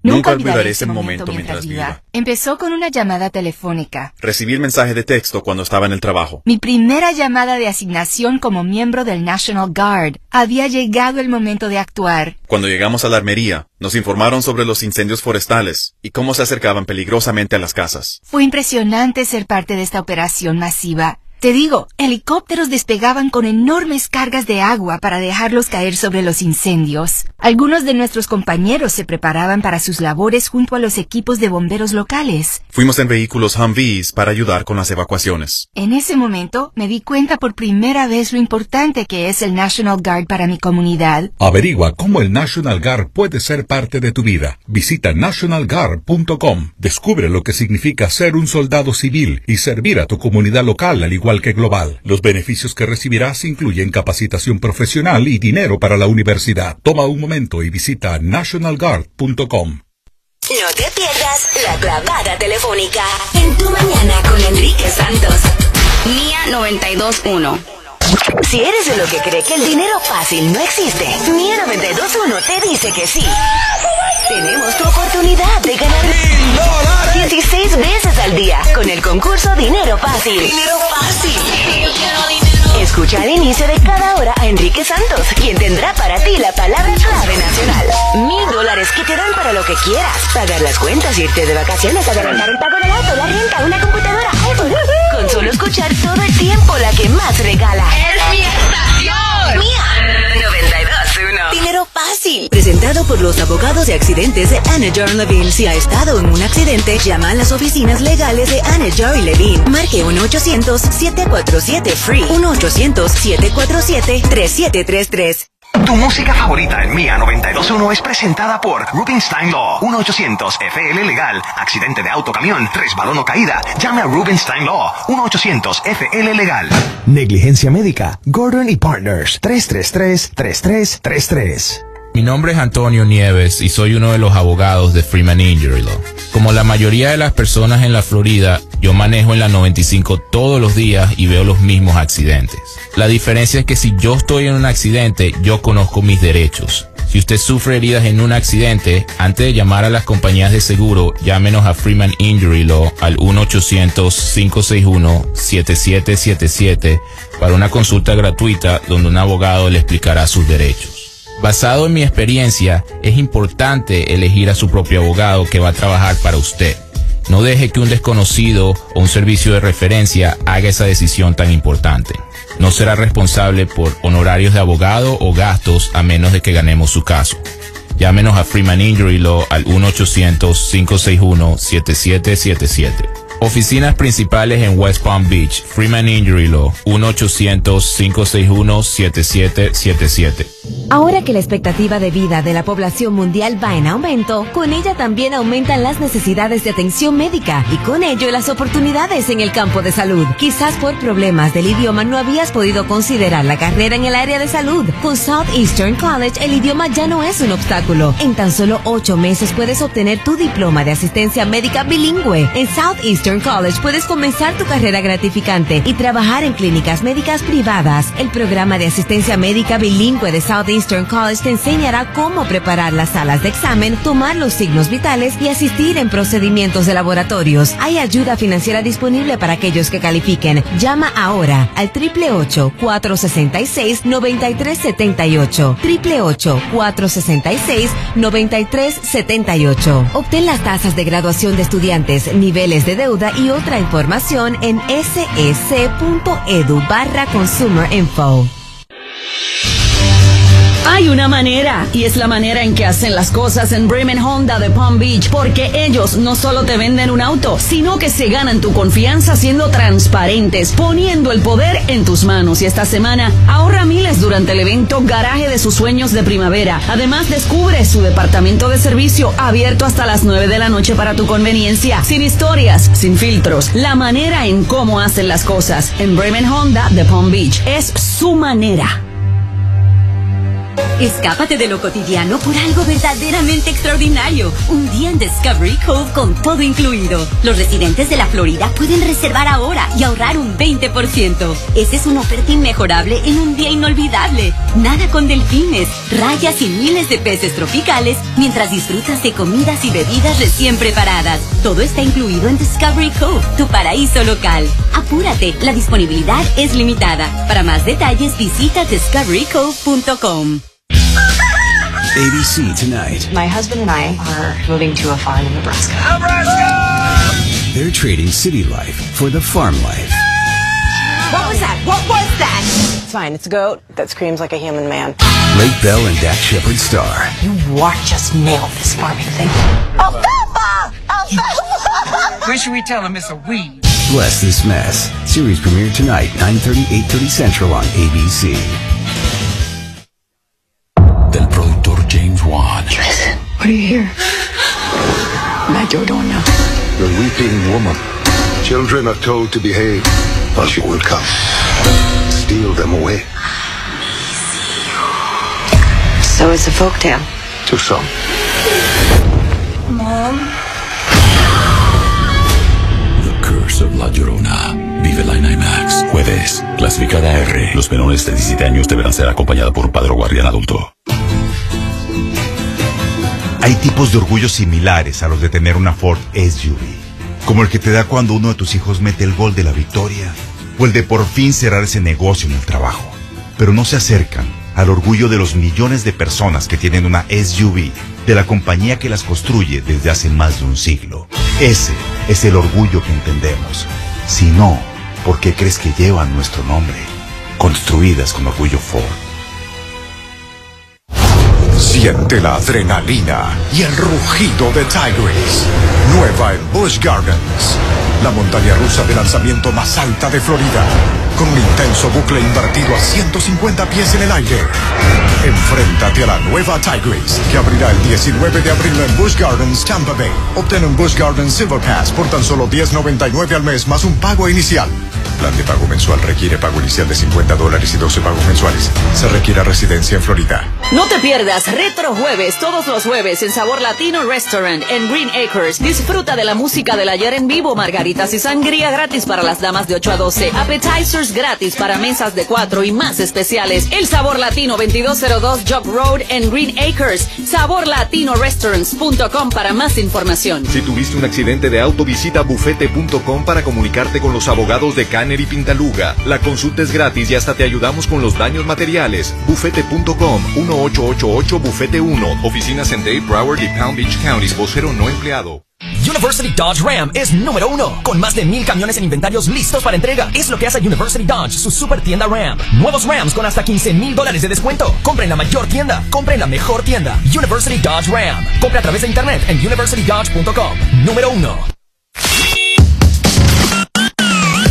Nunca olvidaré ese momento mientras viva. Empezó con una llamada telefónica. Recibí el mensaje de texto cuando estaba en el trabajo. Mi primera llamada de asignación como miembro del National Guard. Había llegado el momento de actuar. Cuando llegamos a la armería, nos informaron sobre los incendios forestales y cómo se acercaban peligrosamente a las casas. Fue impresionante ser parte de esta operación masiva. Te digo, helicópteros despegaban con enormes cargas de agua para dejarlos caer sobre los incendios. Algunos de nuestros compañeros se preparaban para sus labores junto a los equipos de bomberos locales. Fuimos en vehículos Humvees para ayudar con las evacuaciones. En ese momento me di cuenta por primera vez lo importante que es el National Guard para mi comunidad. Averigua cómo el National Guard puede ser parte de tu vida. Visita nationalguard.com. Descubre lo que significa ser un soldado civil y servir a tu comunidad local al igual que global. Los beneficios que recibirás incluyen capacitación profesional y dinero para la universidad. Toma un momento y visita nationalguard.com. No te pierdas la clavada telefónica en tu mañana con Enrique Santos. Mía 921. Si eres de lo que cree que el dinero fácil no existe, Mía 921 te dice que sí. Tenemos tu oportunidad de ganar 16 veces al día con el concurso Dinero Fácil. Dinero Fácil. Escucha al inicio de cada hora a Enrique Santos, quien tendrá para ti la palabra clave nacional. Mil dólares que te dan para lo que quieras. Pagar las cuentas, irte de vacaciones, adelantar el pago del auto, la renta, una computadora, iPhone. Con solo escuchar todo el tiempo la que más regala. ¡Es mi Fácil. Presentado por los abogados de accidentes de Anajar Levine. Si ha estado en un accidente, llama a las oficinas legales de Anajar y Levine. Marque 1-800-747-FREE. 1-800-747-3733. Tu música favorita en Mía 921 es presentada por Rubinstein Law. 1-800 FL Legal. Accidente de auto, camión, resbalón o caída. Llame a Rubinstein Law. 1-800 FL Legal. Negligencia médica. Gordon y Partners. 333-3333. Mi nombre es Antonio Nieves y soy uno de los abogados de Freeman Injury Law. Como la mayoría de las personas en la Florida, yo manejo en la 95 todos los días y veo los mismos accidentes. La diferencia es que si yo estoy en un accidente, yo conozco mis derechos. Si usted sufre heridas en un accidente, antes de llamar a las compañías de seguro, llámenos a Freeman Injury Law al 1-800-561-7777 para una consulta gratuita donde un abogado le explicará sus derechos. Basado en mi experiencia, es importante elegir a su propio abogado que va a trabajar para usted. No deje que un desconocido o un servicio de referencia haga esa decisión tan importante. No será responsable por honorarios de abogado o gastos a menos de que ganemos su caso. Llámenos a Freeman Injury Law al 1-800-561-7777. Oficinas principales en West Palm Beach, Freeman Injury Law, 1-800-561-7777. Ahora que la expectativa de vida de la población mundial va en aumento, con ella también aumentan las necesidades de atención médica y con ello las oportunidades en el campo de salud. Quizás por problemas del idioma no habías podido considerar la carrera en el área de salud. Con Southeastern College el idioma ya no es un obstáculo. En tan solo ocho meses puedes obtener tu diploma de asistencia médica bilingüe. En Southeastern College puedes comenzar tu carrera gratificante y trabajar en clínicas médicas privadas. El programa de asistencia médica bilingüe de Southeastern College te enseñará cómo preparar las salas de examen, tomar los signos vitales y asistir en procedimientos de laboratorios. Hay ayuda financiera disponible para aquellos que califiquen. Llama ahora al 888-466-9378. 888-466-9378. Obtén las tasas de graduación de estudiantes, niveles de deuda y otra información en sec.edu barra consumer info. Hay una manera, y es la manera en que hacen las cosas en Bremen Honda de Palm Beach, porque ellos no solo te venden un auto, sino que se ganan tu confianza siendo transparentes, poniendo el poder en tus manos. Y esta semana ahorra miles durante el evento Garaje de sus sueños de primavera. Además, descubre su departamento de servicio abierto hasta las 9 de la noche para tu conveniencia, sin historias, sin filtros. La manera en cómo hacen las cosas en Bremen Honda de Palm Beach es su manera. Escápate de lo cotidiano por algo verdaderamente extraordinario. Un día en Discovery Cove con todo incluido. Los residentes de la Florida pueden reservar ahora y ahorrar un 20%. Esa es una oferta inmejorable en un día inolvidable. Nada con delfines, rayas y miles de peces tropicales mientras disfrutas de comidas y bebidas recién preparadas. Todo está incluido en Discovery Cove, tu paraíso local. Apúrate, la disponibilidad es limitada. Para más detalles visita discoverycove.com. ABC tonight. My husband and I are moving to a farm in Nebraska. Nebraska! They're trading city life for the farm life. What was that? What was that? It's fine. It's a goat that screams like a human man. Lake Bell and Dak Shepard star. You watch us nail this farming thing. Alfalfa! Alfalfa! When should we tell him it's a weed? Bless this mess. Series premiere tonight, 9:30, 8:30 Central on ABC. Productor James Wan. What do you hear? I'm at your door now. The weeping woman. Children are told to behave, or she will come. Steal them away. So it's a folktale. To some. Mom? The Curse of La Llorona. Vívela en IMAX. Jueves. Clasificada R. Los menores de 17 años deberán ser acompañados por un padre o guardián adulto. Hay tipos de orgullo similares a los de tener una Ford SUV, como el que te da cuando uno de tus hijos mete el gol de la victoria, o el de por fin cerrar ese negocio en el trabajo. Pero no se acercan al orgullo de los millones de personas que tienen una SUV de la compañía que las construye desde hace más de un siglo. Ese es el orgullo que entendemos. Si no, ¿por qué crees que llevan nuestro nombre? Construidas con orgullo Ford. Siente la adrenalina y el rugido de Tigris. Nueva en Busch Gardens. La montaña rusa de lanzamiento más alta de Florida. Con un intenso bucle invertido a 150 pies en el aire. Enfréntate a la nueva Tigris, que abrirá el 19 de abril en Busch Gardens, Tampa Bay. Obtén un Busch Gardens Silver Pass por tan solo $10.99 al mes más un pago inicial. Plan de pago mensual requiere pago inicial de 50 dólares y 12 pagos mensuales. Se requiere residencia en Florida. No te pierdas Retro Jueves todos los jueves en Sabor Latino Restaurant en Green Acres. Disfruta de la música del ayer en vivo, margaritas y sangría gratis para las damas de 8 a 12, appetizers gratis para mesas de 4 y más especiales. El Sabor Latino 2202 Job Road en Green Acres. SaborLatinoRestaurants.com para más información. Si tuviste un accidente de auto, visita bufete.com para comunicarte con los abogados de Canner Pintaluga. La consulta es gratis y hasta te ayudamos con los daños materiales. Bufete.com 1888 Bufete 1. Oficinas en Dade, Broward y Palm Beach Counties. Vocero no empleado. University Dodge Ram es número uno, con más de mil camiones en inventarios listos para entrega. Es lo que hace University Dodge, su super tienda Ram. Nuevos Rams con hasta 15 mil dólares de descuento. Compra en la mayor tienda, compra en la mejor tienda. University Dodge Ram. Compra a través de internet en universitydodge.com. Número uno.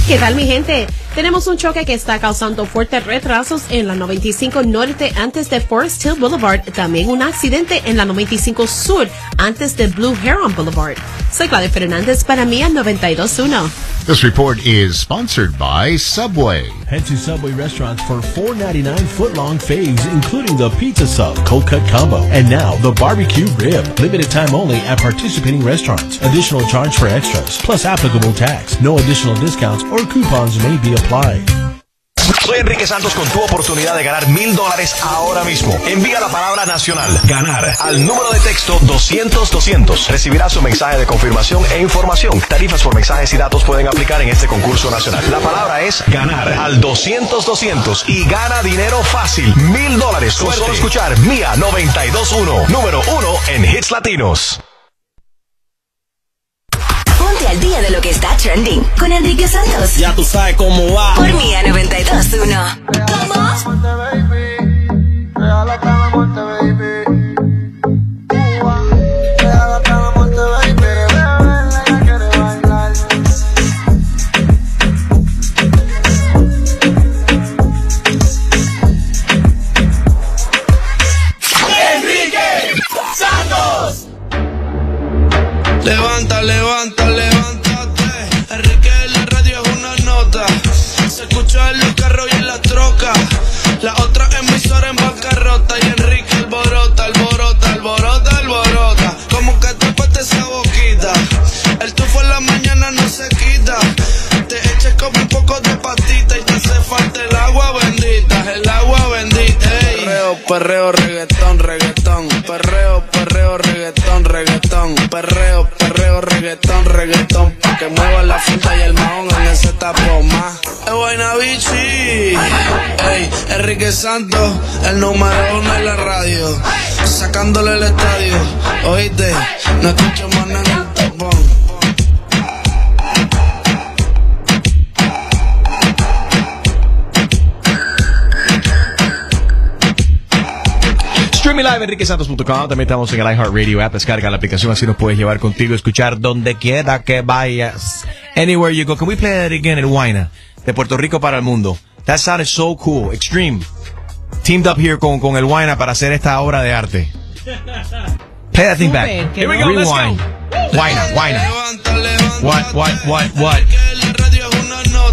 ¿Qué tal mi gente? Tenemos un choque que está causando fuertes retrasos en la 95 Norte antes de Forest Hill Boulevard. También un accidente en la 95 Sur antes de Blue Heron Boulevard. Soy Claudia Fernández para mí 921. This report is sponsored by Subway. Head to Subway restaurants for $4.99 foot-long faves, including the pizza sub, cold cut combo, and now the barbecue rib. Limited time only at participating restaurants. Additional charge for extras, plus applicable tax. No additional discounts or coupons may be applied. Soy Enrique Santos con tu oportunidad de ganar mil dólares ahora mismo. Envía la palabra nacional, ganar, al número de texto 200-200. Recibirás su mensaje de confirmación e información. Tarifas por mensajes y datos pueden aplicar en este concurso nacional. La palabra es ganar al 200-200 y gana dinero fácil. Mil dólares. Solo escuchar Mía 92.1, número uno en hits latinos. Ponte al día de lo que está trending con Enrique Santos. Ya tú sabes cómo va. Por Mía 92.1. Enrique Levanta, levanta, levántate. Enrique en la radio es una nota. Se escucha en los carros y en la troca. La otra emisora en bancarrota. Y Enrique alborota, alborota, alborota, alborota. Como que te pate esa boquita. El tufo en la mañana no se quita. Te eches como un poco de patita y te hace falta el agua bendita. El agua bendita. Perreo, perreo, reggaetón, reggaetón. Perreo, perreo, reggaetón, reggaetón. Perreo, perreo, reggaetón, reggaetón. Pa' que mueva la fruta y el mahón en ese tapón más. Es buena bichi. Ey, Enrique Santos, el número uno en la radio. Sacándole el estadio. Oíste, no escucho más en el tapón. Streaming live en enriquesantos.com. También estamos en el iHeartRadio app. Descarga la aplicación, así nos puedes llevar contigo, escuchar donde quiera que vayas. Anywhere you go. Can we play that again in Huayna? De Puerto Rico para el mundo. That sound is so cool. Extreme. Teamed up here con, con el Huayna para hacer esta obra de arte. Play that thing back. Here we go, let's Rewind. go. Huayna, Huayna. What, what, what, what?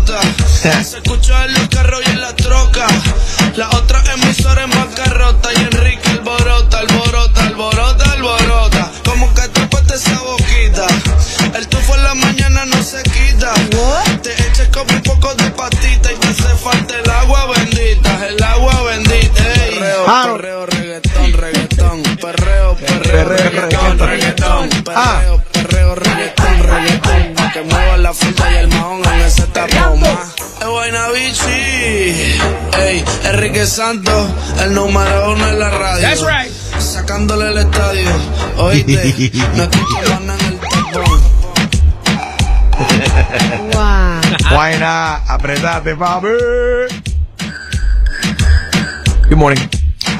Nota. Se escucha en los carros y en la troca. La otra emisora en bancarrota. Y Enrique alborota, alborota, alborota, alborota. Como que tapaste esa boquita. El tufo en la mañana no se quita. Te eches como un poco de patita. Y te hace falta el agua bendita. El agua bendita. Ey. Perreo, perreo, reggaetón, reggaetón. Perreo, perreo, reggaetón, reggaetón. Perreo, perreo, reggaetón, reggaetón. Que mueva la fruta y el mahón en ese tapón más. Es buena bichi. Ey, Enrique Santos, el número uno en la radio. That's right. Sacándole el estadio. Oíste, no escucho en el tapón. Huayna, apretate, papi. Good morning.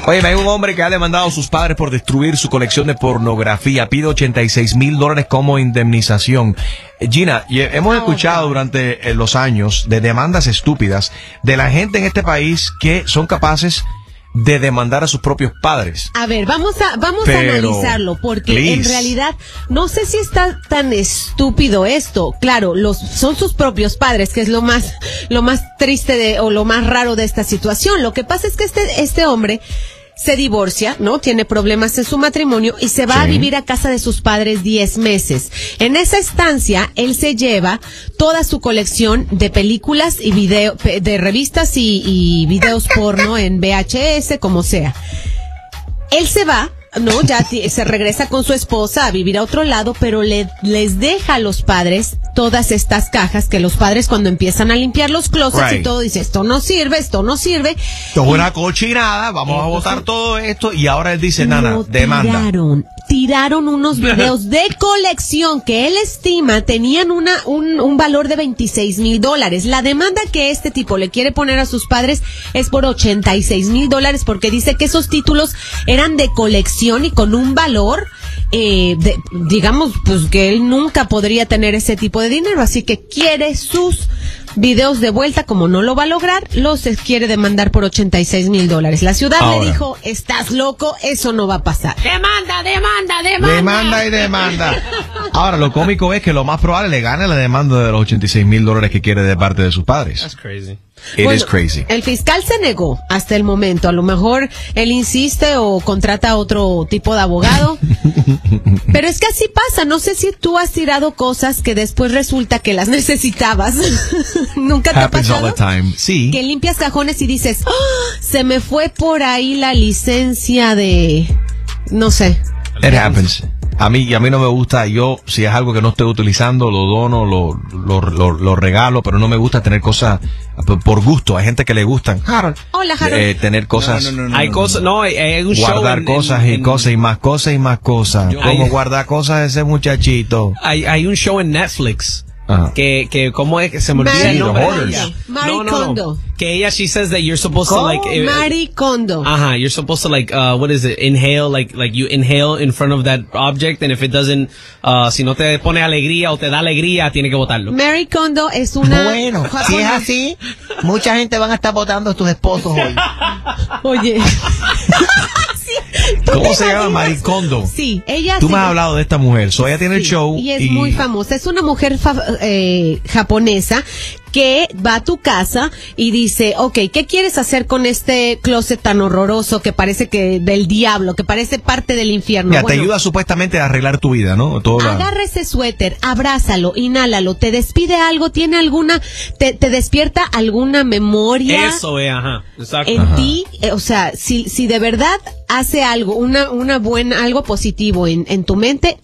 Oye, hay un hombre que ha demandado a sus padres por destruir su colección de pornografía. Pide 86 mil dólares como indemnización. Gina, hemos escuchado durante eh, los años de demandas estúpidas de la gente en este país que son capaces de demandar a sus propios padres. A ver, vamos a vamos a analizarlo porque en realidad no sé si está tan estúpido esto. Claro, los son sus propios padres, que es lo más lo más triste de o lo más raro de esta situación. Lo que pasa es que este este hombre se divorcia, ¿no? Tiene problemas en su matrimonio y se va a vivir a casa de sus padres 10 meses. En esa estancia, él se lleva toda su colección de películas y video, de revistas y, y videos porno en VHS, como sea. Él se va, no, ya se regresa con su esposa a vivir a otro lado, pero le, les deja a los padres todas estas cajas que los padres cuando empiezan a limpiar los closets y Right. todo dice esto no sirve, esto no sirve. Esto es una cochinada, vamos a votar todo esto y ahora él dice, nana, Lo demanda. Tiraron, tiraron unos videos de colección que él estima tenían una, un, un valor de 26 mil dólares. La demanda que este tipo le quiere poner a sus padres es por 86 mil dólares porque dice que esos títulos eran de colección y con un valor, eh, de, digamos, pues que él nunca podría tener ese tipo de dinero. Así que quiere sus videos de vuelta, como no lo va a lograr, los quiere demandar por 86 mil dólares. La ciudad Ahora. le dijo, estás loco, eso no va a pasar. Demanda, demanda, demanda. Demanda y demanda. Ahora, lo cómico es que lo más probable le gane la demanda de los 86 mil dólares que quiere de parte de sus padres. That's crazy. It Bueno, is crazy. El fiscal se negó hasta el momento. A lo mejor él insiste o contrata a otro tipo de abogado. Pero es que así pasa. No sé si tú has tirado cosas que después resulta que las necesitabas. Nunca te ha Happens all pasado. the time. Sí. Que limpias cajones y dices, "Ah, se me fue por ahí la licencia de, no sé. It happens. A mí, y a mí no me gusta, yo, si es algo que no estoy utilizando, lo dono, lo, lo, lo, lo regalo, pero no me gusta tener cosas por, gusto. Hay gente que le gustan Hola, Harold. eh, tener cosas. hay cosas, no, hay, hay un show guardar en- cosas en- y en- cosas y más cosas y más cosas. Yo- ¿Cómo guardar cosas de ese muchachito? hay, hay un show en Netflix Que, que cómo es que se me olvida Mary el nombre de Kondo. ella. Mary no, no, Kondo. no. Que ella, she says that you're supposed to like. eh, Mari Kondo. Ajá, you're supposed to like, uh, what is it? Inhale, like, like you inhale in front of that object, and if it doesn't, uh, si no te pone alegría o te da alegría, tiene que botarlo. Mary Kondo es una. Bueno, si es así, mucha gente van a estar votando a tus esposos hoy. Oye. ¿Cómo se llama Maricondo? Sí, ella Tú se- me has hablado de esta mujer. So, ella tiene el show. y es muy famosa. Es una mujer fa- eh, japonesa que va a tu casa y dice, ok, ¿qué quieres hacer con este closet tan horroroso que parece que del diablo, que parece parte del infierno? Mira, te ayuda supuestamente a arreglar tu vida, ¿no? Todo la- Agarra ese suéter, abrázalo, inhálalo, te despide algo, tiene alguna, te, te despierta alguna memoria Eso es, ajá. Exacto. en ti, eh, o sea, si, si de verdad hace algo, una, una buena, algo positivo en, en tu mente,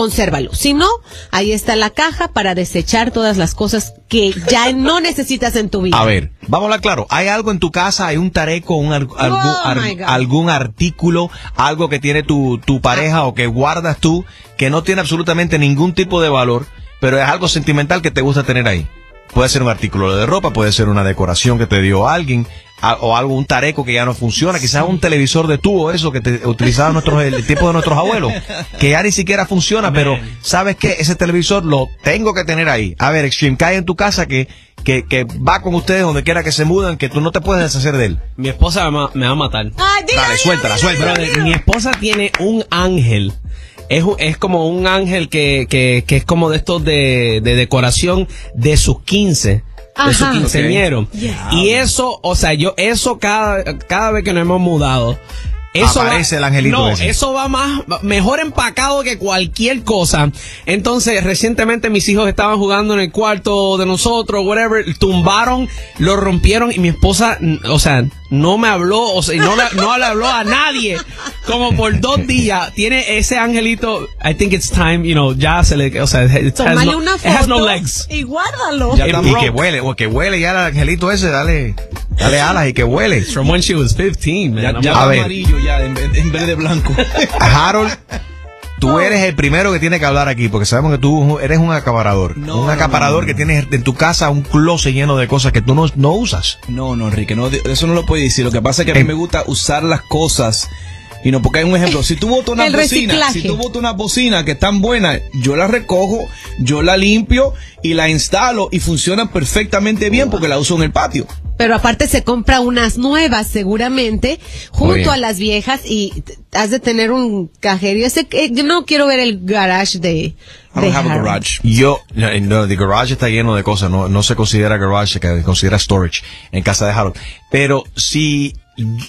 consérvalo. Si no, ahí está la caja para desechar todas las cosas que ya no necesitas en tu vida. A ver, vamos a hablar claro. ¿Hay algo en tu casa? ¿Hay un tareco, un algún, Oh, ar- algún artículo, algo que tiene tu, tu pareja o que guardas tú, que no tiene absolutamente ningún tipo de valor, pero es algo sentimental que te gusta tener ahí? Puede ser un artículo de ropa, puede ser una decoración que te dio alguien, a- o algo, un tareco que ya no funciona, quizás un televisor de tubo, eso que te utilizaban nuestros, el tiempo de nuestros abuelos, que ya ni siquiera funciona, pero ¿sabes qué? Ese televisor lo tengo que tener ahí. A ver, Extreme, ¿qué hay en tu casa que, que, que va con ustedes donde quiera que se mudan, que tú no te puedes deshacer de él? Mi esposa me, va- me va a matar. Dale, suéltala, suéltala. Mi esposa tiene un ángel. Es, un- es como un ángel que, que, que es como de estos de, de decoración de sus 15. De su quinceañero. Y eso, o sea, yo, eso cada, cada vez que nos hemos mudado, eso Aparece va- el angelito No, ese. eso va más, mejor empacado que cualquier cosa. Entonces, recientemente mis hijos estaban jugando en el cuarto de nosotros, whatever, tumbaron, lo rompieron y mi esposa, o sea, no me habló, o sea, y no, le- no le habló a nadie. Como por dos días. Tiene ese angelito, I think it's time, you know, ya se le, o sea, it has no, una it has no foto legs. y guárdalo. Ya y que huele, o que huele ya el angelito ese, dale, dale alas y que huele. From when she was 15, man. Ya- ya like- a ver. amarillo ya en vez, en vez de blanco. Harold, tú eres el primero que tiene que hablar aquí, porque sabemos que tú eres un acaparador. No, un acaparador no, no, que tienes en tu casa un closet lleno de cosas que tú no, no usas. No, no, Enrique, no, de- eso no lo puedo decir. Lo que pasa es que a mí me gusta usar las cosas. Y no, porque hay un ejemplo. Si tú botas una bocina, si tú botas una bocina que están buenas, yo la recojo, yo la limpio y la instalo y funcionan perfectamente bien porque la uso en el patio. Pero aparte se compra unas nuevas seguramente junto a las viejas y has de tener un cajero. Que yo no quiero ver el garage de, de Harold. Yo, no, no, el garage está lleno de cosas, no, no se considera garage, se considera storage en casa de Harold. Pero si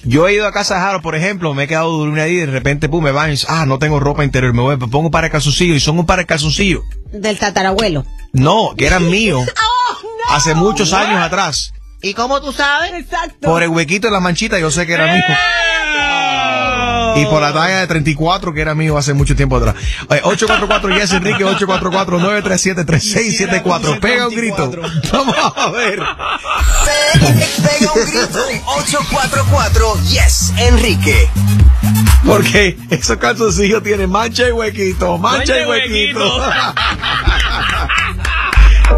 Yo he ido a casa de Harold, por ejemplo, me he quedado durmiendo ahí y de repente, pum, me baño y ah, no tengo ropa interior, me voy, me pongo un par de calzoncillos y son un par de calzoncillos. Del tatarabuelo. No, que eran míos hace muchos años atrás. ¿Y cómo tú sabes? Exacto. Por el huequito de la manchita yo sé que era mío. Y por la talla de 34 que era mío hace mucho tiempo atrás. Oye, 844 Yes Enrique 844-937-3674. Pega un grito. Vamos a ver. Pega un grito. 844 Yes Enrique. Porque esos calzoncillos tienen mancha y huequito. Mancha y huequito.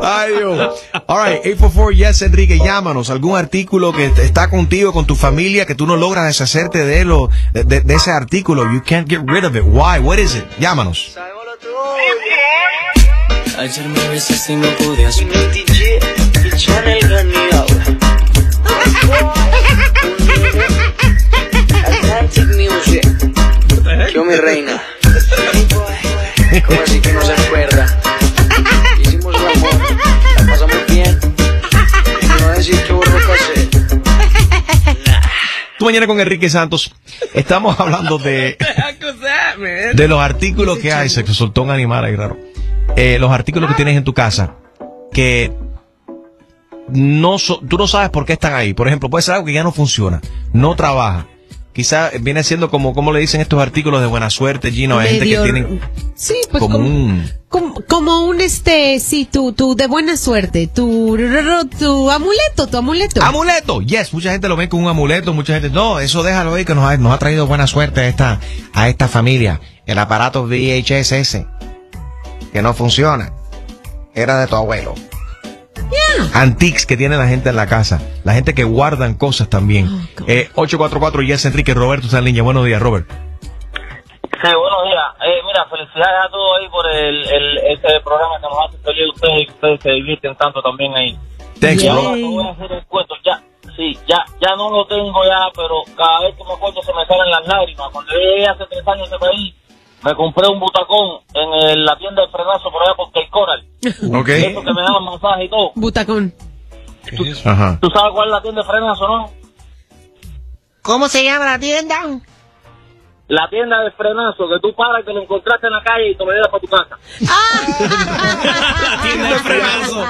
Ay, Dios. All right, 844 Yes Enrique, llámanos. Algún artículo que está contigo, con tu familia, que tú no logras deshacerte de, lo, de, de- de ese artículo. You can't get rid of it. Why? What is it? Llámanos. Ayer me besaste y no podías Y el DJ y Channel ganía Atlantic Music Yo mi reina ¿Cómo así que no se acuerda? Decir que Tú mañana con Enrique Santos. Estamos hablando de, de los artículos que hay. Se soltó un animal ahí raro. Eh, los artículos que tienes en tu casa que no so- tú no sabes por qué están ahí. Por ejemplo, puede ser algo que ya no funciona, no trabaja. Quizá viene siendo como, como le dicen estos artículos de buena suerte, Gino. Hay gente que tienen Sí, pues como como, un... como, como un este, sí, tu, tu de buena suerte, tu, tu amuleto, tu amuleto. Amuleto, yes, mucha gente lo ve con un amuleto, mucha gente, no, eso déjalo ahí que nos ha, nos ha traído buena suerte a esta, a esta familia. El aparato VHS ese, que no funciona, era de tu abuelo. Antiques que tiene la gente en la casa, la gente que guardan cosas también. eh, 844 Yes Enrique, Roberto está en línea. Buenos días, Robert. Sí, buenos días. Eh, mira, felicidades a todos ahí por el, el, este programa que nos hace feliz ustedes y que ustedes se divierten tanto también ahí. Thanks, y bro. ahora te voy a hacer el cuento. Ya, sí, ya, ya no lo tengo ya, pero cada vez que me acuerdo se me salen las lágrimas. Cuando yo llegué hace tres años a este país, me compré un butacón en el- la tienda de frenazo por allá por Cape Coral. Ok. Eso que me daban masaje y todo. Butacón. Ajá. ¿Tú sabes cuál es la tienda de frenazo, no? ¿Cómo se llama la tienda? La tienda de frenazo que tú paras y te lo encontraste en la calle y te lo llevas para tu casa. La tienda de frenazo.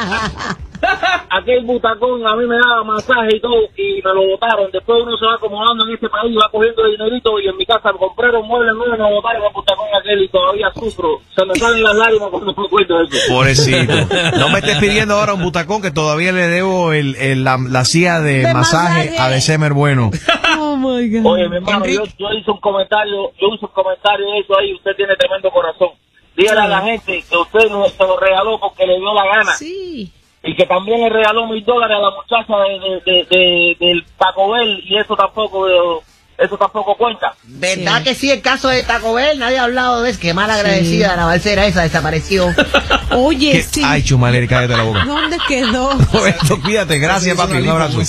Aquel butacón a mí me daba masaje y todo y me lo botaron. Después uno se va acomodando en este país, va cogiendo dinerito y en mi casa me compraron muebles nuevos, me botaron el butacón aquel y todavía sufro. Se me salen las lágrimas cuando me acuerdo de eso. Pobrecito. No me estés pidiendo ahora un butacón que todavía le debo el, el- la, la silla de, De masaje, masaje. a December Bueno. Oh my God. Oye, mi hermano, yo, yo hice un comentario, yo hice un comentario de eso ahí, usted tiene tremendo corazón. Dígale a la gente que usted no se lo regaló porque le dio la gana. Sí. Y que también le regaló mil dólares a la muchacha de, de, de- de- del Taco Bell y eso tampoco, eso tampoco cuenta. ¿Verdad que sí? El caso de Taco Bell, nadie ha hablado de eso. Qué mal agradecida la balsera esa, desapareció. Oye, ¿Qué? sí. Ay, chumaleri, cállate la boca. ¿Dónde quedó? Roberto, cuídate, gracias papi, un abrazo.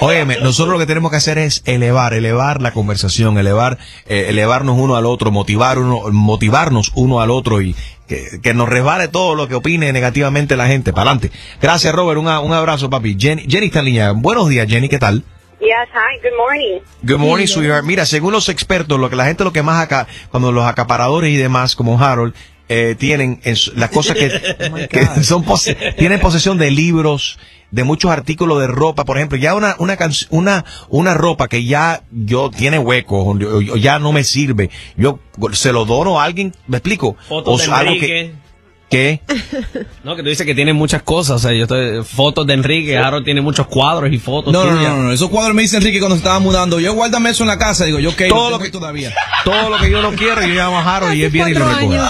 Óyeme, nosotros lo que tenemos que hacer es elevar, elevar la conversación, elevar, eh, elevarnos uno al otro, motivar uno, motivarnos uno al otro y que, que nos resbale todo lo que opine negativamente la gente. Para adelante. Gracias, Robert, un, abrazo, papi. Jenny, Jenny está en línea. Buenos días, Jenny, ¿qué tal? Yes, hi, good morning. Good morning, sweetheart. Mira, según los expertos, lo que la gente lo que más acá, cuando los acaparadores y demás, como Harold, eh, tienen en su- las cosas que, que son pose- tienen posesión de libros, de muchos artículos de ropa, por ejemplo, ya una una una una ropa que ya yo tiene huecos ya no me sirve, yo se lo dono a alguien, ¿me explico? Fotos de algo Enrique. que ¿Qué? No, que tú dices que tiene muchas cosas. O sea, yo estoy, fotos de Enrique. Harold tiene muchos cuadros y fotos. No, no, tuyas. no, no, esos cuadros me dice Enrique cuando se estaba mudando. Yo guárdame eso en la casa. Digo, yo, ok, Todo lo tengo todavía. Todo lo que yo no quiero, yo llamo a Harold y él viene y lo recoge.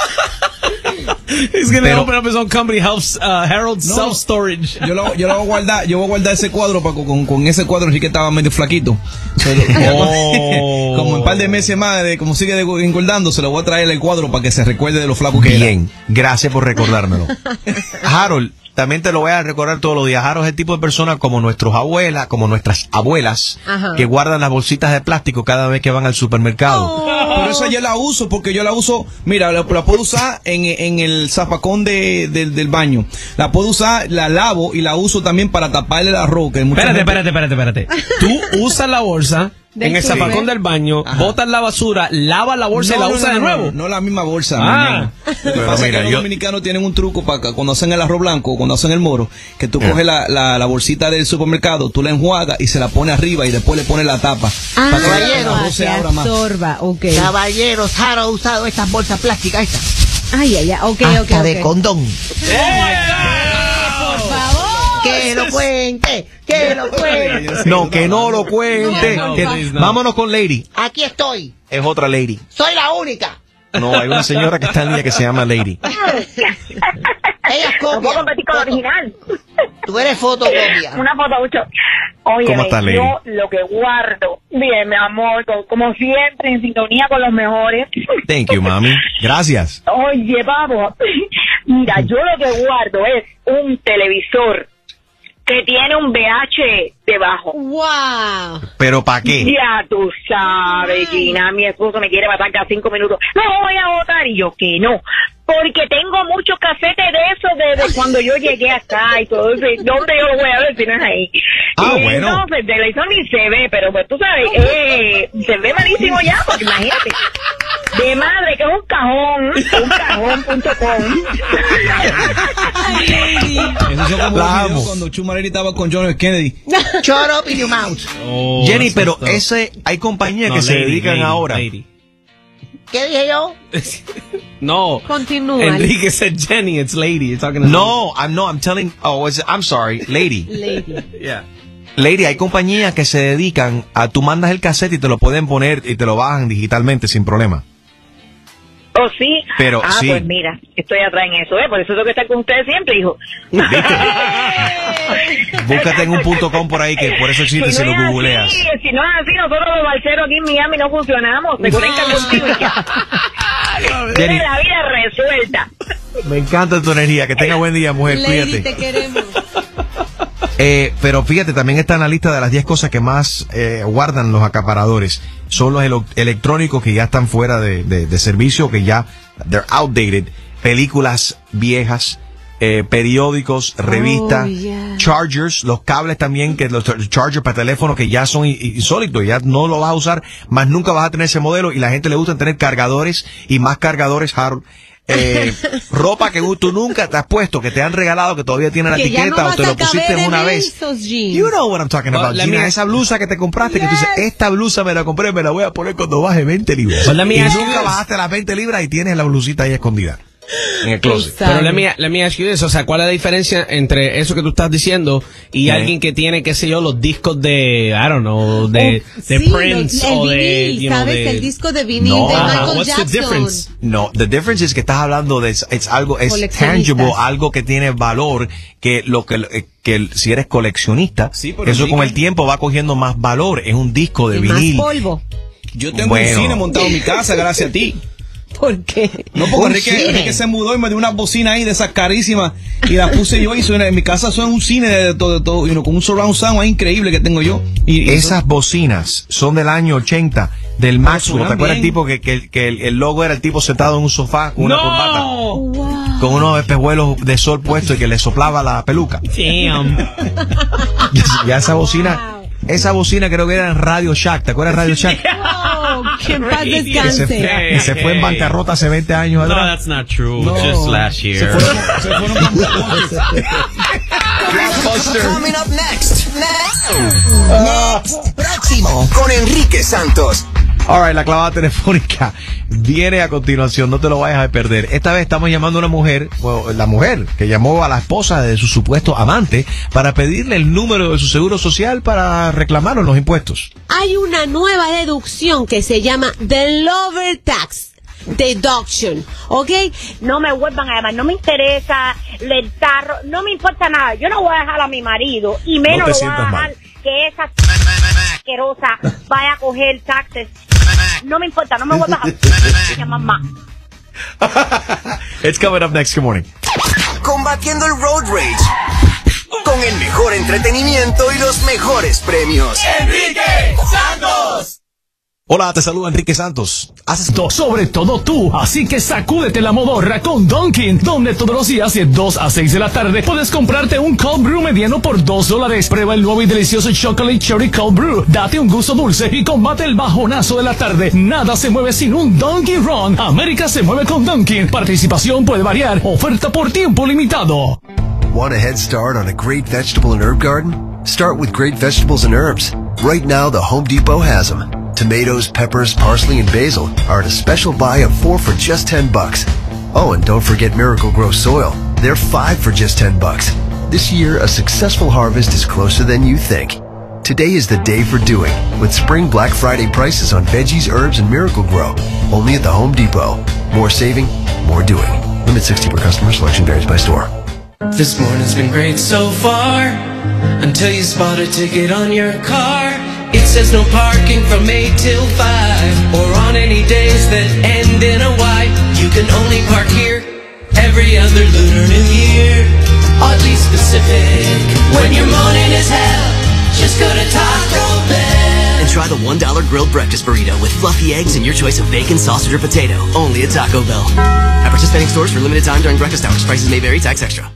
He's gonna Pero- open up his own company, House, uh, Harold No. Self Storage. Yo lo, yo lo voy a guardar, yo voy a guardar ese cuadro Paco, con, con ese cuadro Enrique estaba medio flaquito. Se lo- Oh. Como en un par de meses más, de, como sigue engordando, se lo voy a traer el cuadro para que se recuerde de lo flaco que era. Bien, gracias por recordármelo. Harold, también te lo voy a recordar todos los días. Es el tipo de persona como nuestras abuelas, como nuestras abuelas, Ajá. que guardan las bolsitas de plástico cada vez que van al supermercado. Pero esa yo la uso porque yo la uso, mira, la, la puedo usar en, en el zafacón de, del- del baño. La puedo usar, la lavo y la uso también para taparle la roca. Espérate, espérate, espérate, espérate. Tú usas la bolsa en el zapacón del baño, Ajá. botas la basura, lavas la bolsa y la usas de nuevo. No, la misma bolsa. Ah. Lo que Pero pasa es mira, que los dominicanos tienen un truco para cuando hacen el arroz blanco, cuando hacen el moro, que tú coges la, la, la bolsita del supermercado, tú la enjuagas y se la pones arriba y después le pones la tapa. Ah, para que se abra más. Absorba, ok. Caballeros, Jaro ha usado estas bolsas plásticas estas. Ay, ay, ay, ok, Hasta ok, de condón. Favor. Que lo cuente, que lo cuente. No, que no lo cuente. No, Que-. Vámonos con Lady. Aquí estoy. Es otra Lady. Soy la única. No, hay una señora que está en línea que se llama Lady. Ella es copia. No puedo competir con la original. Tú eres fotocopia. Una foto mucho. Oye, ¿Cómo está, Lady? yo lo que guardo, bien, mi amor, co- como siempre, en sintonía con los mejores. Thank you, mami. Gracias. Oye, vamos. Mira, yo lo que guardo es un televisor que tiene un VH debajo. ¡Wow! ¿Pero para qué? Ya tú sabes, Gina, mi esposo me quiere matar cada cinco minutos. No voy a votar y yo que no. Porque tengo muchos casetes de eso desde cuando yo llegué acá y todo eso. ¿Dónde yo lo voy a ver si no es ahí? Ah, y bueno. Entonces, de la ni se ve, pero pues tú sabes, eh, se ve malísimo ya, porque imagínate. De madre, que es un cajón, un cajón.com. Esos son como La los videos amo. cuando Chumarelli estaba con John F. Kennedy. Shut up in your mouth. Jenny, pero ese hay compañías No, que se lady, dedican lady, ahora. lady. ¿Qué dije yo? No. Continúa. Enrique said Jenny, it's lady. You're talking to No, I'm no, I'm telling. Oh, is it- I'm sorry, Lady. Lady. Yeah. Lady, hay compañías que se dedican a tú mandas el cassette y te lo pueden poner y te lo bajan digitalmente sin problema. ¿Oh, sí? Pero, ah, sí. pues mira, estoy atrás en eso, ¿eh? Por eso tengo que estar con ustedes siempre, hijo. Búscate en un punto com por ahí que por eso existe si no lo es googleas. así, si no es así, nosotros los balseros aquí en Miami no funcionamos. Se conectan contigo y ya. Jenny. Tienes la vida resuelta. Me encanta tu energía. Que tenga buen día, mujer. Lady, Cuídate. te queremos. Eh, pero fíjate, también está en la lista de las 10 cosas que más eh, guardan los acaparadores. Son los electrónicos que ya están fuera de, de- de servicio, que ya they're outdated. Películas viejas, eh, periódicos, revistas, Oh, yeah. chargers, los cables también, que los char- chargers para teléfono que ya son insólitos, ya no lo vas a usar, más nunca vas a tener ese modelo y la gente le gusta tener cargadores y más cargadores, Harold. Eh, ropa que tú nunca te has puesto, que te han regalado, que todavía tiene la Que ya no etiqueta o te lo pusiste en una vez. You know what I'm talking about, Gina. Esa blusa que te compraste, que tú dices, esta blusa me la compré, me la voy a poner cuando baje 20 libras. Me y nunca bajaste las 20 libras y tienes la blusita ahí escondida en el closet. Pero let me, let me ask you this, o sea, ¿cuál es la diferencia entre eso que tú estás diciendo y ¿Qué? alguien que tiene, qué sé yo, los discos de, I don't know, de, Oh, de sí, Prince el o de, vinil, you know, ¿sabes? de- El disco de vinil No. de Michael what's the difference? No, the difference es que estás hablando de, es, es algo, es tangible, algo que tiene valor, que lo que, eh, que si eres coleccionista, Sí, eso con el tiempo va cogiendo más valor, es un disco de Y más vinil. polvo. Yo tengo Bueno. un cine montado en mi casa gracias a ti. ¿Por qué? No, porque Enrique, se mudó y me dio una bocina ahí de esas carísimas y la puse yo y suena, en mi casa suena un cine de todo, de todo y uno, con un surround sound ahí increíble que tengo yo. Y, y Esas bocinas son del año 80, del Maxwell. ¿Te acuerdas el tipo que, que, que el, el logo era el tipo sentado en un sofá con una ¡No! corbata? Con unos espejuelos de sol puestos y que le soplaba la peluca. Damn. Ya esa bocina, esa bocina creo que era en Radio Shack. ¿Te acuerdas de Radio Shack? Oh, que en paz Que se, descanse. fue, que se fue en bancarrota hace 20 años No, atrás. that's not true. No. Just last se year. fueron, se fueron Coming up next. Next. Próximo. Con Enrique Santos. Alright, la clavada telefónica viene a continuación, no te lo vayas a perder. Esta vez estamos llamando a una mujer, bueno, la mujer que llamó a la esposa de su supuesto amante para pedirle el número de su seguro social para reclamarlo en los impuestos. Hay una nueva deducción que se llama The Lover Tax Deduction, ¿ok? No me vuelvan a llamar, no me interesa el tarro, no me importa nada. Yo no voy a dejar a mi marido y menos No lo voy a dejar mal. que esa asquerosa vaya a coger taxes. No me importa, no me vuelvas a llamar más. It's coming up next. Good morning. Combatiendo el road rage. Con el mejor entretenimiento y los mejores premios. Enrique Santos. Hola, te saluda Enrique Santos. Haces todo, sobre todo tú. Así que sacúdete la modorra con Dunkin', donde todos los días de 2 a 6 de la tarde puedes comprarte un cold brew mediano por 2 dólares. Prueba el nuevo y delicioso Chocolate Cherry Cold Brew. Date un gusto dulce y combate el bajonazo de la tarde. Nada se mueve sin un Dunkin' Run. América se mueve con Dunkin'. Participación puede variar. Oferta por tiempo limitado. Want a head start on a great vegetable and herb garden? Start with great vegetables and herbs. Right now, the Home Depot has them. Tomatoes, peppers, parsley, and basil are at a special buy of four for just 10 bucks. Oh, and don't forget Miracle Grow soil. They're five for just 10 bucks. This year, a successful harvest is closer than you think. Today is the day for doing, with spring Black Friday prices on veggies, herbs, and Miracle Grow. Only at the Home Depot. More saving, more doing. Limit 60 per customer. Selection varies by store. This morning's been great so far until you spot a ticket on your car. It says no parking from 8 till 5 or on any days that end in a Y. You can only park here every other Lunar New Year. Oddly specific. When your morning is hell, just go to Taco Bell. And try the $1 grilled breakfast burrito with fluffy eggs and your choice of bacon, sausage, or potato. Only at Taco Bell. At participating stores for limited time during breakfast hours. Prices may vary, tax extra.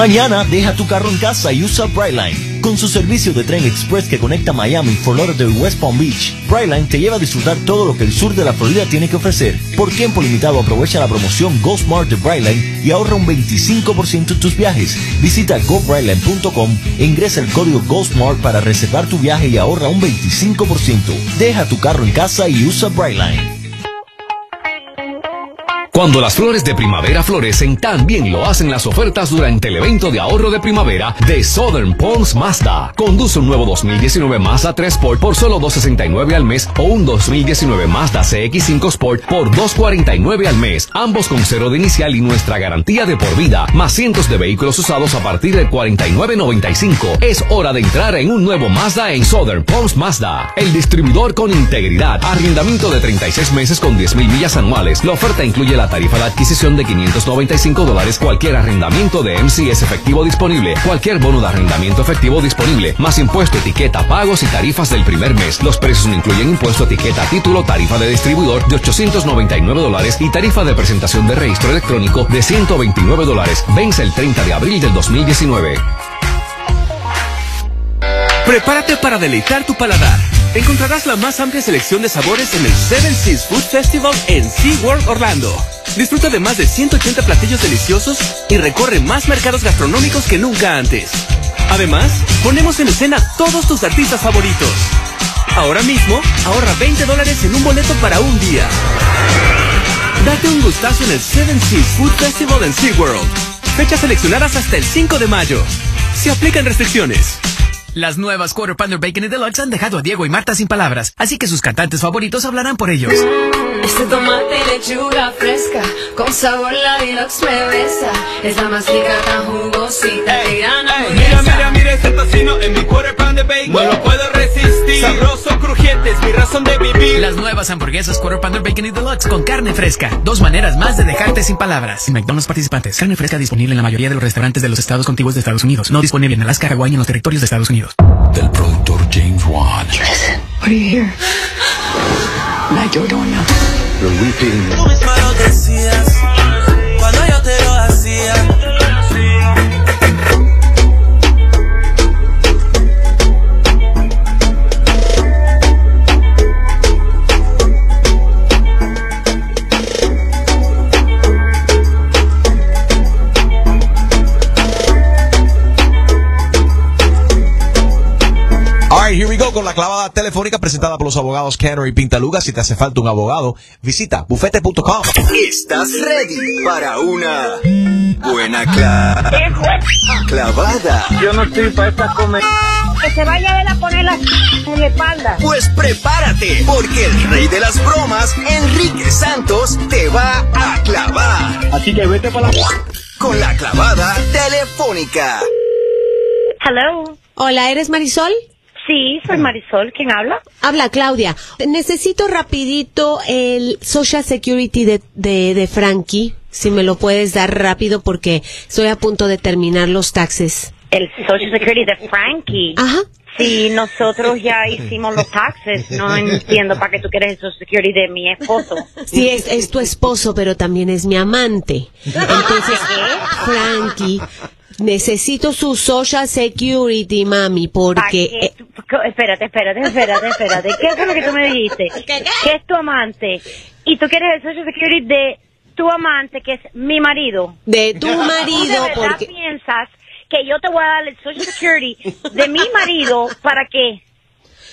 Mañana deja tu carro en casa y usa Brightline. Con su servicio de tren express que conecta Miami, Fort Lauderdale y West Palm Beach, Brightline te lleva a disfrutar todo lo que el sur de la Florida tiene que ofrecer. Por tiempo limitado aprovecha la promoción Go Smart de Brightline y ahorra un 25% en tus viajes. Visita gobrightline.com e ingresa el código GoSmart para reservar tu viaje y ahorra un 25%. Deja tu carro en casa y usa Brightline. Cuando las flores de primavera florecen, también lo hacen las ofertas durante el evento de ahorro de primavera de Southern Palms Mazda. Conduce un nuevo 2019 Mazda 3 Sport por solo $269 al mes o un 2019 Mazda CX5 Sport por $249 al mes. Ambos con cero de inicial y nuestra garantía de por vida, más cientos de vehículos usados a partir de $49.95. Es hora de entrar en un nuevo Mazda en Southern Palms Mazda. El distribuidor con integridad. Arrendamiento de 36 meses con 10.000 millas anuales. La oferta incluye la tarifa de adquisición de 595 dólares, cualquier arrendamiento de MCS efectivo disponible, cualquier bono de arrendamiento efectivo disponible, más impuesto, etiqueta, pagos y tarifas del primer mes. Los precios no incluyen impuesto, etiqueta, título, tarifa de distribuidor de 899 dólares y tarifa de presentación de registro electrónico de 129 dólares. Vence el 30 de abril del 2019. Prepárate para deleitar tu paladar. Encontrarás la más amplia selección de sabores en el Seven Seas Food Festival en SeaWorld Orlando. Disfruta de más de 180 platillos deliciosos y recorre más mercados gastronómicos que nunca antes. Además, ponemos en escena todos tus artistas favoritos. Ahora mismo, ahorra 20 dólares en un boleto para un día. Date un gustazo en el Seven Seas Food Festival en SeaWorld. Fechas seleccionadas hasta el 5 de mayo. Se aplican restricciones. Las nuevas Quarter Pounder Bacon y Deluxe han dejado a Diego y Marta sin palabras, así que sus cantantes favoritos hablarán por ellos. Este tomate y lechuga fresca, con sabor la deluxe me besa. Es la más rica, tan jugosita, Mira, mira, mira este tocino en mi quarter pounder bacon. No lo puedo. Sabroso, crujiente, es mi razón de vivir. Las nuevas hamburguesas Quarter Pounder Bacon y Deluxe con carne fresca. Dos maneras más de dejarte sin palabras. McDonald's participantes. Carne fresca disponible en la mayoría de los restaurantes de los estados contiguos de Estados Unidos. No disponible en Alaska, Hawái y en los territorios de Estados Unidos. Del productor James Wan. What are you here? Like your door now. The Weeping. Tú misma lo decías con la clavada telefónica presentada por los abogados Canary y Pintaluga. Si te hace falta un abogado, visita bufete.com. ¿Estás ready para una buena cla- clavada? Yo no estoy para esta comer. Que se vaya a ver a poner la en la espalda. Pues prepárate, porque el rey de las bromas, Enrique Santos, te va a clavar. Así que vete para la... Con la clavada telefónica. Hello. Hola, ¿eres Marisol? Sí, soy Marisol. ¿Quién habla? Habla Claudia. Necesito rapidito el Social Security de, de, de Frankie, si me lo puedes dar rápido porque estoy a punto de terminar los taxes. El Social Security de Frankie. Ajá. Si nosotros ya hicimos los taxes, no entiendo para qué tú quieres el Social Security de mi esposo. Sí, es, es tu esposo, pero también es mi amante. Entonces, Frankie, necesito su Social Security, mami, ¿Pa' porque... eh, Espérate, espérate, espérate, espérate. ¿Qué fue lo que tú me dijiste? Que es tu amante. Y tú quieres el Social Security de tu amante, que es mi marido. De tu ¿Tú de marido, porque... piensas que yo te voy a dar el Social Security de mi marido para qué?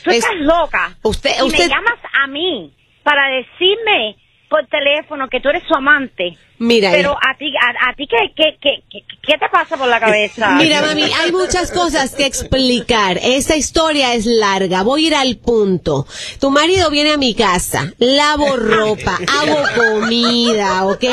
Tú Es- estás loca. Usted- y usted- me llamas a mí para decirme por teléfono que tú eres su amante. Mira, Pero hija. a ti, a, a ti ¿qué, qué, qué, qué, te pasa por la cabeza? Mira, mami, hay muchas cosas que explicar. Esta historia es larga. Voy a ir al punto. Tu marido viene a mi casa, lavo ropa, hago comida, ¿ok?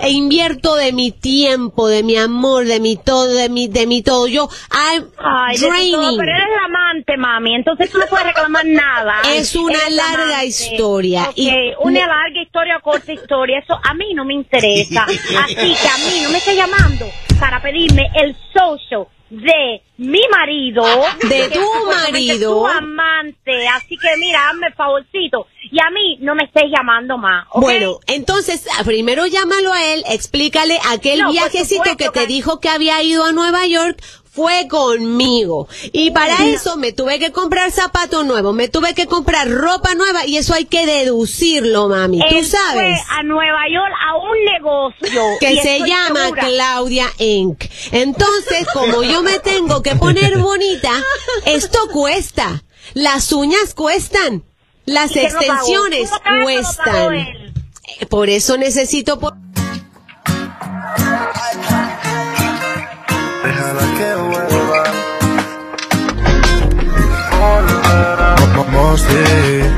E invierto de mi tiempo, de mi amor, de mi todo, de mi, de mi todo. Yo, I'm Ay, tu todo, draining. pero eres la amante, mami, entonces tú no puedes reclamar nada. Es una Eres larga amante. historia. Y- una larga historia o corta historia, eso a mí no me interesa. Así que a mí no me estés llamando para pedirme el social de mi marido. De tu marido. Tu amante. Así que mira, hazme el favorcito. Y a mí no me estés llamando más. Bueno, entonces ah, primero llámalo a él, explícale aquel No, viajecito supuesto, que te dijo que había ido a Nueva York fue conmigo. Y para eso me tuve que comprar zapatos nuevos, me tuve que comprar ropa nueva y eso hay que deducirlo, mami. Tú sabes. Fue a Nueva York a un negocio. que se llama segura- Claudia Inc. Entonces, como yo me tengo que poner bonita, esto cuesta. Las uñas cuestan. Las extensiones ¿Tú lo pagas o lo pagó cuestan. Eh, Por eso necesito... po- Déjala que vuelva. Volverá. Mo- mo- Mostly.